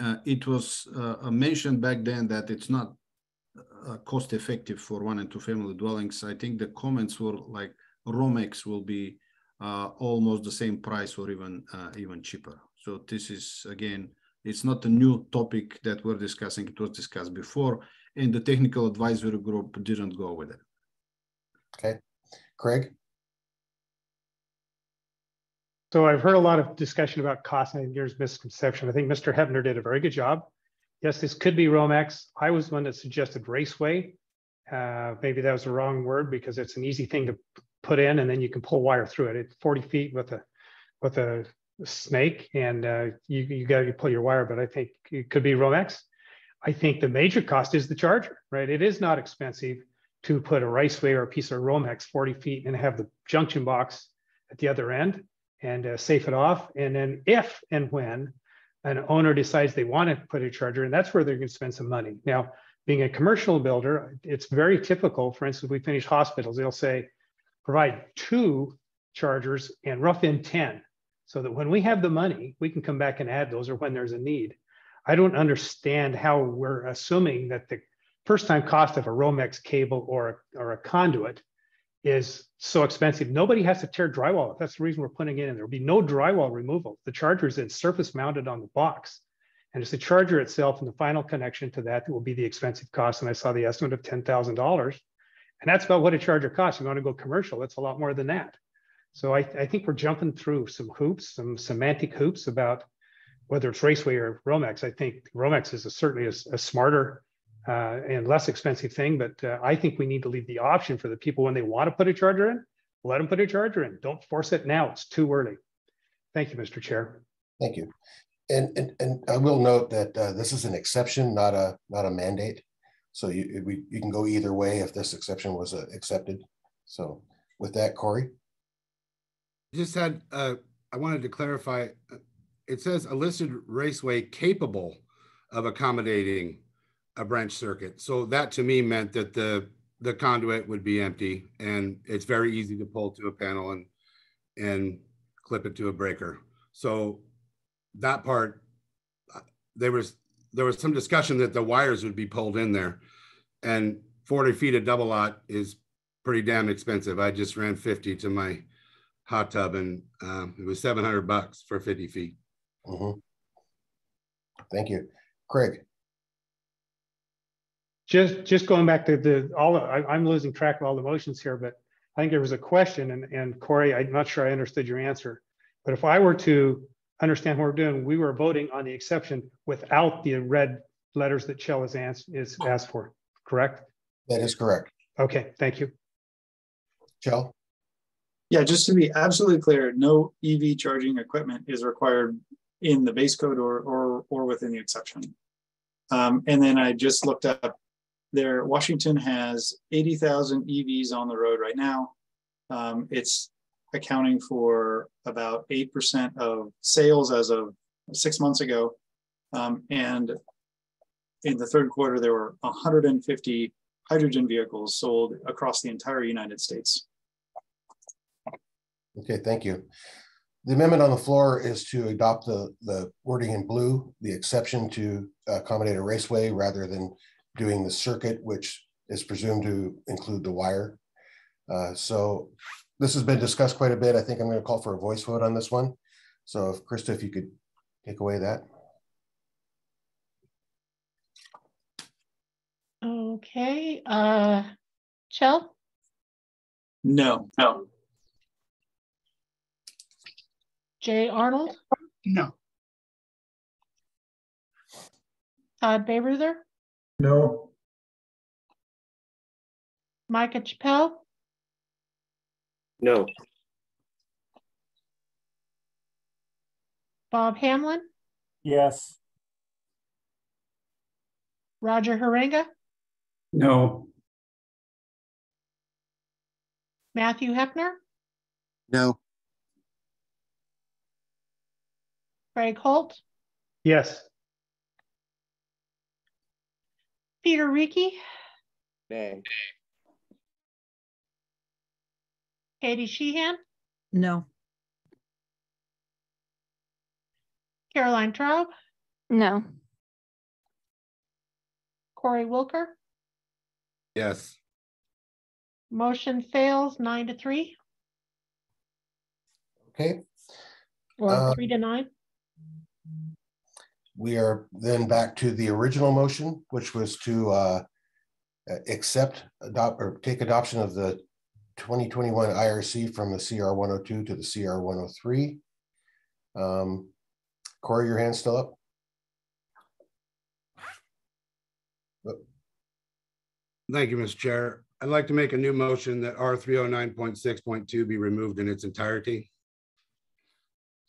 uh, it was uh, mentioned back then that it's not uh, cost effective for one and two family dwellings. I think the comments were like Romex will be uh, almost the same price or even even cheaper. So this is again, it's not a new topic that we're discussing. It was discussed before, and the technical advisory group didn't go with it. Okay, Craig. So I've heard a lot of discussion about cost, and there's misconception. I think Mr. Hepner did a very good job. Yes, this could be Romex. I was one that suggested Raceway. Uh, maybe that was the wrong word because it's an easy thing to put in, and then you can pull wire through it. It's 40 feet with a with a snake, and uh, you you got to pull your wire. But I think it could be Romex. I think the major cost is the charger, right? It is not expensive to put a Raceway or a piece of Romex 40 feet and have the junction box at the other end and uh, safe it off. And then if and when an owner decides they want to put a charger, and that's where they're going to spend some money. Now, being a commercial builder, it's very typical. For instance, we finish hospitals, they'll say, provide two chargers and rough in 10 so that when we have the money, we can come back and add those or when there's a need. I don't understand how we're assuming that the first time cost of a Romex cable or, or a conduit is so expensive. Nobody has to tear drywall. That's the reason we're putting it in. There will be no drywall removal. The charger is then surface mounted on the box. And it's the charger itself and the final connection to that that will be the expensive cost. And I saw the estimate of $10,000. And that's about what a charger costs. You want to go commercial, it's a lot more than that. So I, I think we're jumping through some hoops, some semantic hoops about whether it's Raceway or Romex. I think Romex is a, certainly a, a smarter uh, and less expensive thing. But uh, I think we need to leave the option for the people when they want to put a charger in, let them put a charger in. Don't force it now. It's too early. Thank you, Mr. Chair. Thank you. And and, and I will note that uh, this is an exception, not a not a mandate. So you we, you can go either way if this exception was uh, accepted. So with that, Corey. Just had uh, I wanted to clarify. Uh, it says a listed raceway capable of accommodating a branch circuit. So that to me meant that the the conduit would be empty and it's very easy to pull to a panel and and clip it to a breaker. So that part uh, there was there was some discussion that the wires would be pulled in there and 40 feet of double lot is pretty damn expensive. I just ran 50 to my hot tub and um, it was 700 bucks for 50 feet. Mm -hmm. Thank you. Craig. Just, just going back to the, all, I, I'm losing track of all the motions here, but I think there was a question and, and Corey, I'm not sure I understood your answer. But if I were to understand what we're doing, we were voting on the exception without the red letters that Chell is asked, is asked for, correct? That is correct. Okay, thank you. Chell? Yeah, just to be absolutely clear, no EV charging equipment is required in the base code or or or within the exception. Um, and then I just looked up there. Washington has eighty thousand EVs on the road right now. Um, it's accounting for about eight percent of sales as of six months ago, um, and in the third quarter there were 150 hydrogen vehicles sold across the entire United States. Okay, thank you. The amendment on the floor is to adopt the, the wording in blue, the exception to accommodate a raceway rather than doing the circuit, which is presumed to include the wire. Uh, so this has been discussed quite a bit. I think I'm going to call for a voice vote on this one. So if Krista, if you could take away that. Okay, uh, Chell, No, no. Jay Arnold, No. Todd Beyreuther, No. Micah Chappell, No. Bob Hamlin, Yes. Roger Harenga, No. Matthew Hepner, No. Craig Holt, Yes. Peter Reiki, Nay. Katie Sheehan, No. Caroline Traub, No. Corey Wilker. Yes. Motion fails nine to three Okay, or Uh, three to nine. We are then back to the original motion, which was to uh, accept, adopt, or take adoption of the 2021 IRC from the CR 102 to the CR 103. Um, Corey, your hand's still up? Thank you, Mr. Chair. I'd like to make a new motion that R three oh nine point six point two be removed in its entirety.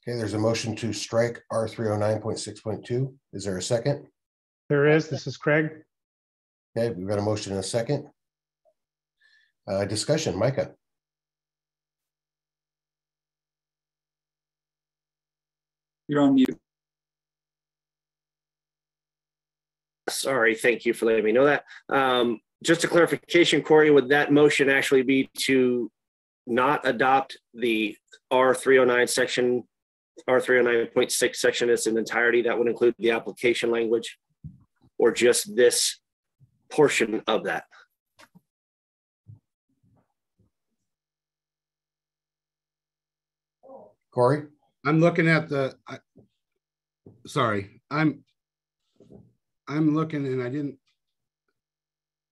Okay, there's a motion to strike R three oh nine point six point two. Is there a second? There is. This is Craig. Okay, we've got a motion and a second. Uh, discussion, Micah. You're on mute. Sorry, thank you for letting me know that. Um, just a clarification, Corey, would that motion actually be to not adopt the R three oh nine section, R three oh nine point six section is in its entirety? That would include the application language? Or just this portion of that? Corey? I'm looking at the, I, sorry, I'm, I'm looking and I didn't,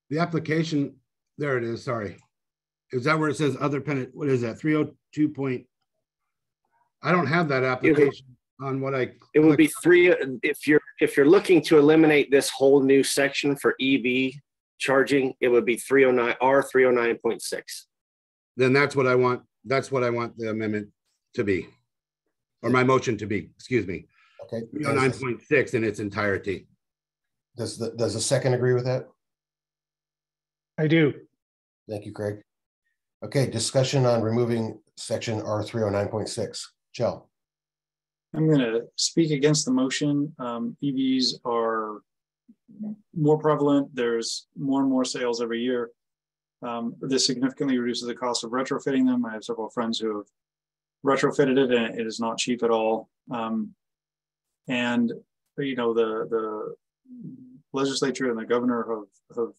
the application, there it is, sorry. Is that where it says other pen, what is that, 302 point? I don't have that application on what I. It would be three, uh, if you're, if you're looking to eliminate this whole new section for EV charging, it would be three oh nine, R three oh nine point six. Then that's what I want, that's what I want the amendment to be. Or my motion to be, excuse me. Okay. 309.6 in its entirety. Does the, does the second agree with that? I do. Thank you, Craig. Okay, discussion on removing section R three oh nine point six. Joe? I'm going to speak against the motion. Um, EVs are more prevalent. There's more and more sales every year. Um, this significantly reduces the cost of retrofitting them. I have several friends who have retrofitted it and it is not cheap at all. Um, and, you know, the, the legislature and the governor have, have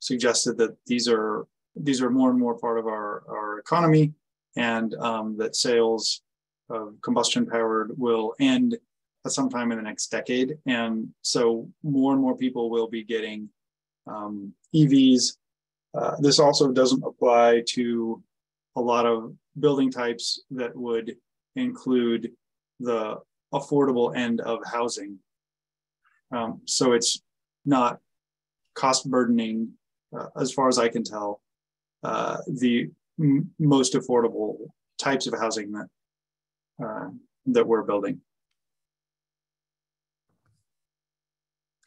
suggested that these are, these are more and more part of our, our economy and um, that sales of combustion powered will end at some time in the next decade. And so more and more people will be getting um, EVs. Uh, this also doesn't apply to a lot of building types that would include the affordable end of housing. Um, so it's not cost burdening, uh, as far as I can tell, uh, the most affordable types of housing that uh, that we're building.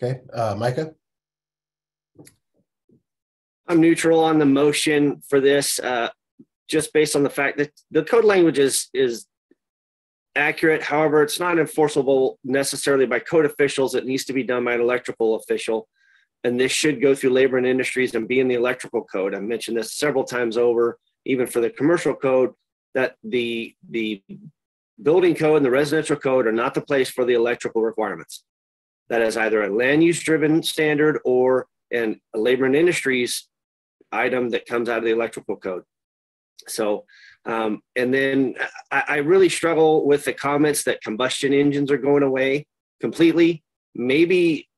Okay, uh, Micah? I'm neutral on the motion for this, uh, just based on the fact that the code language is, is accurate. However, it's not enforceable necessarily by code officials. It needs to be done by an electrical official. And this should go through labor and industries and be in the electrical code. I mentioned this several times over, even for the commercial code, that the, the building code and the residential code are not the place for the electrical requirements. That is either a land use driven standard or an labor and industries item that comes out of the electrical code. So, um, and then I, I really struggle with the comments that combustion engines are going away completely. Maybe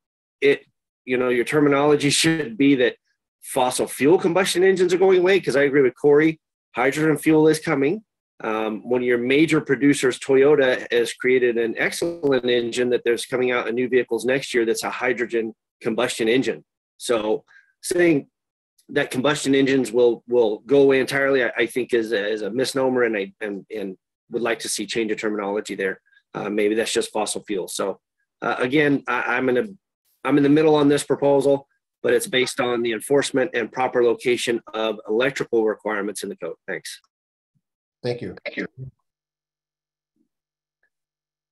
it, you know, your terminology should be that fossil fuel combustion engines are going away because I agree with Corey. Hydrogen fuel is coming. Um, one of your major producers, Toyota, has created an excellent engine that there's coming out in new vehicles next year that's a hydrogen combustion engine. So saying that combustion engines will will go away entirely, I, I think is a, is a misnomer, and I and, and would like to see change of terminology there. Uh, maybe that's just fossil fuel. So uh, again, I, I'm in a I'm in the middle on this proposal, but it's based on the enforcement and proper location of electrical requirements in the code. Thanks. Thank you. Thank you.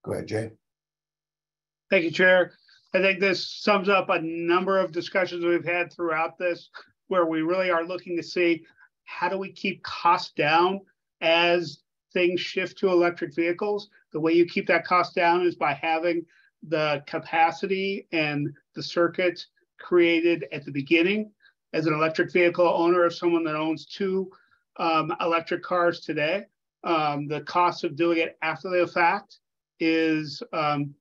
Go ahead, Jay. Thank you, Chair. I think this sums up a number of discussions we've had throughout this where we really are looking to see how do we keep costs down as things shift to electric vehicles. The way you keep that cost down is by having the capacity and the circuits created at the beginning. As an electric vehicle owner, of someone that owns two um, electric cars today, um, the cost of doing it after the fact is um,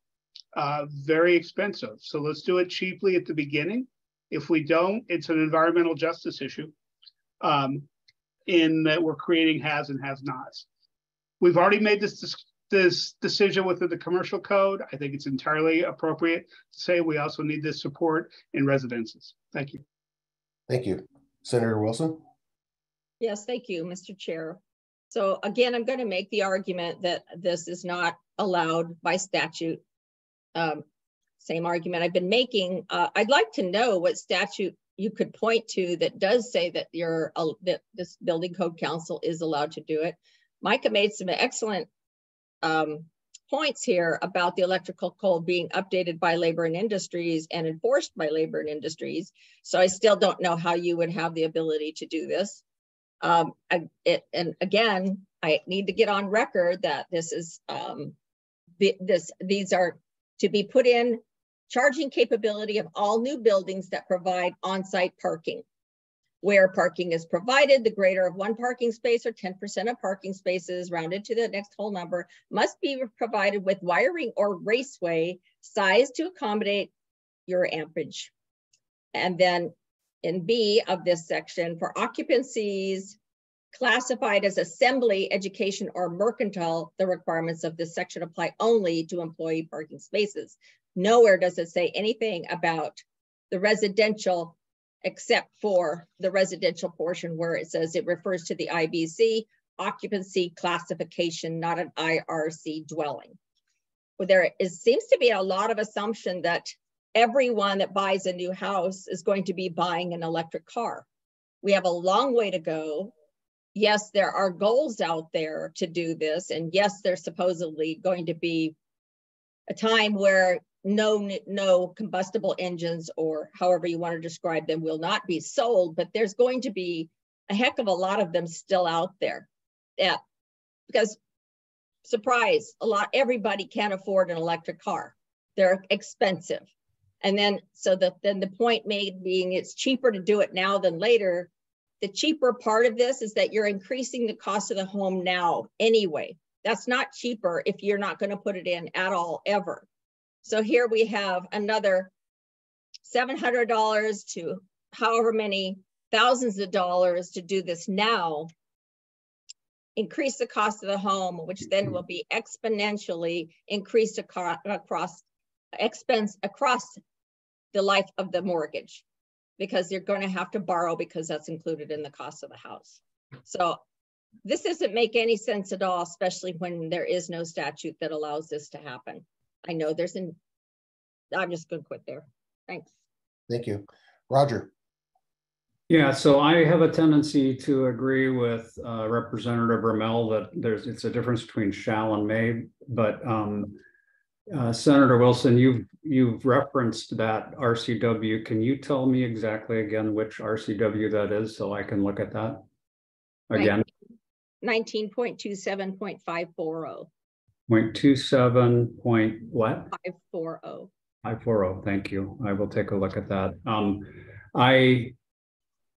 uh, very expensive. So let's do it cheaply at the beginning if we don't, it's an environmental justice issue um, in that we're creating has and has nots. We've already made this, this decision within the commercial code. I think it's entirely appropriate to say we also need this support in residences. Thank you. Thank you. Senator Wilson? Yes, thank you, Mr. Chair. So again, I'm going to make the argument that this is not allowed by statute. Um, same argument I've been making. Uh, I'd like to know what statute you could point to that does say that your uh, that this building code council is allowed to do it. Micah made some excellent um, points here about the electrical code being updated by labor and industries and enforced by labor and industries. So I still don't know how you would have the ability to do this. Um, I, it, and again, I need to get on record that this is um, this these are to be put in charging capability of all new buildings that provide on-site parking. Where parking is provided, the greater of one parking space or 10% of parking spaces rounded to the next whole number must be provided with wiring or raceway size to accommodate your amperage. And then in B of this section, for occupancies classified as assembly, education, or mercantile, the requirements of this section apply only to employee parking spaces. Nowhere does it say anything about the residential except for the residential portion where it says it refers to the IBC occupancy classification, not an IRC dwelling. Well, there is, seems to be a lot of assumption that everyone that buys a new house is going to be buying an electric car. We have a long way to go. Yes, there are goals out there to do this. And yes, there's supposedly going to be a time where no no combustible engines or however you want to describe them will not be sold but there's going to be a heck of a lot of them still out there yeah because surprise a lot everybody can't afford an electric car they're expensive and then so that then the point made being it's cheaper to do it now than later. The cheaper part of this is that you're increasing the cost of the home now anyway. That's not cheaper if you're not going to put it in at all ever. So here we have another $700 to however many thousands of dollars to do this now, increase the cost of the home, which then will be exponentially increased across, across expense across the life of the mortgage because you're going to have to borrow because that's included in the cost of the house. So this doesn't make any sense at all, especially when there is no statute that allows this to happen. I know there's an, I'm just going to quit there. Thanks. Thank you. Roger. Yeah, so I have a tendency to agree with uh, Representative Ramel that there's it's a difference between shall and may, but um, uh, Senator Wilson, you've you've referenced that RCW. Can you tell me exactly again which RCW that is so I can look at that again? 19.27.540. Point two seven point what? 540. 540. Thank you. I will take a look at that. Um, I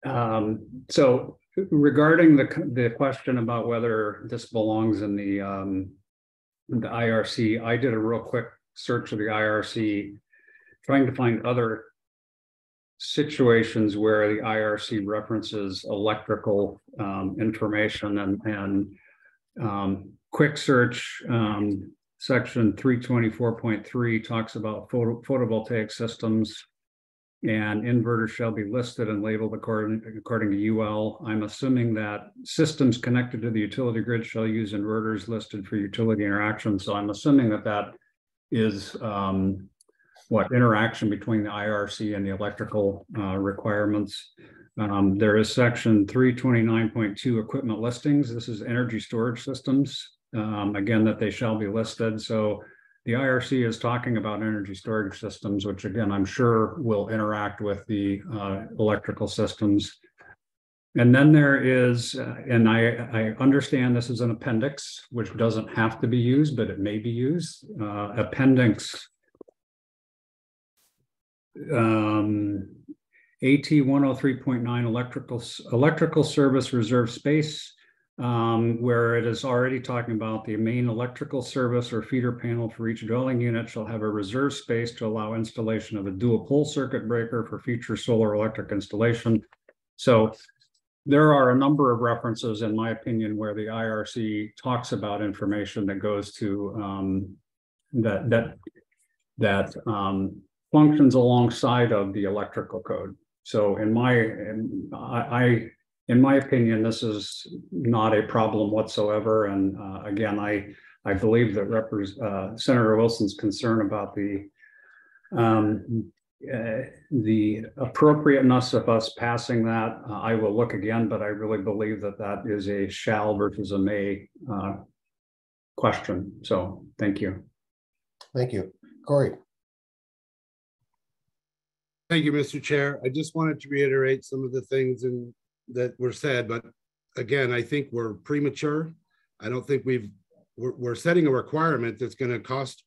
um, so regarding the the question about whether this belongs in the um, the IRC, I did a real quick search of the IRC, trying to find other situations where the IRC references electrical um, information and, and um, quick search um, section 324.3 talks about photo, photovoltaic systems and inverters shall be listed and labeled according, according to UL. I'm assuming that systems connected to the utility grid shall use inverters listed for utility interaction. So I'm assuming that that is um, what interaction between the IRC and the electrical uh, requirements. Um, there is section 329.2 equipment listings. This is energy storage systems. Um, again, that they shall be listed. So the IRC is talking about energy storage systems, which again, I'm sure will interact with the uh, electrical systems. And then there is, uh, and I, I understand this is an appendix, which doesn't have to be used, but it may be used. Uh, appendix um, AT 103.9 electrical electrical service reserve space um, where it is already talking about the main electrical service or feeder panel for each dwelling unit shall have a reserve space to allow installation of a dual pole circuit breaker for future solar electric installation. So there are a number of references, in my opinion, where the IRC talks about information that goes to um, that that that um, functions alongside of the electrical code. So in my, in, I, I in my opinion, this is not a problem whatsoever. And uh, again, I I believe that Repres uh, Senator Wilson's concern about the um, uh, the appropriateness of us passing that, uh, I will look again, but I really believe that that is a shall versus a may uh, question. So thank you. Thank you. Corey. Thank you, Mr. Chair. I just wanted to reiterate some of the things in that were said, but again, I think we're premature. I don't think we've, we're, we're setting a requirement that's going to cost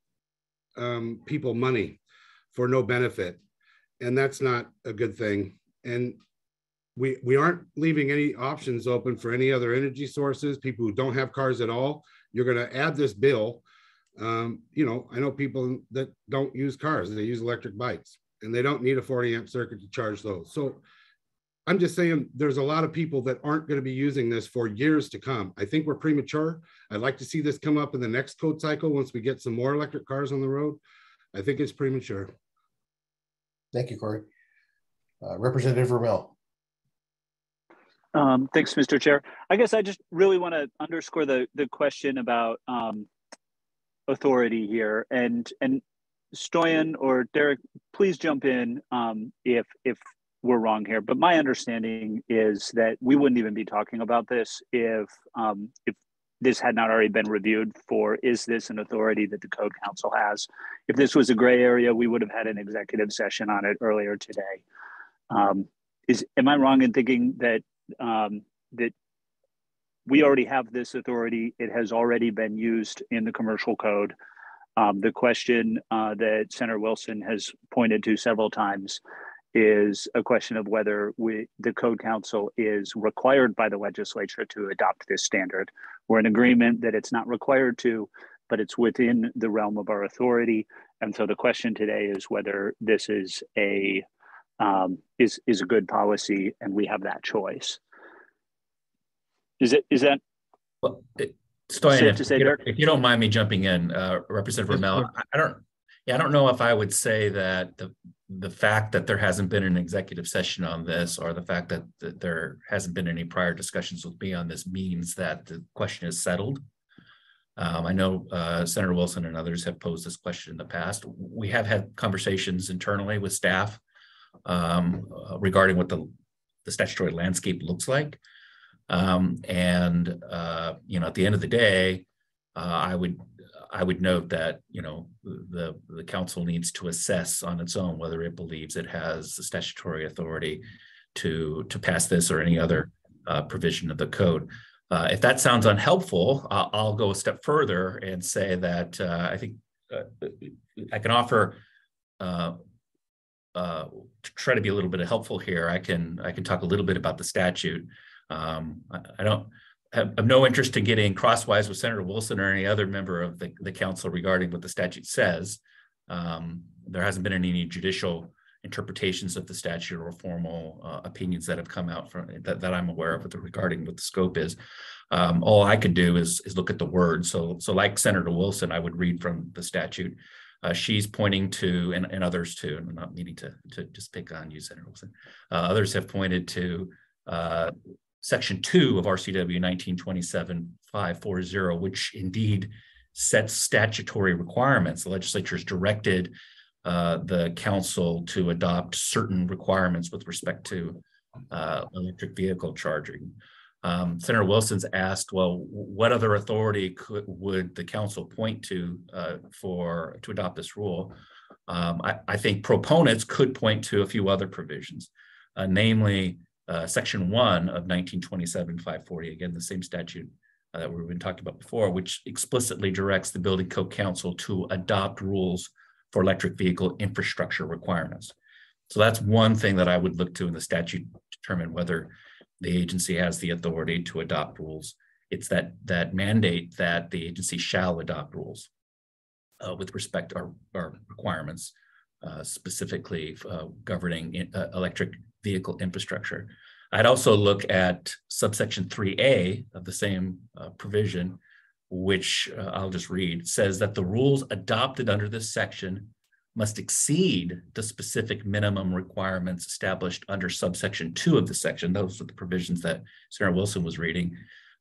um, people money for no benefit. And that's not a good thing. And we, we aren't leaving any options open for any other energy sources, people who don't have cars at all. You're going to add this bill. Um, you know, I know people that don't use cars, they use electric bikes and they don't need a 40 amp circuit to charge those. So I'm just saying there's a lot of people that aren't going to be using this for years to come. I think we're premature. I'd like to see this come up in the next code cycle once we get some more electric cars on the road. I think it's premature. Thank you, Corey. Uh, Representative Ramel. Um, thanks, Mr. Chair. I guess I just really want to underscore the the question about um, authority here, and and Stoyan or Derek, please jump in um, if if we're wrong here, but my understanding is that we wouldn't even be talking about this if um, if this had not already been reviewed for is this an authority that the code council has? If this was a gray area we would have had an executive session on it earlier today. Um, is am i wrong in thinking that um, that we already have this authority? It has already been used in the commercial code. Um, the question uh, that senator wilson has pointed to several times is a question of whether we, the Code Council is required by the legislature to adopt this standard. We're in agreement that it's not required to, but it's within the realm of our authority. And so the question today is whether this is a um, is is a good policy, and we have that choice. Is it is that? Well, it, Stoyan, if, to say, you Dirk? don't- if you don't mind me jumping in, uh, Representative Ramel. I, I don't, yeah, I don't know if I would say that the the fact that there hasn't been an executive session on this, or the fact that, that there hasn't been any prior discussions with me on this means that the question is settled. Um, I know uh, Senator Wilson and others have posed this question in the past. We have had conversations internally with staff um, uh, regarding what the, the statutory landscape looks like. Um, and uh, you know, at the end of the day, uh, I would I would note that you know the the council needs to assess on its own whether it believes it has the statutory authority to to pass this or any other uh, provision of the code. Uh, if that sounds unhelpful, I'll, I'll go a step further and say that uh, I think uh, I can offer uh, uh, to try to be a little bit helpful here. I can I can talk a little bit about the statute. Um, I, I don't have, have no interest in getting crosswise with Senator Wilson or any other member of the, the council regarding what the statute says. Um, there hasn't been any judicial interpretations of the statute or formal uh, opinions that have come out from that, that I'm aware of with regarding what the scope is. Um, all I could do is is look at the words. So so like Senator Wilson, I would read from the statute. Uh, she's pointing to, and, and others too, and I'm not meaning to, to just pick on you, Senator Wilson. Uh, others have pointed to uh, section two of RCW 1927-540, which indeed sets statutory requirements. The legislature has directed uh, the council to adopt certain requirements with respect to uh, electric vehicle charging. Um, Senator Wilson's asked, well, what other authority could would the council point to uh, for to adopt this rule? Um, I, I think proponents could point to a few other provisions, uh, namely uh, Section One of 1927-540, again the same statute uh, that we've been talking about before, which explicitly directs the Building Code Council to adopt rules for electric vehicle infrastructure requirements. So that's one thing that I would look to in the statute to determine whether the agency has the authority to adopt rules. It's that that mandate that the agency shall adopt rules uh, with respect to our, our requirements, uh, specifically uh, governing in, uh, electric vehicle infrastructure. I'd also look at subsection 3A of the same uh, provision, which uh, I'll just read, says that the rules adopted under this section must exceed the specific minimum requirements established under subsection two of the section. Those are the provisions that Senator Wilson was reading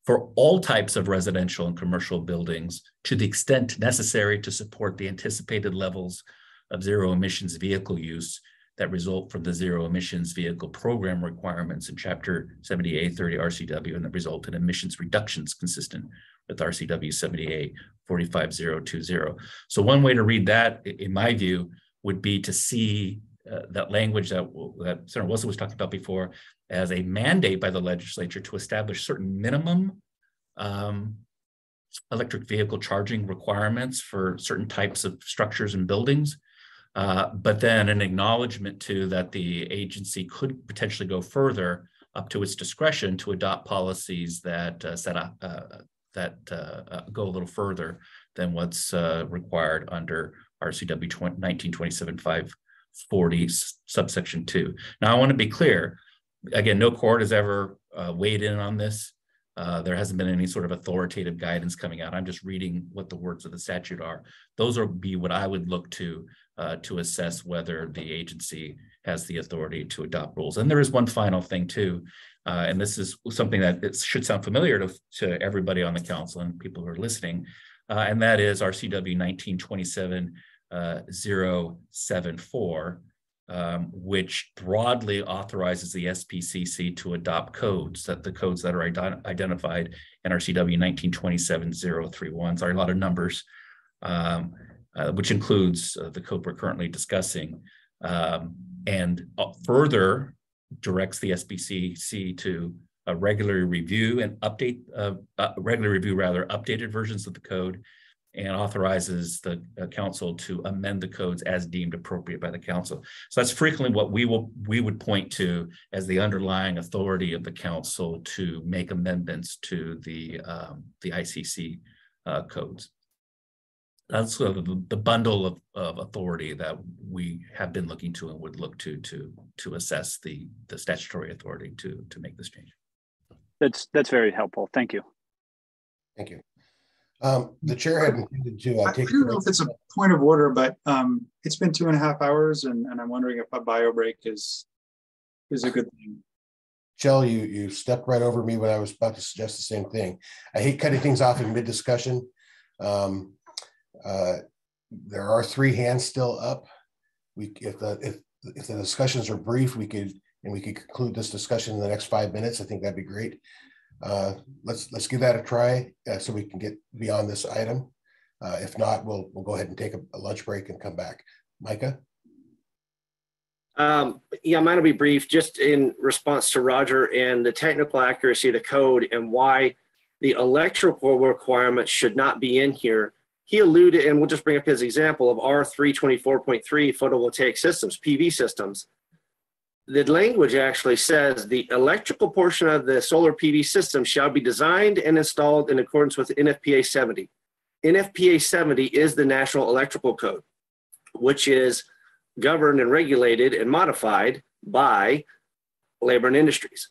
for all types of residential and commercial buildings to the extent necessary to support the anticipated levels of zero emissions vehicle use that result from the zero emissions vehicle program requirements in chapter 78 30 RCW and that result in emissions reductions consistent with RCW 78 45020. So one way to read that, in my view, would be to see uh, that language that, that Senator Wilson was talking about before as a mandate by the legislature to establish certain minimum um, electric vehicle charging requirements for certain types of structures and buildings. Uh, but then an acknowledgement too that the agency could potentially go further up to its discretion to adopt policies that uh, set uh, that uh, uh, go a little further than what's uh, required under RCW 1927 540 subsection 2. Now, I want to be clear. Again, no court has ever weighed in on this. Uh, there hasn't been any sort of authoritative guidance coming out. I'm just reading what the words of the statute are. Those are be what I would look to uh, to assess whether the agency has the authority to adopt rules. And there is one final thing too, uh, and this is something that it should sound familiar to, to everybody on the council and people who are listening, uh, and that is RCW 1927 uh, 074, um, which broadly authorizes the SBCC to adopt codes that the codes that are ident- identified in RCW 1927 031. Sorry, a lot of numbers. Um, uh, which includes uh, the code we're currently discussing, um, and uh, further directs the SBCC to regularly review and update, uh, uh, regularly review rather updated versions of the code, and authorizes the council to amend the codes as deemed appropriate by the council. So that's frequently what we will we would point to as the underlying authority of the council to make amendments to the um, the ICC uh, codes. That's sort of the, the bundle of, of authority that we have been looking to and would look to to to assess the the statutory authority to to make this change. That's that's very helpful. Thank you. Thank you. Um, the chair had intended to uh, I take. don't know if it's a point of order, but um, it's been two and a half hours and, and I'm wondering if a bio break is, is a good thing. Chell, you, you stepped right over me when I was about to suggest the same thing. I hate cutting things off in mid-discussion. Um, uh, there are three hands still up. We, if the, if, if the discussions are brief, we could, and we could conclude this discussion in the next five minutes. I think that'd be great. Uh, let's, let's give that a try uh, so we can get beyond this item. Uh, if not, we'll, we'll go ahead and take a, a lunch break and come back. Micah? Um, yeah, mine will be brief, just in response to Roger and the technical accuracy of the code and why the electrical requirements should not be in here. He alluded, and we'll just bring up his example of R324.3 photovoltaic systems, PV systems. The language actually says the electrical portion of the solar PV system shall be designed and installed in accordance with NFPA 70. NFPA 70 is the National Electrical Code, which is governed and regulated and modified by labor and industries.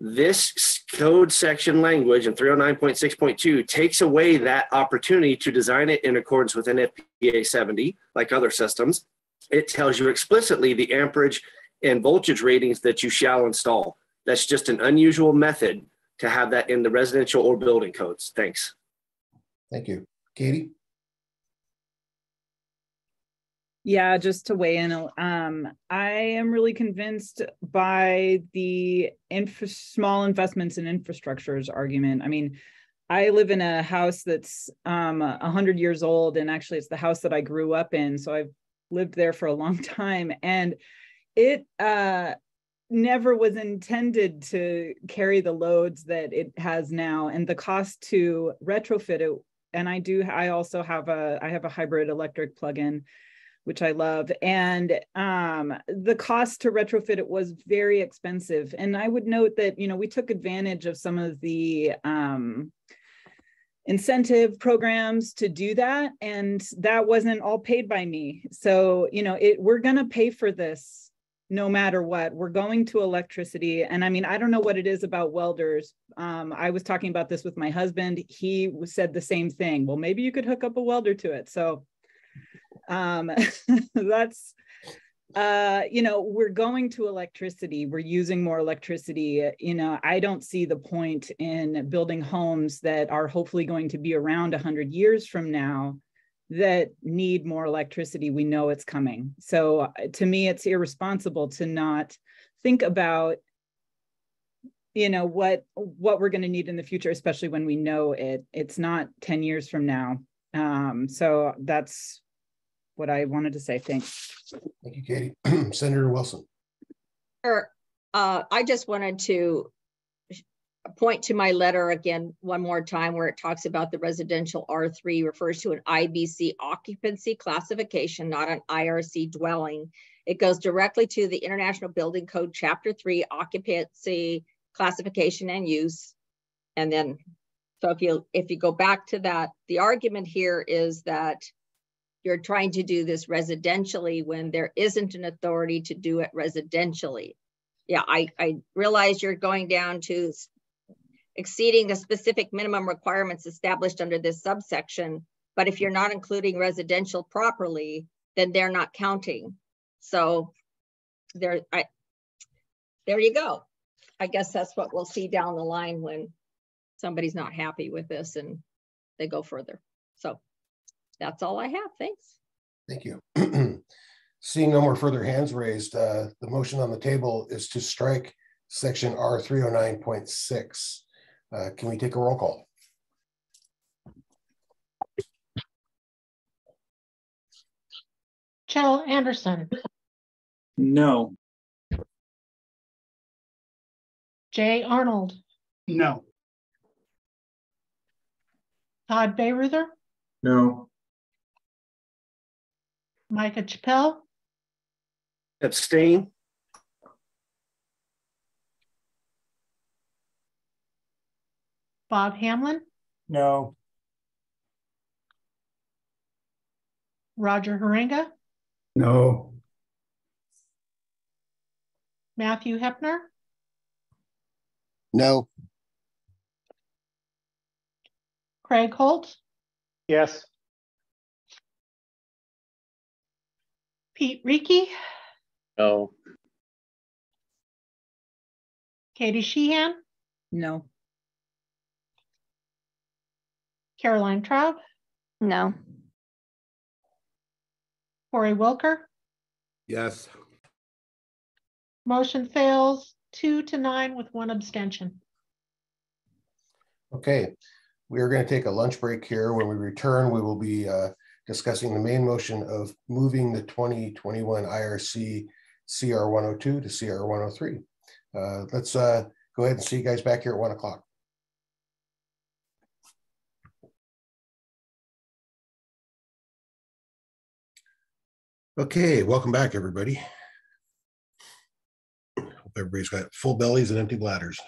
This code section language in 309.6.2 takes away that opportunity to design it in accordance with NFPA 70, like other systems. It tells you explicitly the amperage and voltage ratings that you shall install. That's just an unusual method to have that in the residential or building codes. Thanks. Thank you. Katie? Yeah, just to weigh in, um, I am really convinced by the small investments in infrastructures argument. I mean, I live in a house that's um, 100 years old, and actually, it's the house that I grew up in. So I've lived there for a long *laughs* time, and it uh, never was intended to carry the loads that it has now, and the cost to retrofit it. And I do. I also have a. I have a hybrid electric plug-in which I love. And um, the cost to retrofit it was very expensive. And I would note that, you know, we took advantage of some of the um, incentive programs to do that. And that wasn't all paid by me. So, you know, it, we're going to pay for this no matter what. We're going to electricity. And I mean, I don't know what it is about welders. Um, I was talking about this with my husband. He said the same thing. Well, maybe you could hook up a welder to it. So um, *laughs* that's uh you know we're going to electricity. We're using more electricity. You know i don't see the point in building homes that are hopefully going to be around 100 years from now that need more electricity. We know it's coming. So uh, to me it's irresponsible to not think about you know what what we're going to need in the future especially when we know it. It's not 10 years from now. Um so that's what I wanted to say. Thanks. Thank you, Katie. *clears throat* Senator Wilson. Sure. Uh, I just wanted to point to my letter again one more time where it talks about the residential R3 refers to an IBC occupancy classification, not an IRC dwelling. It goes directly to the International Building Code Chapter 3 occupancy classification and use. And then so if you if you go back to that, the argument here is that you're trying to do this residentially when there isn't an authority to do it residentially. Yeah, I, I realize you're going down to exceeding the specific minimum requirements established under this subsection, but if you're not including residential properly, then they're not counting. So there, I, there you go. I guess that's what we'll see down the line when somebody's not happy with this and they go further. So that's all I have. Thanks. Thank you. *clears throat* Seeing no more further hands raised, uh, the motion on the table is to strike section R three oh nine point six. Uh, can we take a roll call? Chell Anderson, No. Jay Arnold, No. Todd Beyreuther, No. Micah Chappell, Abstain. Bob Hamlin, No, Roger Haringa, No. Matthew Hepner, No, Craig Holt, Yes. Pete Reiki, No, Katie Sheehan, No. Caroline Traub, No. Corey Wilker. Yes. Motion fails two to nine with one abstention. Okay, we are going to take a lunch break here. When we return, we will be uh, discussing the main motion of moving the 2021 IRC CR 102 to CR 103. Uh, Let's uh, go ahead and see you guys back here at one o'clock. Okay, welcome back, everybody. Hope everybody's got full bellies and empty bladders.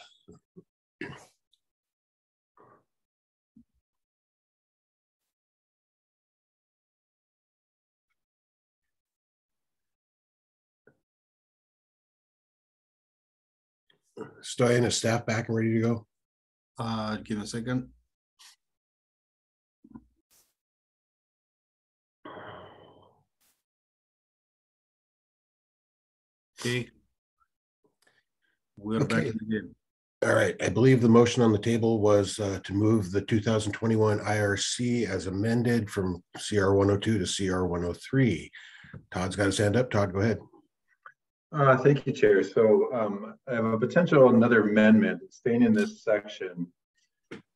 Stoyan, is staff back and ready to go? Uh, give me a second. Okay. We're back Okay. in the game. All right, I believe the motion on the table was uh, to move the two thousand twenty-one IRC as amended from CR one oh two to CR one oh three. Todd's got his hand up. Todd, go ahead. Uh, thank you, Chair. So um, I have a potential another amendment staying in this section.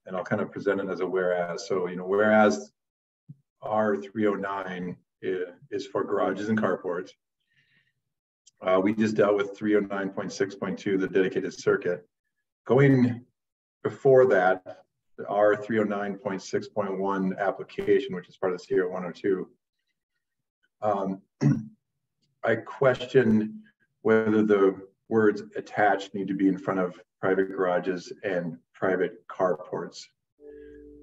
And I'll kind of present it as a whereas. So, you know, whereas R three oh nine is for garages and carports. Uh, we just dealt with three oh nine point six point two, the dedicated circuit. Going before that, the R three oh nine point six point one application, which is part of the CR one oh two. Um, *clears throat* I question whether the words attached need to be in front of private garages and private carports.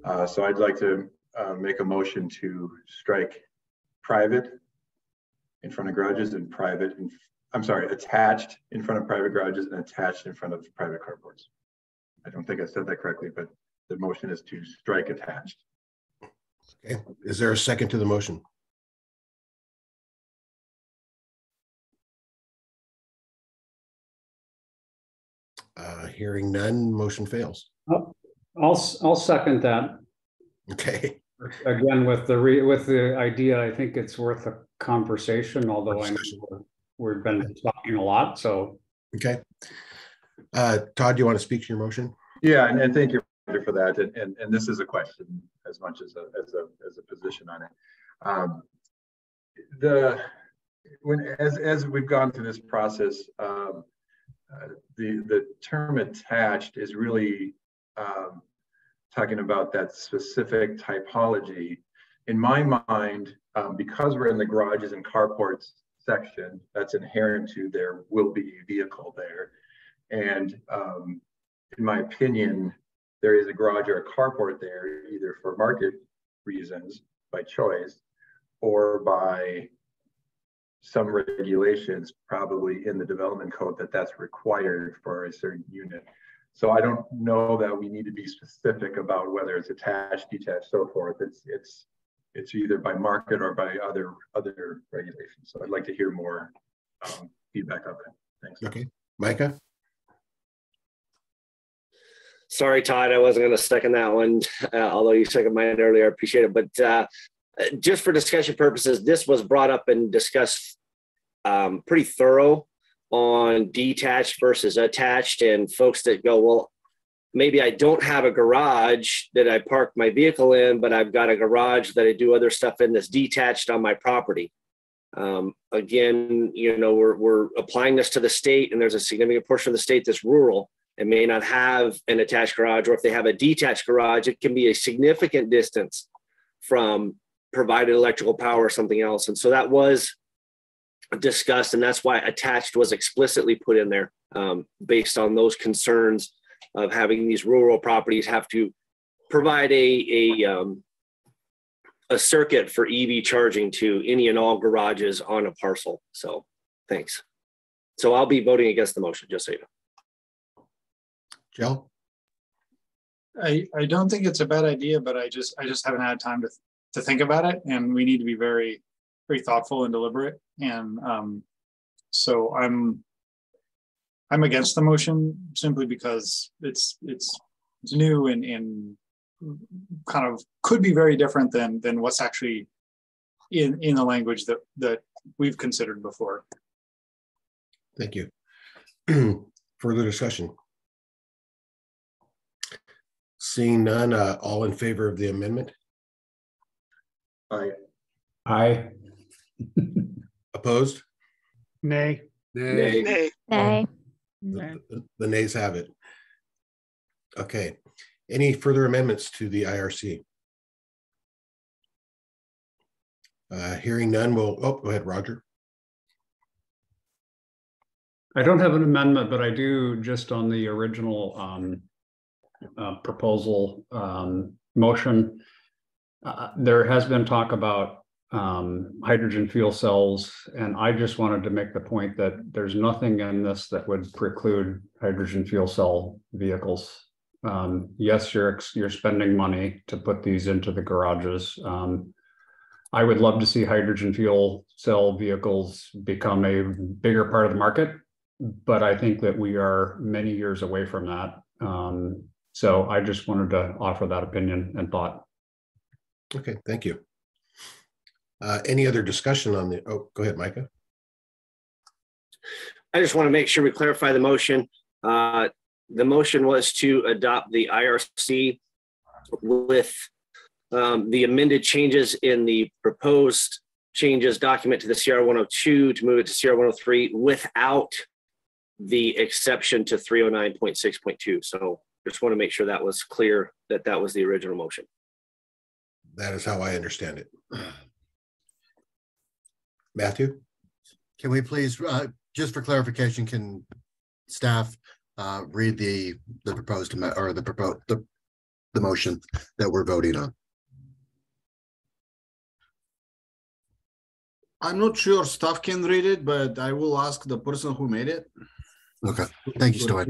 Uh, so I'd like to uh, make a motion to strike private in front of garages and private, in, I'm sorry, attached in front of private garages and attached in front of private carports. I don't think I said that correctly, but the motion is to strike attached. Okay, is there a second to the motion? Hearing none, motion fails. I'll, I'll I'll second that. Okay. Again, with the re, with the idea, I think it's worth a conversation, although I know we're- we've been talking a lot, so. Okay. Uh, Todd, do you want to speak to your motion? Yeah, and, and thank you for that. And, and, and this is a question as much as a, as a, as a position on it. Um, the, when, as, as we've gone through this process, um, the, the term attached is really um, talking about that specific typology. In my mind, um, because we're in the garages and carports section, that's inherent to there will be a vehicle there. And um, in my opinion, there is a garage or a carport there either for market reasons by choice or by some regulations probably in the development code that that's required for a certain unit. So I don't know that we need to be specific about whether it's attached, detached, so forth. It's it's it's either by market or by other other regulations. So I'd like to hear more um, feedback on that. Thanks. Okay, Micah. Sorry, Todd, I wasn't going to second that one, uh, although you seconded mine earlier. I appreciate it. But uh, just for discussion purposes, this was brought up and discussed um, pretty thorough on detached versus attached, and folks that go, well, maybe I don't have a garage that I park my vehicle in, but I've got a garage that I do other stuff in that's detached on my property. Um, again, you know, we're, we're applying this to the state, and there's a significant portion of the state that's rural and may not have an attached garage, or if they have a detached garage, it can be a significant distance from provided electrical power or something else. And so that was discussed, and that's why attached was explicitly put in there um, based on those concerns of having these rural properties have to provide a, a, um, a circuit for EV charging to any and all garages on a parcel. So thanks. So I'll be voting against the motion, just so you know. Joe? I, I don't think it's a bad idea, but I just, I just haven't had time to, to think about it and we need to be very, very thoughtful and deliberate. And, um, so I'm, I'm against the motion simply because it's, it's, it's new and, and kind of could be very different than, than what's actually in, in the language that, that we've considered before. Thank you. *clears throat* Further discussion? Seeing none, uh, all in favor of the amendment? Aye. Aye. *laughs* Opposed? Nay. Nay. Nay. The the- the nays have it. Okay, any further amendments to the IRC? Uh, hearing none, we'll, oh, go ahead, Roger. I don't have an amendment, but I do just on the original um. Uh, proposal um motion. Uh, there has been talk about um hydrogen fuel cells, and I just wanted to make the point that there's nothing in this that would preclude hydrogen fuel cell vehicles. Um, yes, you're you're spending money to put these into the garages. Um, I would love to see hydrogen fuel cell vehicles become a bigger part of the market. But I think that we are many years away from that. Um, so I just wanted to offer that opinion and thought. Okay, thank you. Uh, any other discussion on the, oh, go ahead, Micah. I just want to make sure we clarify the motion. Uh, the motion was to adopt the IRC with um, the amended changes in the proposed changes document to the CR 102 to move it to CR 103 without the exception to 309.6.2. So just want to make sure that was clear that that was the original motion. That is how I understand it. *clears throat* Matthew? Can we please, uh, just for clarification, can staff uh, read the, the proposed, or the proposed, the, the motion that we're voting on? I'm not sure staff can read it, but I will ask the person who made it. Okay, thank you, to Stuart.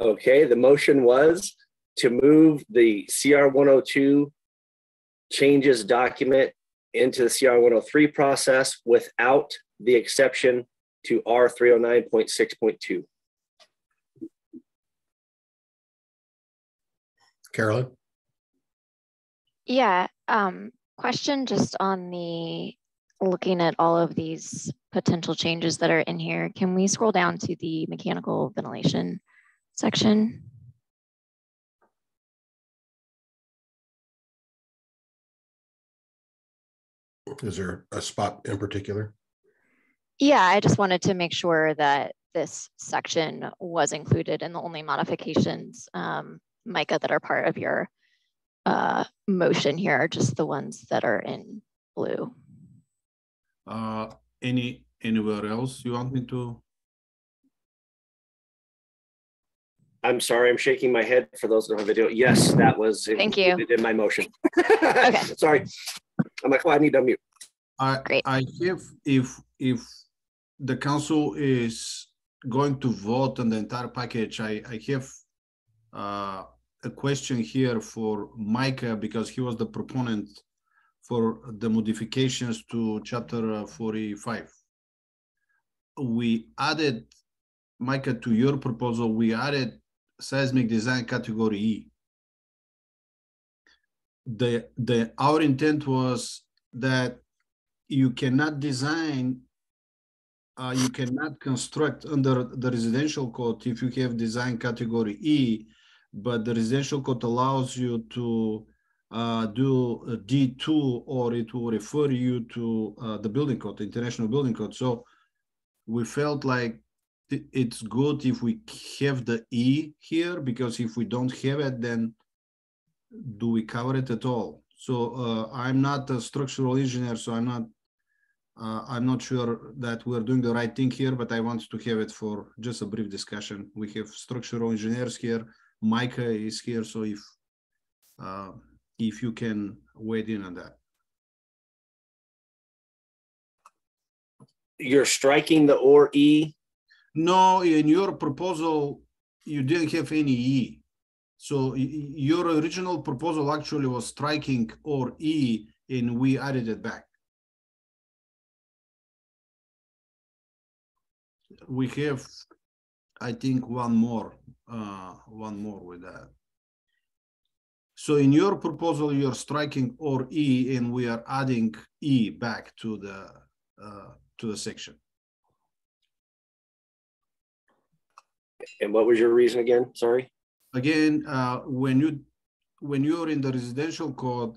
Okay, the motion was to move the CR 102 changes document into the CR 103 process without the exception to R 309.6.2. Carolyn? Yeah, um, question just on the, looking at all of these potential changes that are in here. Can we scroll down to the mechanical ventilation section? Is there a spot in particular? Yeah, I just wanted to make sure that this section was included and the only modifications, um, Micah, that are part of your uh, motion here are just the ones that are in blue. Uh, any, anywhere else you want me to? I'm sorry, I'm shaking my head for those who don't have video. Yes, that was Thank you. in my motion. *laughs* *laughs* okay. Sorry. I'm like, oh, I need to unmute. I, I have, if, if the council is going to vote on the entire package, I, I have uh, a question here for Micah because he was the proponent for the modifications to chapter uh, 45. We added, Micah, to your proposal, we added seismic design category E. The, the, our intent was that you cannot design, uh, you cannot construct under the residential code if you have design category E, but the residential code allows you to uh, do D2 or it will refer you to uh, the building code, the international building code. So we felt like it's good if we have the E here because if we don't have it, then do we cover it at all? So uh, I'm not a structural engineer, so I'm not uh, I'm not sure that we're doing the right thing here, but I wanted to have it for just a brief discussion. We have structural engineers here. Micah is here, so if uh, if you can weigh in on that. You're striking the or E? No, in your proposal, you didn't have any E. So your original proposal actually was striking or E and we added it back. We have, I think, one more, uh, one more with that. So in your proposal, you're striking or E and we are adding E back to the, uh, to the section. And what was your reason again? Sorry. Again, uh, when you, when you're in the residential code,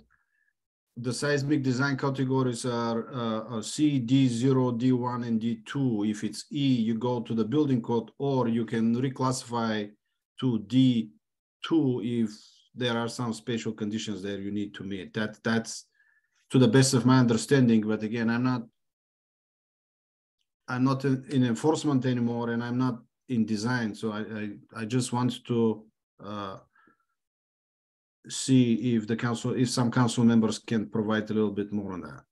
the seismic design categories are uh, uh, C, D0, D1, and D2. If it's E, you go to the building code, or you can reclassify to D2 if there are some special conditions there you need to meet. That that's to the best of my understanding. But again, I'm not I'm not in, enforcement anymore, and I'm not in design. So I I, I just want to Uh, see if the council, if some council members can provide a little bit more on that.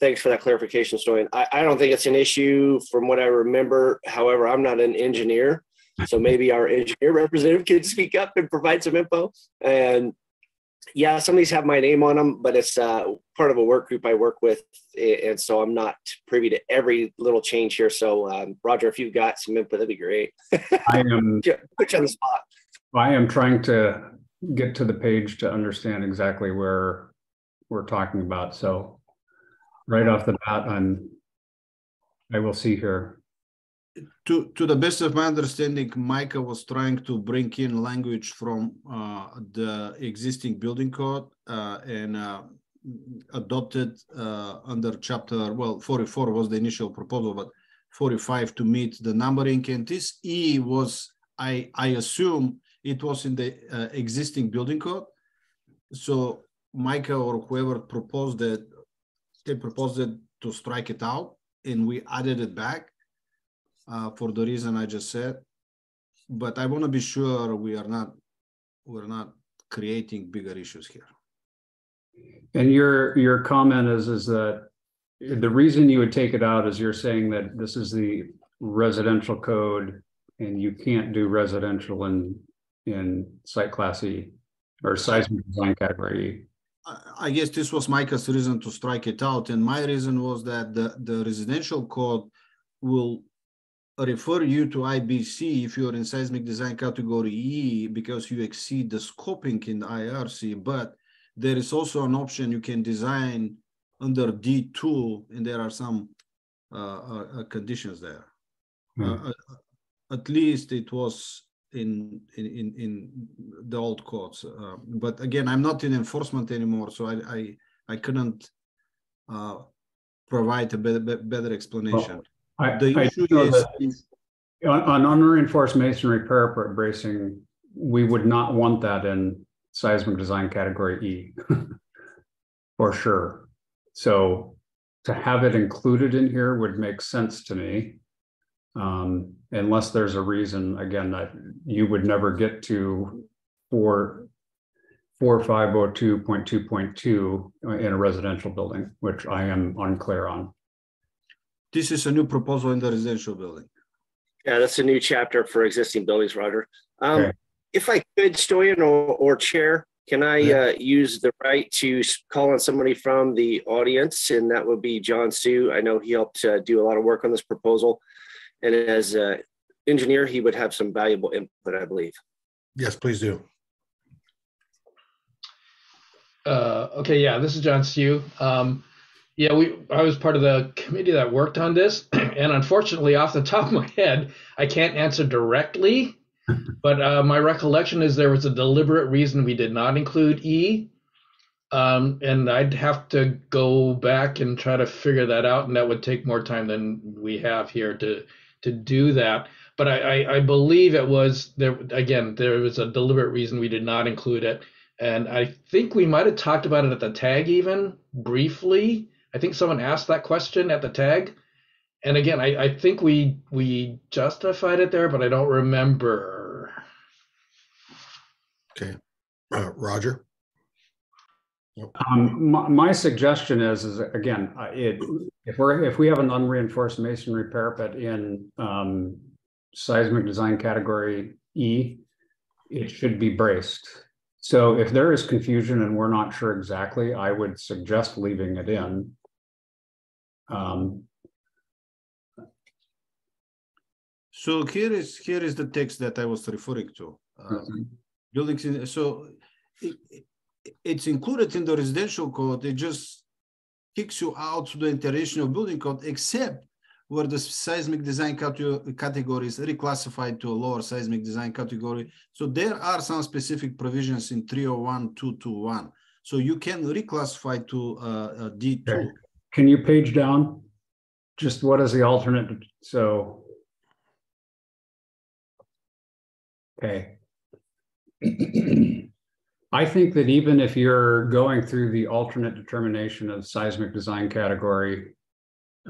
Thanks for that clarification, Stoyan. I, I don't think it's an issue from what I remember. However, I'm not an engineer. So maybe our engineer *laughs* representative can speak up and provide some info. And yeah, some of these have my name on them, but it's uh, part of a work group I work with. And so I'm not privy to every little change here. So um, Roger, if you've got some input, that'd be great. I am, *laughs* Put you on the spot. I am trying to get to the page to understand exactly where we're talking about. So right off the bat, I'm, I will see here. To, to the best of my understanding, Micah was trying to bring in language from uh, the existing building code uh, and uh, adopted uh, under chapter, well, 44 was the initial proposal, but 45 to meet the numbering. And this E was, I, I assume it was in the uh, existing building code. So Micah or whoever proposed it, they proposed it to strike it out and we added it back uh, for the reason I just said. But I want to be sure we are not, we're not creating bigger issues here. And your, your comment is, is that the reason you would take it out is you're saying that this is the residential code and you can't do residential in, in site class E or seismic design category E. I- I guess this was Micah's reason to strike it out, and my reason was that the, the residential code will refer you to IBC if you're in seismic design category E because you exceed the scoping in the IRC, but there is also an option you can design under D2, and there are some uh, uh, uh, conditions there. Hmm. Uh, At least it was in, in, in, in the old codes. uh, But again, I'm not in enforcement anymore, so I, I, I couldn't uh, provide a better, better explanation. I, The I issue know is- on, on unreinforced masonry parapet bracing, we would not want that in seismic design category E. *laughs* For sure. So to have it included in here would make sense to me. Um, unless there's a reason, again, that you would never get to four, four, five, oh, two, point two, point two in a residential building, which I am unclear on. This is a new proposal in the residential building. Yeah, that's a new chapter for existing buildings, Roger. Um, Okay. if I could, Stoyan or, or Chair, can I uh, use the right to call on somebody from the audience? And that would be John Sue. I know he helped uh, do a lot of work on this proposal. And as an engineer, he would have some valuable input, I believe. Yes, please do. Uh, okay, yeah, this is John Sue. Um, yeah, we I was part of the committee that worked on this, *clears throat* and unfortunately, off the top of my head, I can't answer directly. *laughs* But uh, my recollection is there was a deliberate reason we did not include E, um, and I'd have to go back and try to figure that out, and that would take more time than we have here to to do that. But I, I, I believe it was there again. There was a deliberate reason we did not include it. And I think we might have talked about it at the tag even briefly. I think someone asked that question at the tag. And again, I, I think we we justified it there, but I don't remember. Okay, uh, Roger? Um, my, my suggestion is, is again, uh, it, if we're, if we have an unreinforced masonry parapet in, um, seismic design category E, it should be braced. So if there is confusion and we're not sure exactly, I would suggest leaving it in. Um, So here is, here is the text that I was referring to. Um, Buildings, in- so it, it- it's included in the residential code, it just kicks you out to the international building code, except where the seismic design category is reclassified to a lower seismic design category. So there are some specific provisions in 301, 221. So you can reclassify to uh, uh, D2. Can you page down? Just what is the alternate, so. Okay. *clears throat* I think that even if you're going through the alternate determination of seismic design category.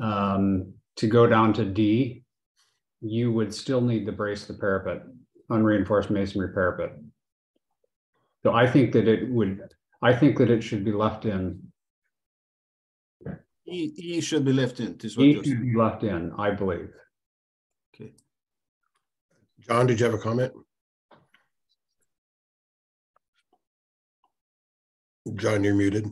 Um, to go down to D. You would still need to brace the parapet, unreinforced masonry parapet. So I think that it would, I think that it should be left in. E, E should be left in, is what E you're should be left in, I believe. Okay. John, did you have a comment? John, you're muted.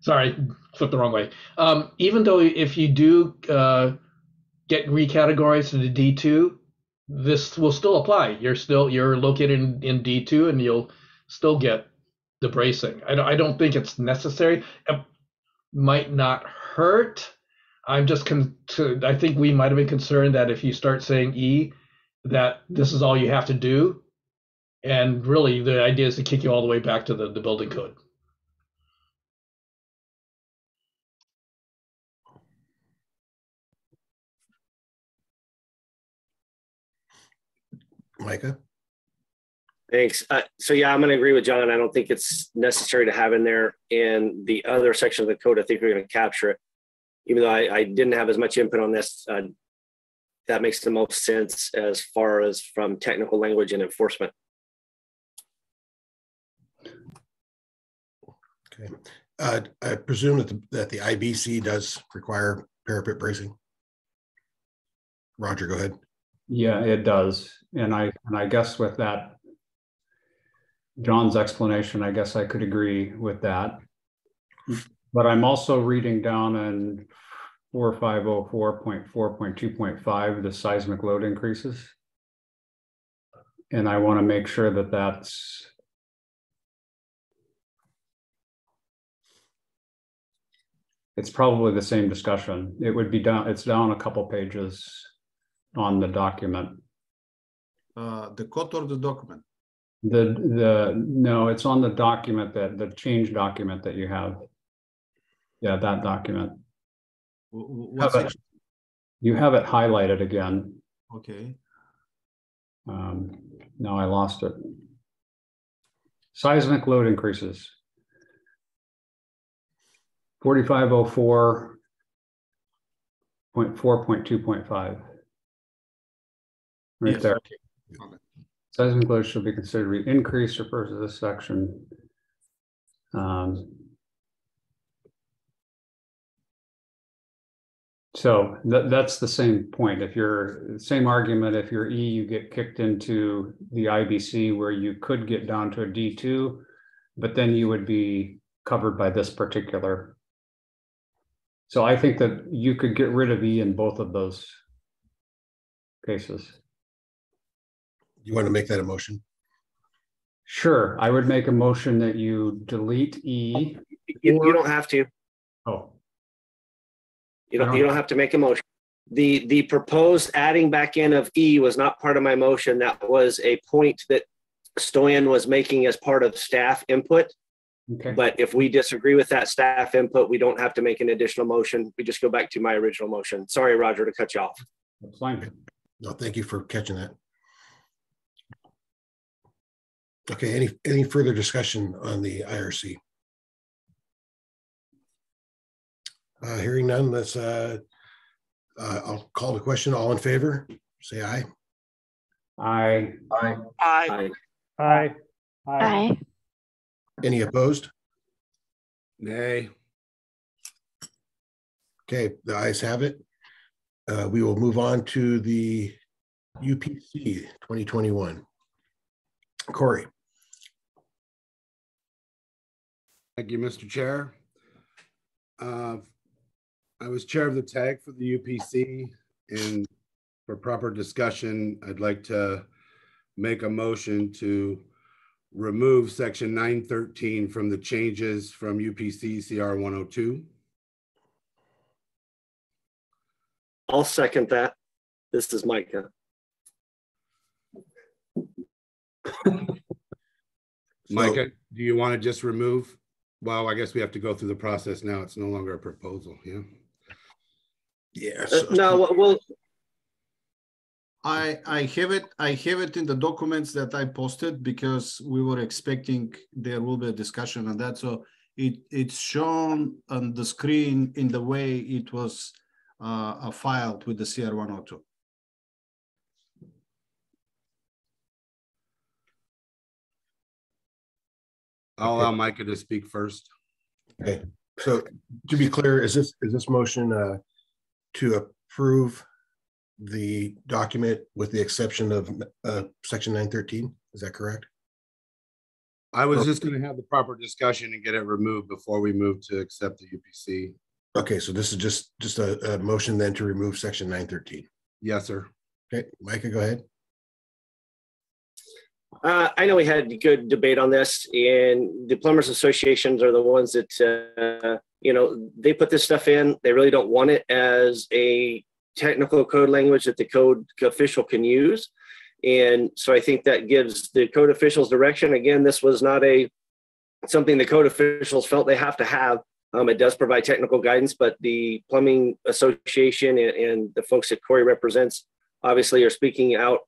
Sorry, flipped the wrong way. Um, even though if you do uh, get recategorized to D two, this will still apply. You're still you're located in, in D two, and you'll still get the bracing. I don't, I don't think it's necessary. Might not hurt. I'm just con- to, I think we might have been concerned that if you start saying E, that this is all you have to do, and really the idea is to kick you all the way back to the, the building code. Micah? Thanks. Uh, so yeah, I'm going to agree with John. I don't think it's necessary to have in there. And the other section of the code, I think we're going to capture it. Even though I, I didn't have as much input on this, uh, that makes the most sense as far as from technical language and enforcement. Okay, uh, I presume that the, that the IBC does require parapet bracing. Roger, go ahead. Yeah, it does. And I, and I guess with that, John's explanation, I guess I could agree with that. But I'm also reading down in four five oh four point four point two point five, the seismic load increases. And I want to make sure that that's it's probably the same discussion. It would be down, it's down a couple pages on the document. Uh, the code or the document? The, the, no, it's on the document that, the change document that you have. Yeah, that document. Wh- wh- You What have it- You have it highlighted again. Okay, Um, now I lost it. Seismic load increases. Forty-five oh four point four point two point five. Right Yes, there. Seismic load should be considered to be increased refers to this section. Um. So that, that's the same point. If you're, same argument, if you're E, you get kicked into the IBC where you could get down to a D two. But then you would be covered by this particular. So I think that you could get rid of E in both of those cases. You want to make that a motion? Sure, I would make a motion that you delete E. You, you don't have to. Oh, You don't, you don't have to make a motion. The, the proposed adding back in of E was not part of my motion. That was a point that Stoyan was making as part of staff input. okay, But if we disagree with that staff input, we don't have to make an additional motion. We just go back to my original motion. Sorry, Roger, to cut you off. that's fine. No, thank you for catching that. Okay, any, any further discussion on the IRC? Uh, hearing none, let's, uh, uh, I'll call the question. All in favor, say aye. Aye. Aye. Aye. Aye. Any opposed? Nay. Okay, the ayes have it. Uh, we will move on to the UPC twenty twenty-one. Corey, Thank you, Mr. Chair. Uh, I was chair of the tag for the UPC and for proper discussion, I'd like to make a motion to remove section nine thirteen from the changes from UPC CR one oh two. I'll second that. This is Micah. Micah, do you want to just remove? Well, I guess we have to go through the process now. It's no longer a proposal, yeah? Yes. Uh, no, well, I, I have it I have it in the documents that I posted because we were expecting there will be a discussion on that. So it it's shown on the screen in the way it was uh, uh filed with the CR102. I'll allow Micah to speak first. okay, so to be clear, is this, is this motion uh to approve the document with the exception of uh section nine thirteen? Is that correct? I was just gonna have the proper discussion and get it removed before we move to accept the UPC. Okay, so this is just, just a, a motion then to remove section nine thirteen. Yes, sir. Okay, Micah, go ahead. Uh, I know we had good debate on this, and the plumbers associations are the ones that, uh, you know, they put this stuff in. They really don't want it as a technical code language that the code official can use. And so I think that gives the code officials direction. Again, this was not a something the code officials felt they have to have. Um, it does provide technical guidance, but the plumbing association and, and the folks that Corey represents obviously are speaking out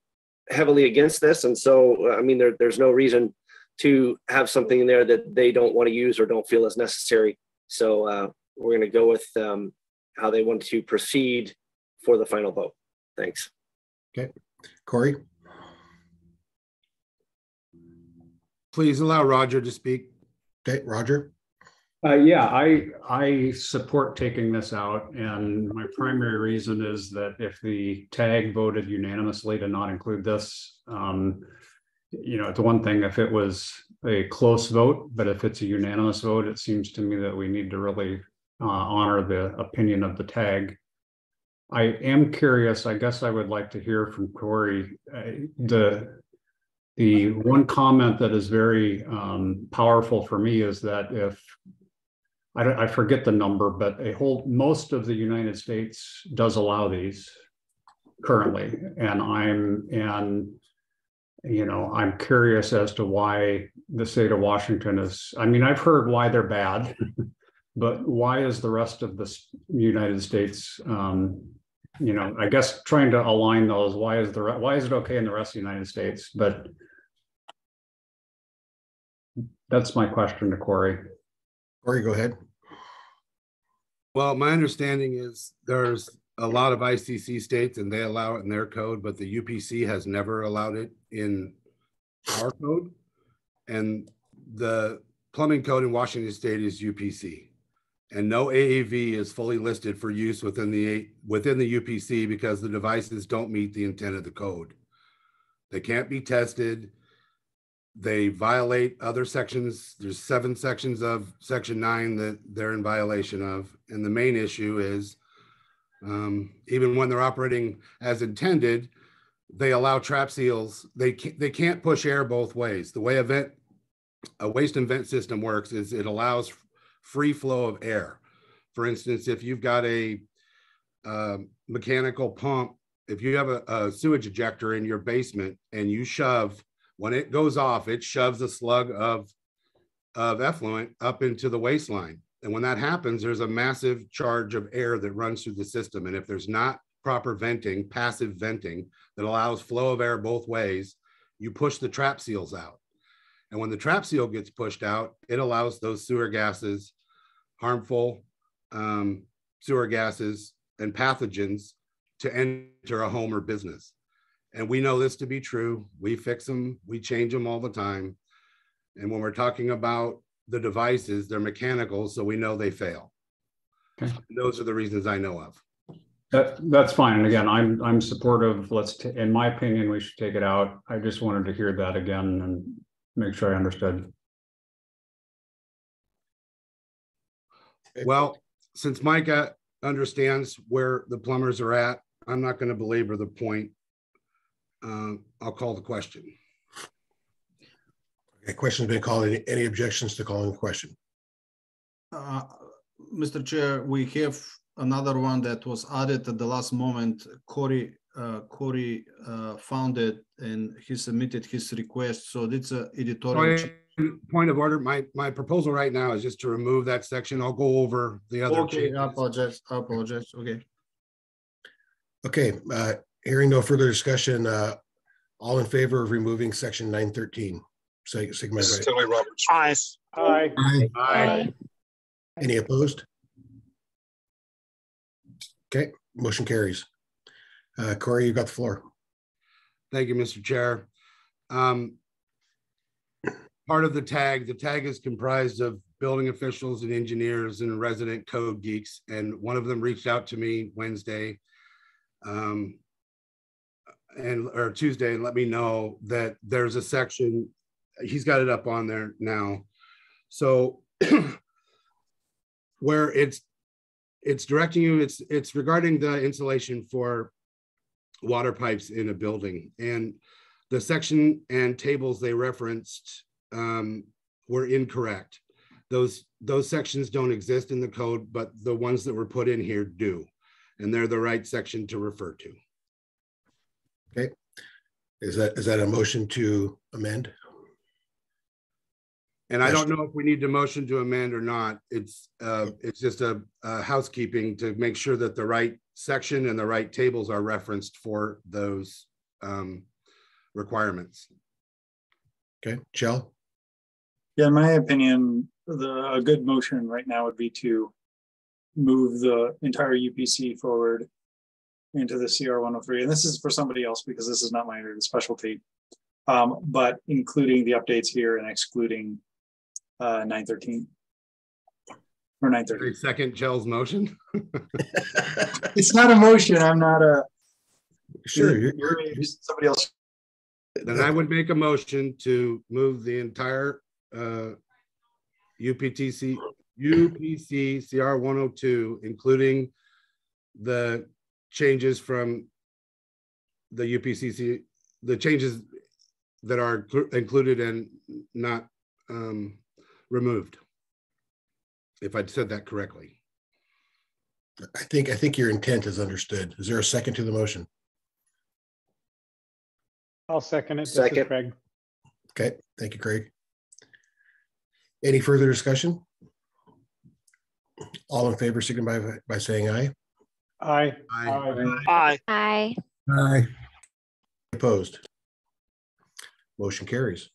heavily against this. And so, I mean, there, there's no reason to have something in there that they don't want to use or don't feel is necessary. So uh, we're going to go with um, how they want to proceed for the final vote. Thanks. Okay, Corey, Please allow Roger to speak. okay, Roger, Uh, yeah, I, I support taking this out, and my primary reason is that if the tag voted unanimously to not include this, um, you know, it's one thing if it was a close vote, but if it's a unanimous vote, it seems to me that we need to really uh, honor the opinion of the tag. I am curious, I guess I would like to hear from Corey, uh, the, the one comment that is very um, powerful for me is that if I I forget the number, but a whole, most of the United States does allow these currently. And I'm, and, you know, I'm curious as to why the state of Washington is, I mean, I've heard why they're bad, *laughs* but why is the rest of the United States, um, you know, I guess trying to align those, why is the, why is it okay in the rest of the United States? But that's my question to Corey. Corey, go ahead. Well, my understanding is there's a lot of ICC states and they allow it in their code, but the UPC has never allowed it in our code. And the plumbing code in Washington state is UPC. And no AAV is fully listed for use within the, within the UPC because the devices don't meet the intent of the code. They can't be tested. They violate other sections. There's seven sections of section nine that they're in violation of. And the main issue is um, even when they're operating as intended, they allow trap seals. They can't, they can't push air both ways. The way a vent, a waste and vent system works is it allows free flow of air. For instance, if you've got a uh, mechanical pump, if you have a, a sewage ejector in your basement and you shove, when it goes off, it shoves a slug of of effluent up into the waste line. And when that happens, there's a massive charge of air that runs through the system. And if there's not proper venting, passive venting that allows flow of air both ways, you push the trap seals out. And when the trap seal gets pushed out, it allows those sewer gases, harmful um, sewer gases and pathogens to enter a home or business. And we know this to be true. We fix them, we change them all the time. And when we're talking about the devices, they're mechanical, so we know they fail. Okay. Those are the reasons I know of. That, that's fine. And again, I'm, I'm supportive. Let's, ta- in my opinion, we should take it out. I just wanted to hear that again and make sure I understood. Well, since Micah understands where the plumbers are at, I'm not going to belabor the point. Uh, I'll call the question. Okay, question's been called. Any, any objections to calling the question? Uh, Mr. Chair, we have another one that was added at the last moment. Corey, uh, Corey, uh, found it and he submitted his request. So it's a editorial. Point point of order, my, my proposal right now is just to remove that section. I'll go over the other. Okay, changes. I apologize, I apologize, okay. Okay, uh, hearing no further discussion, uh, all in favor of removing section nine thirteen? Say, Sigmund. This is Tilly Roberts. Aye. Aye. Aye. Any opposed? Okay, motion carries. Uh, Corey, you've got the floor. Thank you, Mr. Chair. Um, part of the TAG, the TAG is comprised of building officials and engineers and resident code geeks. And one of them reached out to me Wednesday um, and or Tuesday and let me know that there's a section, he's got it up on there now. So *clears throat* where it's it's directing you, it's it's regarding the insulation for water pipes in a building. And the section and tables they referenced um, were incorrect. Those those sections don't exist in the code, but the ones that were put in here do, and they're the right section to refer to. Okay, is that, is that a motion to amend? And I don't know if we need to motion to amend or not. It's uh, it's just a, a housekeeping to make sure that the right section and the right tables are referenced for those um, requirements. Okay, Chell? Yeah, in my opinion, the, a good motion right now would be to move the entire UPC forward into the CR one oh three, and this is for somebody else because this is not my specialty. Um, but including the updates here and excluding uh nine thirteen. Or nine thirty. Second Chell's motion. *laughs* It's not a motion, I'm not a. Sure, you're- you're- Somebody else. Then I would make a motion to move the entire uh, UPTC, UPC CR one oh two, including the changes from the UPCC, the changes that are included and not um, removed. If I'd said that correctly. I think, I think your intent is understood. Is there a second to the motion? I'll second it. Second. Craig. Okay, thank you, Craig. Any further discussion? All in favor, signify by, by saying aye. Aye. Aye. Aye. Aye. Aye. Opposed? Motion carries.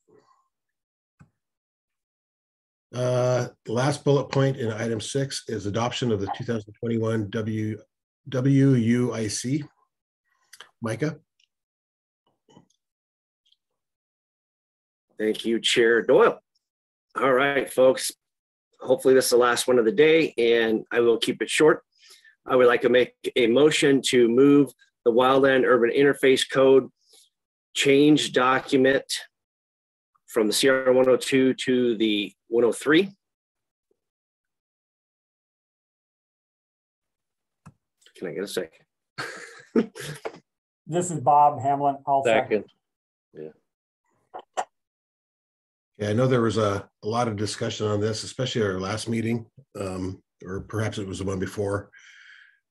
Uh, the last bullet point in item six is adoption of the two thousand twenty-one W, WUIC. Micah? Thank you, Chair Doyle. All right, folks. Hopefully this is the last one of the day and I will keep it short. I would like to make a motion to move the Wildland Urban Interface Code change document from the CR 102 to the 103. Can I get a second? *laughs* This is Bob Hamlin. I'll second. Second. Yeah, I know there was a, a lot of discussion on this, especially our last meeting, um, or perhaps it was the one before.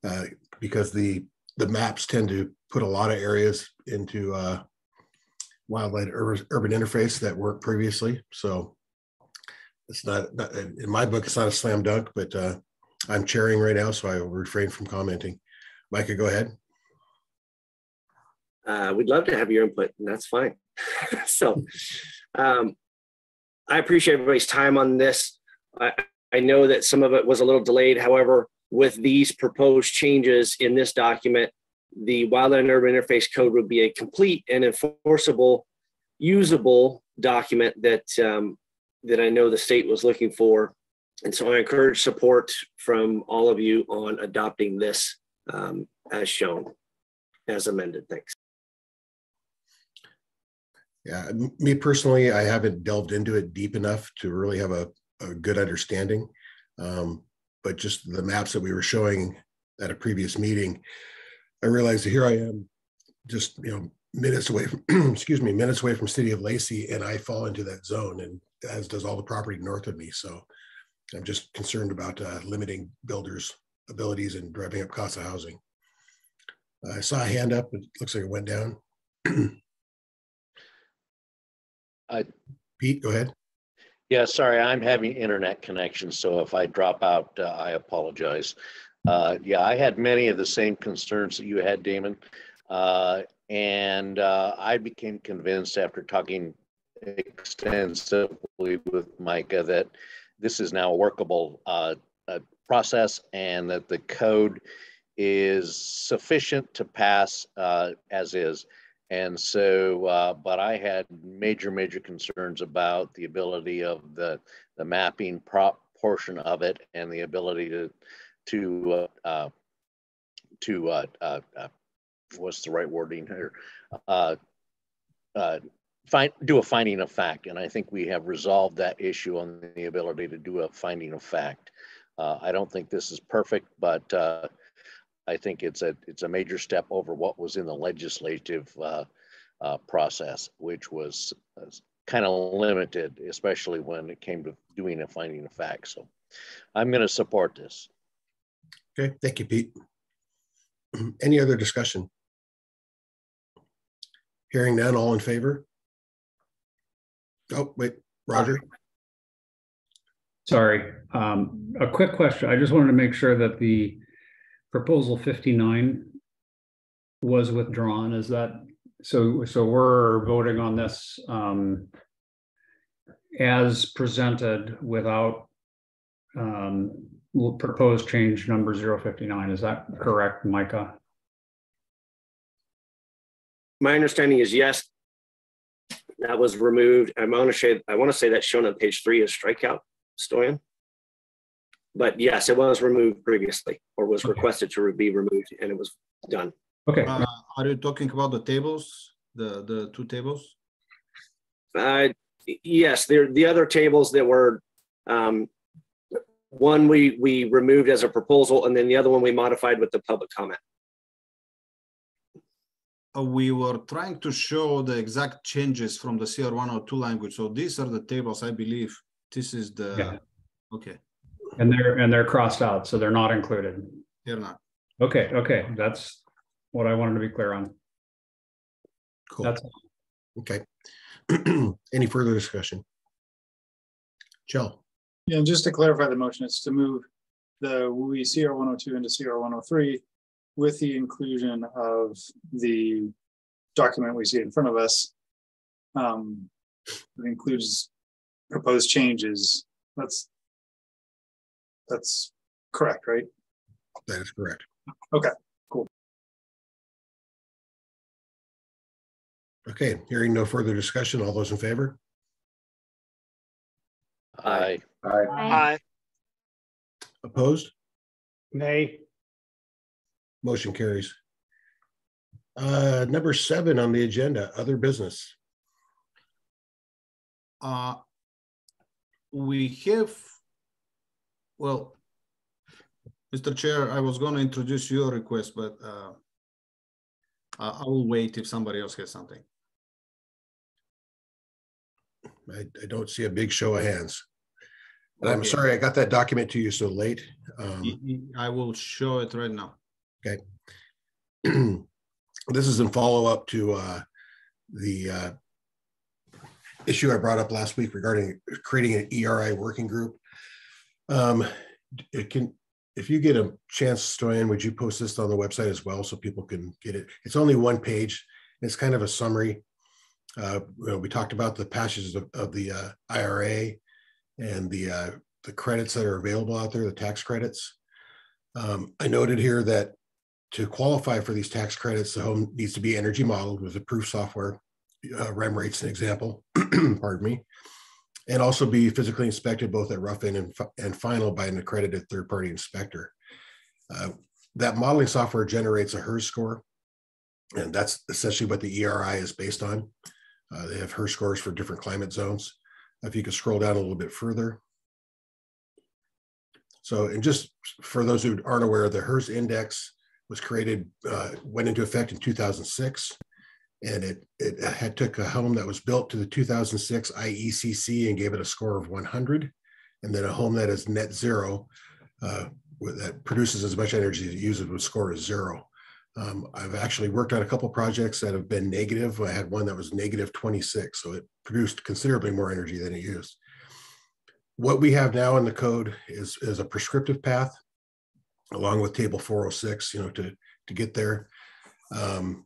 Uh, because the, the maps tend to put a lot of areas into, uh, wildland urban, urban interface that worked previously, so. It's not, not- in my book, it's not a slam dunk, but, uh, I'm chairing right now, so I will refrain from commenting. Micah, go ahead. uh, we'd love to have your input, and that's fine. *laughs* so, um, I appreciate everybody's time on this. I, I know that some of it was a little delayed. However, with these proposed changes in this document, the wildland urban interface code would be a complete and enforceable, usable document that um, that I know the state was looking for. And so I encourage support from all of you on adopting this um, as shown, as amended. Thanks. Yeah, me personally, I haven't delved into it deep enough to really have a, a good understanding. Um, but just the maps that we were showing at a previous meeting, I realized that here I am, just you know, minutes away from, *clears throat* excuse me, minutes away from city of Lacey, and I fall into that zone, and as does all the property north of me. So I'm just concerned about uh, limiting builders' abilities and driving up cost of housing. I saw a hand up. It looks like it went down. *clears throat* I, Pete, go ahead. Yeah, sorry, I'm having internet connection, so if I drop out, uh, I apologize. Uh, yeah, I had many of the same concerns that you had, Damon. Uh, and, uh, I became convinced after talking extensively with Micah that this is now a workable, uh, uh, process and that the code is sufficient to pass, as is. And so, uh, but I had major, major concerns about the ability of the, the mapping prop portion of it and the ability to, to, uh, uh, to, uh, uh, uh, what's the right wording here? Uh, uh, find, do a finding of fact. And I think we have resolved that issue on the ability to do a finding of fact. Uh, I don't think this is perfect, but, uh, I think it's a it's a major step over what was in the legislative uh, uh, process, which was, was kind of limited, especially when it came to doing a finding of facts. So, I'm going to support this. Okay, thank you, Pete. *clears throat* Any other discussion? Hearing none, all in favor? Oh, wait, Roger? Sorry, um, a quick question. I just wanted to make sure that the proposal fifty-nine was withdrawn. Is that, so, so we're voting on this, um, as presented without, um, proposed change number zero fifty-nine. Is that correct, Micah? My understanding is yes, that was removed. I'm to say, I want to say that's shown on page three as strikeout, Stoyan. But yes, it was removed previously or was requested to be removed and it was done. Okay. Uh, Are you talking about the tables, the, the two tables? Uh, yes, there, the other tables that were, um, one we, we removed as a proposal and then the other one we modified with the public comment. Uh, we were trying to show the exact changes from the CR one or two language. So these are the tables, I believe. This is Yeah. the, okay, And they're, and they're crossed out, so they're not included. here not. Okay, okay, that's what I wanted to be clear on. Cool. That's, Okay. *clears throat* Any further discussion? Joe. Yeah, and just to clarify the motion, it's to move the WUI CR one oh two into CR one oh three with the inclusion of the document we see in front of us. Um, it includes proposed changes. That's that's correct, right? that is correct. Okay, cool. Okay, hearing no further discussion, all those in favor? Aye. Aye. Aye. Opposed? Nay. Motion carries. Uh, number seven on the agenda, other business. Uh, we have, well, Mr. Chair, I was going to introduce your request, but uh, I will wait if somebody else has something. I, I don't see a big show of hands. And I'm sorry, I got that document to you so late. Um, I will show it right now. Okay. *clears throat* This is in follow-up to uh, the uh, issue I brought up last week regarding creating an ERI working group. Um, It can, if you get a chance, Stoyan, would you post this on the website as well so people can get it? It's only one page. It's kind of a summary. Uh, We talked about the passages of of the uh, IRA and the uh, the credits that are available out there, the tax credits. Um, I noted here that to qualify for these tax credits, the home needs to be energy modeled with approved software. Uh, REM rates an example, *clears throat* pardon me, and also be physically inspected both at rough end and, and final by an accredited third-party inspector. Uh, that modeling software generates a HERS score, and that's essentially what the ERI is based on. Uh, they have HERS scores for different climate zones. If you could scroll down a little bit further. So, and just for those who aren't aware, the HERS index was created, uh, went into effect in 2006. And it, it had took a home that was built to the 2006 IECC and gave it a score of 100. And then a home that is net zero, uh, that produces as much energy as it uses would score as zero. Um, I've actually worked on a couple projects that have been negative. I had one that was negative 26, so it produced considerably more energy than it used. What we have now in the code is, is a prescriptive path, along with table 406, you know, to, to get there. Um,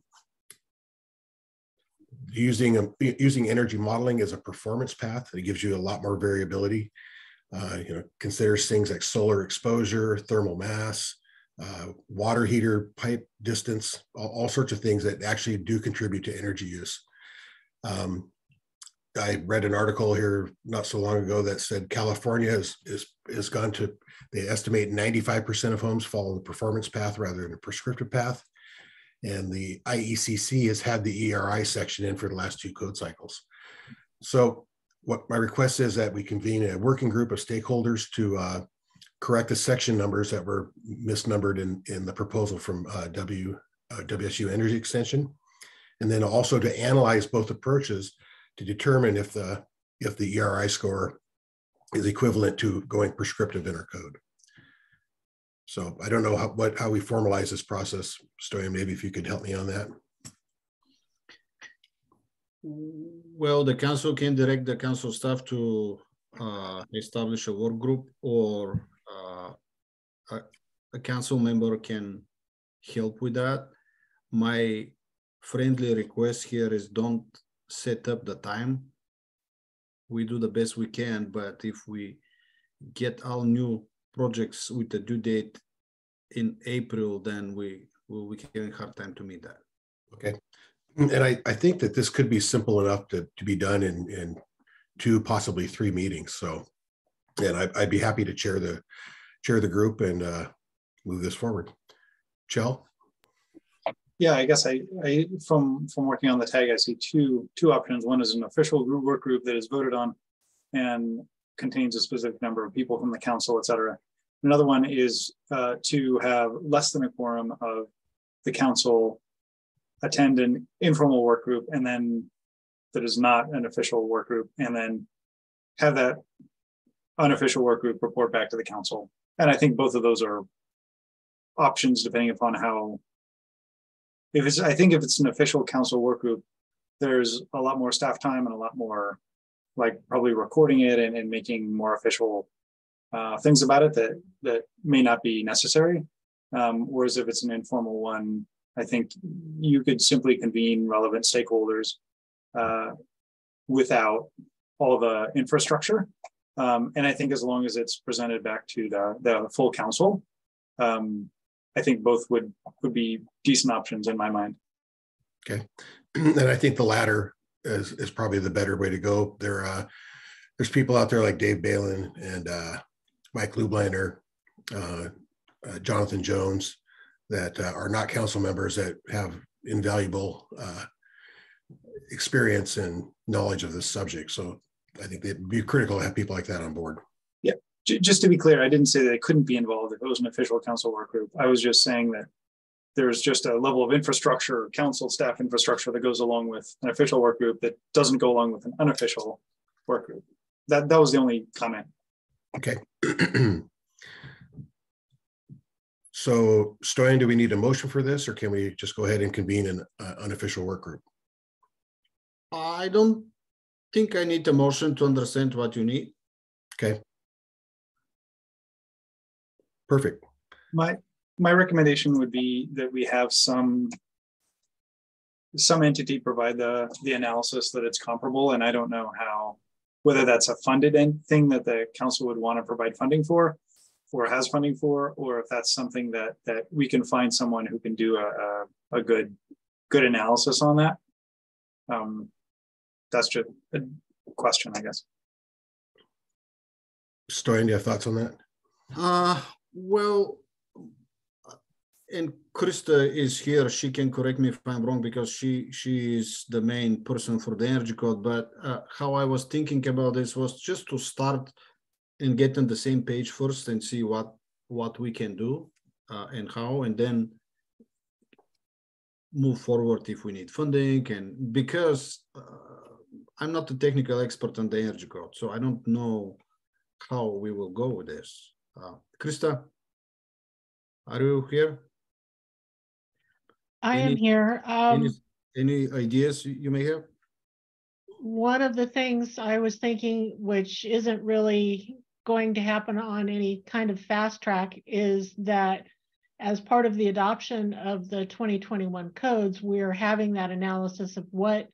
using a, using energy modeling as a performance path, it gives you a lot more variability. Uh, you know, considers things like solar exposure, thermal mass, uh, water heater pipe distance, all, all, sorts of things that actually do contribute to energy use. Um, I read an article here not so long ago that said California has is is gone to they estimate 95% of homes follow the performance path rather than a prescriptive path. And the IECC has had the ERI section in for the last two code cycles. So what my request is that we convene a working group of stakeholders to uh, correct the section numbers that were misnumbered in, in the proposal from uh, W, uh, WSU Energy Extension. And then also to analyze both approaches to determine if the, if the ERI score is equivalent to going prescriptive in our code. So I don't know how, what, how we formalize this process, Stoyan, maybe if you could help me on that. Well, the council can direct the council staff to uh, establish a work group or a, a council member can help with that. My friendly request here is don't set up the time. We do the best we can, but if we get all new projects with the due date in April, then we will we can hard time to meet that. Okay. And I, I think that this could be simple enough to, to be done in, in two, possibly three meetings. So, and I, I'd be happy to chair the chair the group and uh, move this forward. Chell? Yeah, I guess I, I from from working on the TAG, I see two two options. One is an official group work group that is voted on and contains a specific number of people from the council, et cetera. Another one is uh, to have less than a quorum of the council attend an informal work group and then that is not an official work group and then have that unofficial work group report back to the council and I think both of those are options depending upon how. If it's, I think if it's an official council work group, there's a lot more staff time and a lot more, like probably recording it and, and making more official uh, things about it that that may not be necessary. Um, whereas if it's an informal one, I think you could simply convene relevant stakeholders uh, without all the infrastructure um, and I think as long as it's presented back to the, the full council, um, I think both would would be decent options in my mind. Okay, *clears throat* and I think the latter is is probably the better way to go. There, uh, there's people out there like Dave Baylon and uh, Mike Lubliner, uh, uh, Jonathan Jones, that uh, are not council members that have invaluable uh, experience and knowledge of this subject. So I think it'd be critical to have people like that on board. Yeah, just to be clear, I didn't say that it couldn't be involved if it was an official council work group. I was just saying that there's just a level of infrastructure, council staff infrastructure that goes along with an official work group that doesn't go along with an unofficial work group. That that was the only comment. Okay. *clears throat* so, Stoyan, do we need a motion for this, or can we just go ahead and convene an uh, unofficial work group? I don't think I need a motion to understand what you need. Okay. Perfect. My my recommendation would be that we have some some entity provide the the analysis that it's comparable, and I don't know how whether that's a funded thing that the council would want to provide funding for, or has funding for, or if that's something that that we can find someone who can do a a, a good good analysis on that. Um, that's just a question, I guess. Stoyan, do you have thoughts on that? Uh, well, and Krista is here. She can correct me if I'm wrong because she she is the main person for the energy code. But uh, how I was thinking about this was just to start and get on the same page first and see what what we can do uh, and how, and then move forward if we need funding. And because uh, I'm not a technical expert on the energy code, so I don't know how we will go with this. Uh, Krista, are you here? I am Any- here. Any, Um, any ideas you you may have? one of the things I was thinking, which isn't really going to happen on any kind of fast track, is that as part of the adoption of the 2021 codes, we're having that analysis of what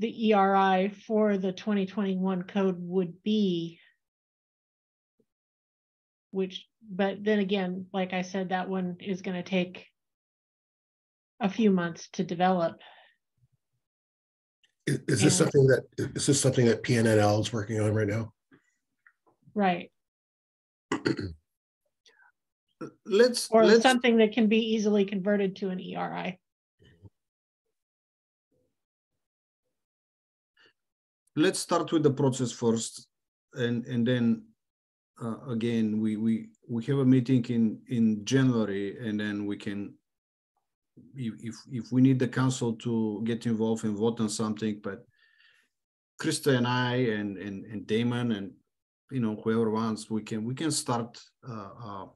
the ERI for the 2021 code would be. Which, but then again, like I said, that one is going to take a few months to develop. Is, is this something that, is this something that PNNL is working on right now? Right. *clears throat* Let's, Or let's, something that can be easily converted to an ERI. let's start with the process first. And, and then, uh, again, we, we, we have a meeting in, in January and then we can, if, if, if we need the council to get involved and vote on something, but Krista and I and, and, and Damon and, you know, whoever wants, we can, we can start, uh, uh,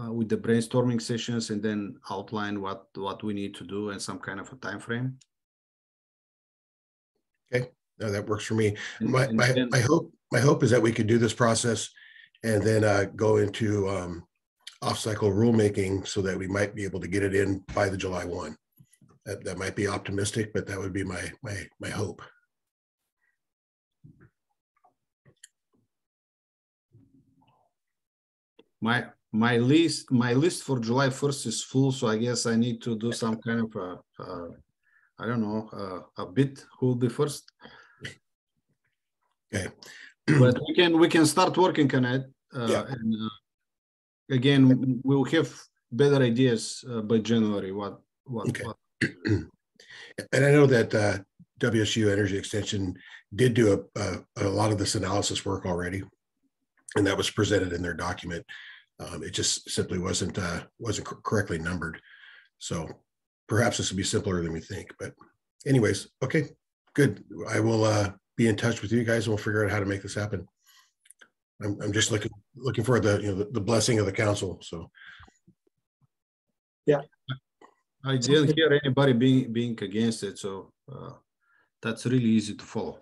uh, with the brainstorming sessions and then outline what, what we need to do and some kind of a time frame. Okay, no, that works for me. And- My, and my, then- my hope, my hope is that we could do this process and then uh, go into um, off-cycle rulemaking so that we might be able to get it in by the July one. That, that might be optimistic, but that would be my, my, my hope. My, my list, my list for July first is full, so I guess I need to do some kind of a, uh, don't know, uh, a bit, who will be first? Okay. But we can, we can start working on it. uh, Yeah. and, uh, Again, we'll have better ideas uh, by January, what, what, Okay. what *clears throat* And I know that uh, WSU Energy Extension did do a, a, a lot of this analysis work already. And that was presented in their document. Um, it just simply wasn't, uh, wasn't cor- correctly numbered. So perhaps this will be simpler than we think, but anyways, okay, good. I will, uh, be in touch with you guys and we'll figure out how to make this happen. I'm, I'm just looking, looking for the, you know, the- the blessing of the council, so. Yeah, I didn't hear anybody being, being against it, so uh, that's really easy to follow.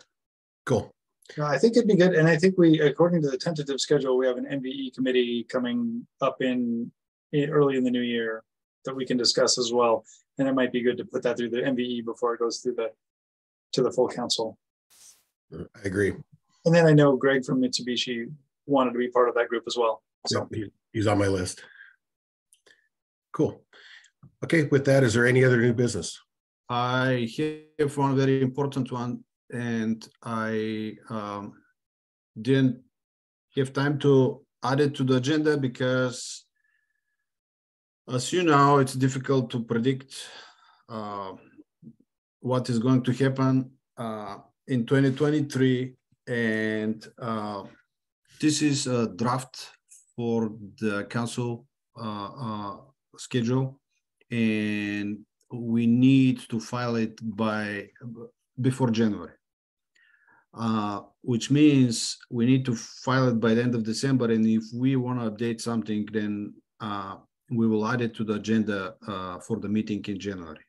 Cool. No, I think it'd be good, and I think we, according to the tentative schedule, we have an MVE committee coming up in, in early in the new year that we can discuss as well, and it might be good to put that through the MVE before it goes through the to the full council. I agree. And then I know Greg from Mitsubishi wanted to be part of that group as well. So he- he's on my list. Cool. Okay, with that, is there any other new business? I have one very important one, and I um, didn't have time to add it to the agenda because, as you know, it's difficult to predict uh, what is going to happen uh, in 2023, and uh, this is a draft for the council uh, uh, schedule and we need to file it by before January. Uh, which means we need to file it by the end of December. And if we want to update something, then uh, we will add it to the agenda for the meeting in January.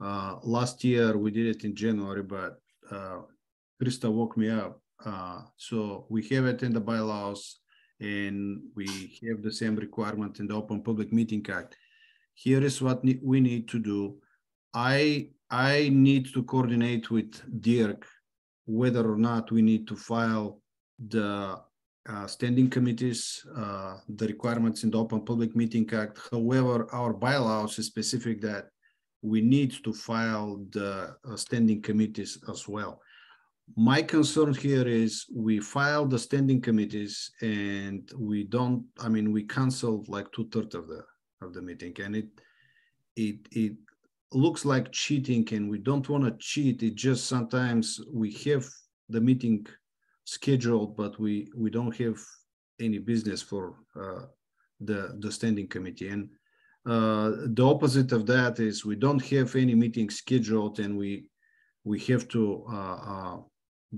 Uh, last year we did it in January, but uh, Krista woke me up. Uh, so we have it in the bylaws and we have the same requirement in the Open Public Meeting Act here is what ne- we need to do. I, I need to coordinate with Dirk whether or not we need to file the uh, standing committees, uh, the requirements in the Open Public Meeting Act. However, our bylaws is specific that we need to file the uh, standing committees as well. My concern here is we file the standing committees and we don't, I mean, we cancel like two thirds of the, of the meeting and it, it, it looks like cheating and we don't want to cheat. It just sometimes we have the meeting scheduled, but we, we don't have any business for uh, the, the standing committee. And uh, the opposite of that is we don't have any meetings scheduled and we, we have to uh, uh,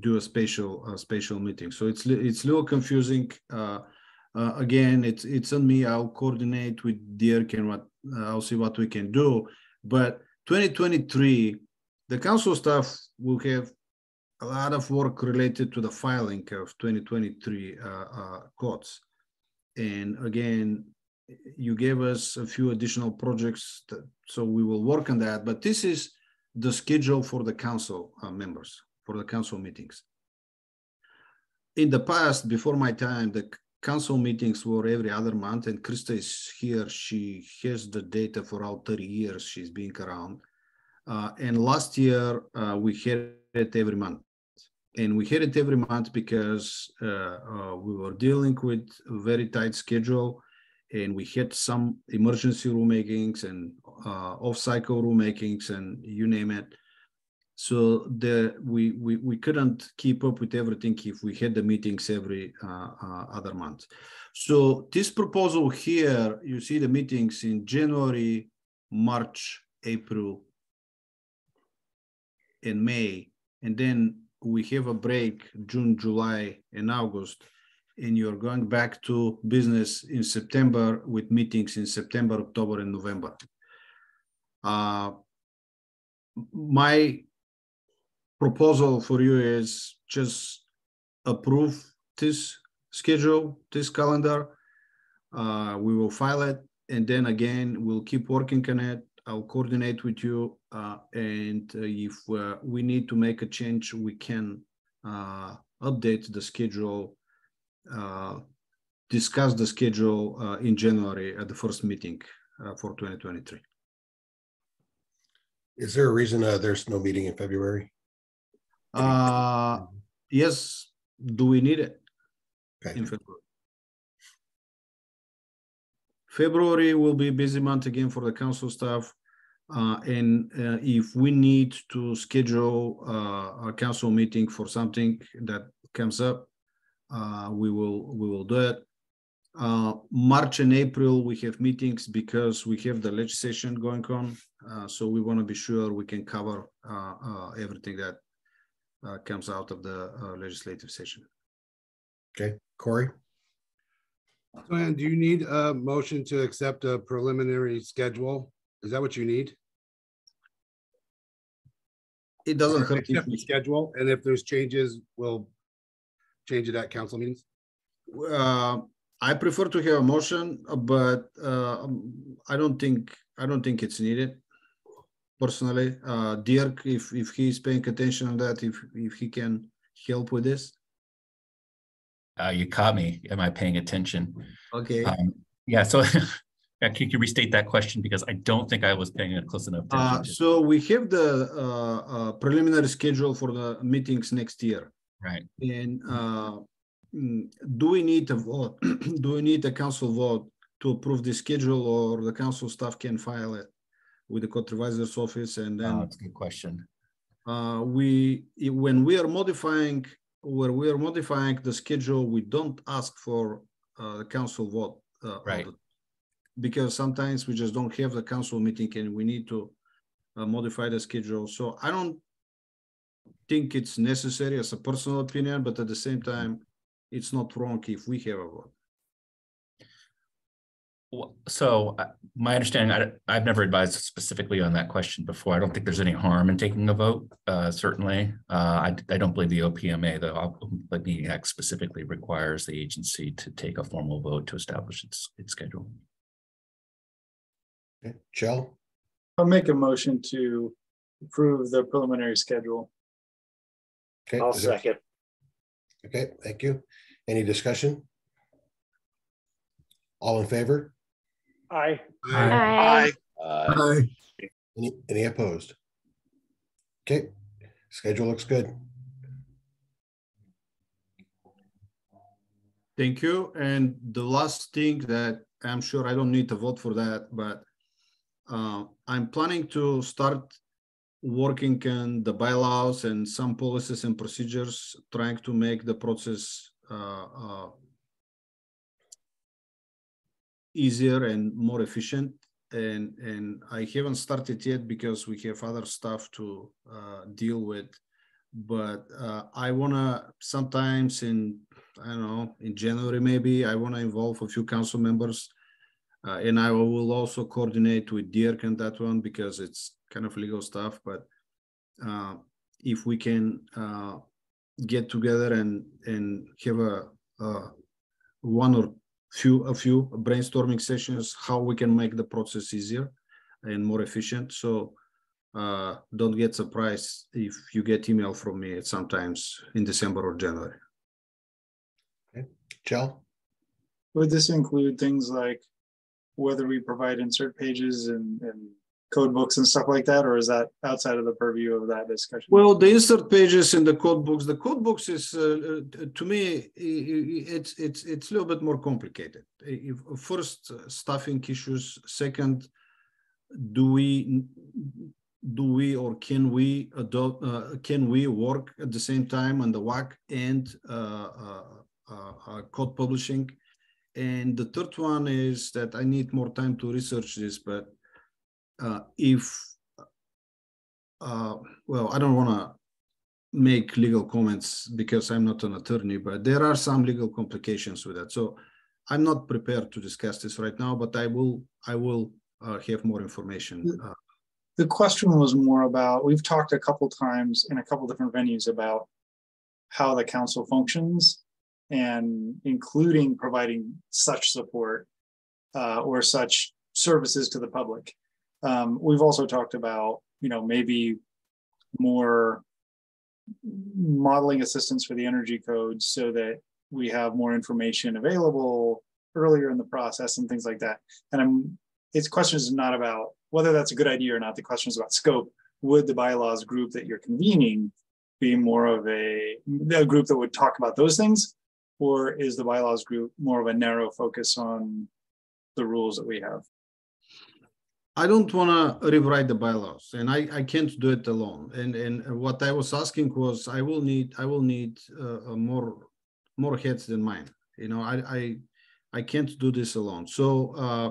do a special, a special meeting. So it's, it's a little confusing. Uh, uh, again, it's, it's on me. I'll coordinate with Dirk and what, I'll see what we can do. But 2023, the council staff will have a lot of work related to the filing of 2023 uh, uh, codes. And again, you gave us a few additional projects, that, so we will work on that. But this is the schedule for the council uh, members, for the council meetings. In the past, before my time, the council meetings were every other month, and Krista is here. She has the data for all 30 years she's been around. Uh, and last year, uh, we had it every month and we had it every month because uh, uh, we were dealing with a very tight schedule and we had some emergency rulemakings and uh, off-cycle rulemakings and you name it. So the we, we we couldn't keep up with everything if we had the meetings every uh, uh, other month. So this proposal here, you see the meetings in January, March, April, and May, and then we have a break June, July, and August, and you're going back to business in September with meetings in September, October, and November. Uh, my proposal for you is just approve this schedule, this calendar. Uh, we will file it, and then again, we'll keep working on it I'll coordinate with you, uh, and uh, if uh, we need to make a change, we can uh, update the schedule, uh, discuss the schedule uh, in January at the first meeting for 2023. Is there a reason there's no meeting in February? Yes. Do we need it okay. in February? February will be a busy month again for the council staff. Uh, and uh, if we need to schedule uh, a council meeting for something that comes up, uh, we will we will do it. Uh, March and April we have meetings because we have the legislation going on, uh, so we want to be sure we can cover everything that comes out of the legislative session. Okay, Corey. Stoyan, do you need a motion to accept a preliminary schedule? Is that what you need? It doesn't hurt accept the schedule, and if there's changes, we'll change it at council meetings. Uh, I prefer to have a motion, but uh, I don't think I don't think it's needed. Personally, uh, Dirk, if if he's paying attention on that, if if he can help with this. Uh, you caught me. Am I paying attention? Okay. Um, yeah. So, *laughs* can you restate that question because I don't think I was paying a close enough attention. Uh, so we have the uh, uh, preliminary schedule for the meetings next year. Right. And uh, mm, do we need a vote? *clears throat* do we need a council vote to approve the schedule, or the council staff can file it with the code reviser's office, and then? Oh, that's a good question. Uh, we when we are modifying where we are modifying the schedule, we don't ask for uh, the council vote. Uh, right. The, because sometimes we just don't have the council meeting and we need to uh, modify the schedule. So I don't think it's necessary as a personal opinion, but at the same time, it's not wrong if we have a vote. So uh, my understanding, I, have never advised specifically on that question before. I don't think there's any harm in taking a vote. Uh, certainly, uh, I, I, don't believe the OPMA, the Meeting Act, specifically requires the agency to take a formal vote to establish its its schedule. Okay. Joe? I'll make a motion to approve the preliminary schedule. Okay. I'll second. Okay, thank you. Any discussion? All in favor? Aye. Aye. Uh, Any, any opposed? Okay, schedule looks good. Thank you. And the last thing that I'm sure I don't need to vote for that, but uh, I'm planning to start working on the bylaws and some policies and procedures, trying to make the process uh, uh, easier and more efficient. And, and I haven't started yet because we have other stuff to uh, deal with. But uh, I wanna sometimes in, I don't know, in January maybe, I wanna involve a few council members. Uh, and I will also coordinate with Dirk on that one because it's kind of legal stuff, but uh, if we can uh, get together and and have a one or few a few brainstorming sessions how we can make the process easier and more efficient. So uh, don't get surprised if you get email from me sometimes in december or january. Okay. Joe? Would this include things like whether we provide insert pages and, and code books and stuff like that, or is that outside of the purview of that discussion? Well, the insert pages in the code books, the code books is uh, uh to me it's it's it's a little bit more complicated. First, uh, staffing issues. Second, do we do we or can we adopt uh, can we work at the same time on the WAC and uh, uh, code publishing? And the third one is that I need more time to research this, but uh, if, uh, well, I don't want to make legal comments because I'm not an attorney, but there are some legal complications with that. So I'm not prepared to discuss this right now, but I will, I will uh, have more information. Uh, the question was more about, we've talked a couple times in a couple different venues about how the council functions and including providing such support uh, or such services to the public. Um, we've also talked about, you know, maybe more modeling assistance for the energy codes so that we have more information available earlier in the process and things like that. And I'm, its question is not about whether that's a good idea or not. The question is about scope. Would the bylaws group that you're convening be more of a, a group that would talk about those things? Or is the bylaws group more of a narrow focus on the rules that we have? I don't want to rewrite the bylaws, and I, I can't do it alone. And and what I was asking was, I will need I will need uh, more more heads than mine. You know, I I I can't do this alone. So uh,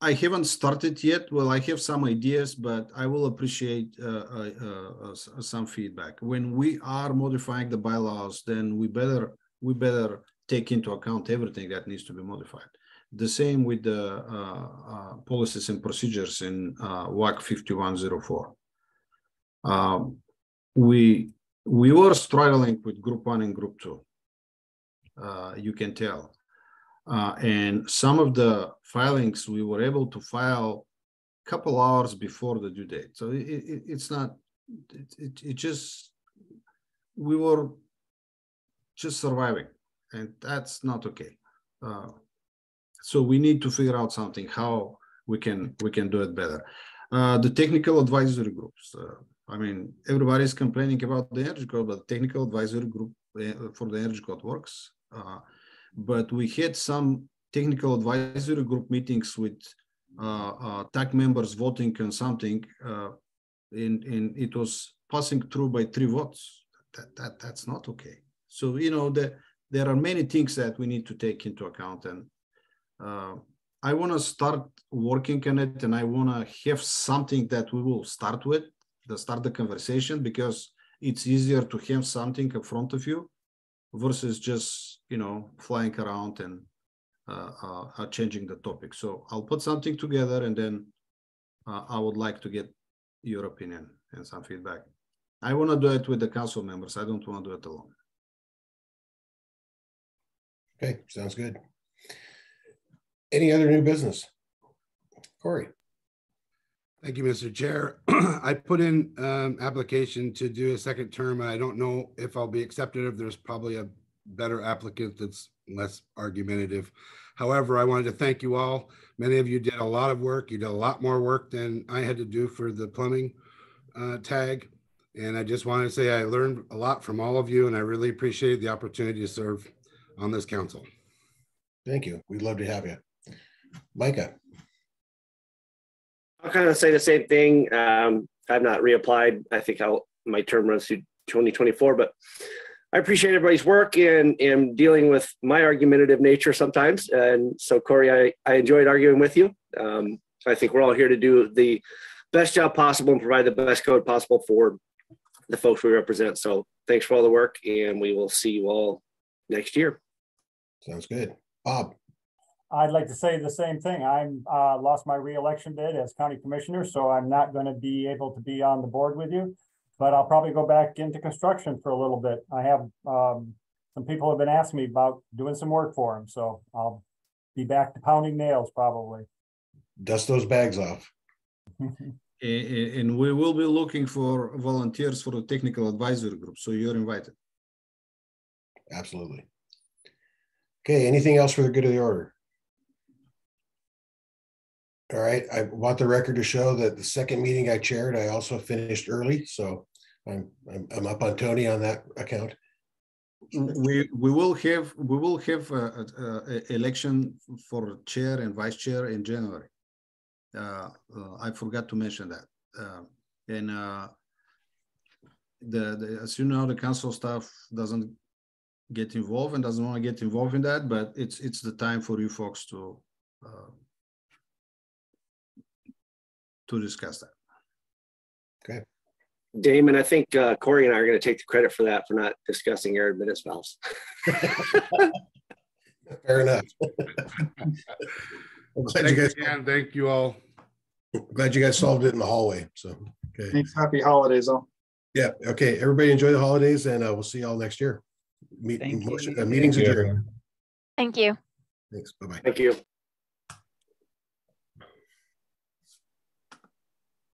I haven't started yet. Well, I have some ideas, but I will appreciate uh, uh, uh, uh some feedback. When we are modifying the bylaws, then we better we better take into account everything that needs to be modified. The same with the uh, uh, policies and procedures in uh, WAC 5104. Um, we we were struggling with group one and group two. You can tell. And some of the filings we were able to file a couple hours before the due date. So it, it, it's not, it, it, it just, we were just surviving and that's not okay. Uh, so we need to figure out something how we can we can do it better. Uh, the technical advisory groups. Uh, I mean, everybody is complaining about the energy code, but technical advisory group uh, for the energy code works. Uh, but we had some technical advisory group meetings with uh, uh, TAG members voting on something, and, and it was passing through by three votes. That, that that's not okay. So you know the, there are many things that we need to take into account, and I want to start working on it and I want to have something that we will start with, to start the conversation because it's easier to have something in front of you versus just, you know, flying around and uh, uh, uh changing the topic. So I'll put something together and then uh, I would like to get your opinion and some feedback. I want to do it with the council members. I don't want to do it alone. Okay, sounds good. Any other new business? Corey. Thank you, Mr. Chair. *clears throat* I put in um application to do a second term. and I don't know if I'll be accepted. If there's probably a better applicant that's less argumentative. However, I wanted to thank you all. Many of you did a lot of work. You did a lot more work than I had to do for the plumbing uh, TAG. And I just wanted to say I learned a lot from all of you and I really appreciate the opportunity to serve on this council. Thank you. We'd love to have you. Micah, I'll kind of say the same thing. Um, I've not reapplied. I think I'll, my term runs through 2024, but I appreciate everybody's work and and dealing with my argumentative nature sometimes. And so, Corey, I, I enjoyed arguing with you. Um, I think we're all here to do the best job possible and provide the best code possible for the folks we represent. So, thanks for all the work, and we will see you all next year. sounds good. Bob, I'd like to say the same thing. I'm, uh, lost my reelection bid as county commissioner, so I'm not gonna be able to be on the board with you. But I'll probably go back into construction for a little bit. I have, um, some people have been asking me about doing some work for them, so I'll be back to pounding nails probably. dust those bags off. *laughs* A- a- And we will be looking for volunteers for the technical advisory group, so you're invited. Absolutely. Okay, anything else for the good of the order? All right, I want the record to show that the second meeting I chaired, I also finished early, so I'm, I'm, I'm up on Tony on that account. We, we will have, we will have a, a- a- election for chair and vice chair in January. Uh, uh, I forgot to mention that. Uh, And uh, the, the, as you know, the council staff doesn't get involved and doesn't want to get involved in that, but it's, it's the time for you folks to uh, to discuss that. Okay. Damon, I think uh, Corey and I are going to take the credit for that for not discussing air admittance valves. Fair enough. I'm glad you Thank you, guys, Dan. Thank you all. glad you guys solved it in the hallway, so, okay. Thanks. Happy holidays all. Yeah, okay, everybody enjoy the holidays and uh, we'll see y'all next year. Meet, Thank you. motion- uh, meetings adjourned. Thank you. Thanks, bye-bye. Thank you.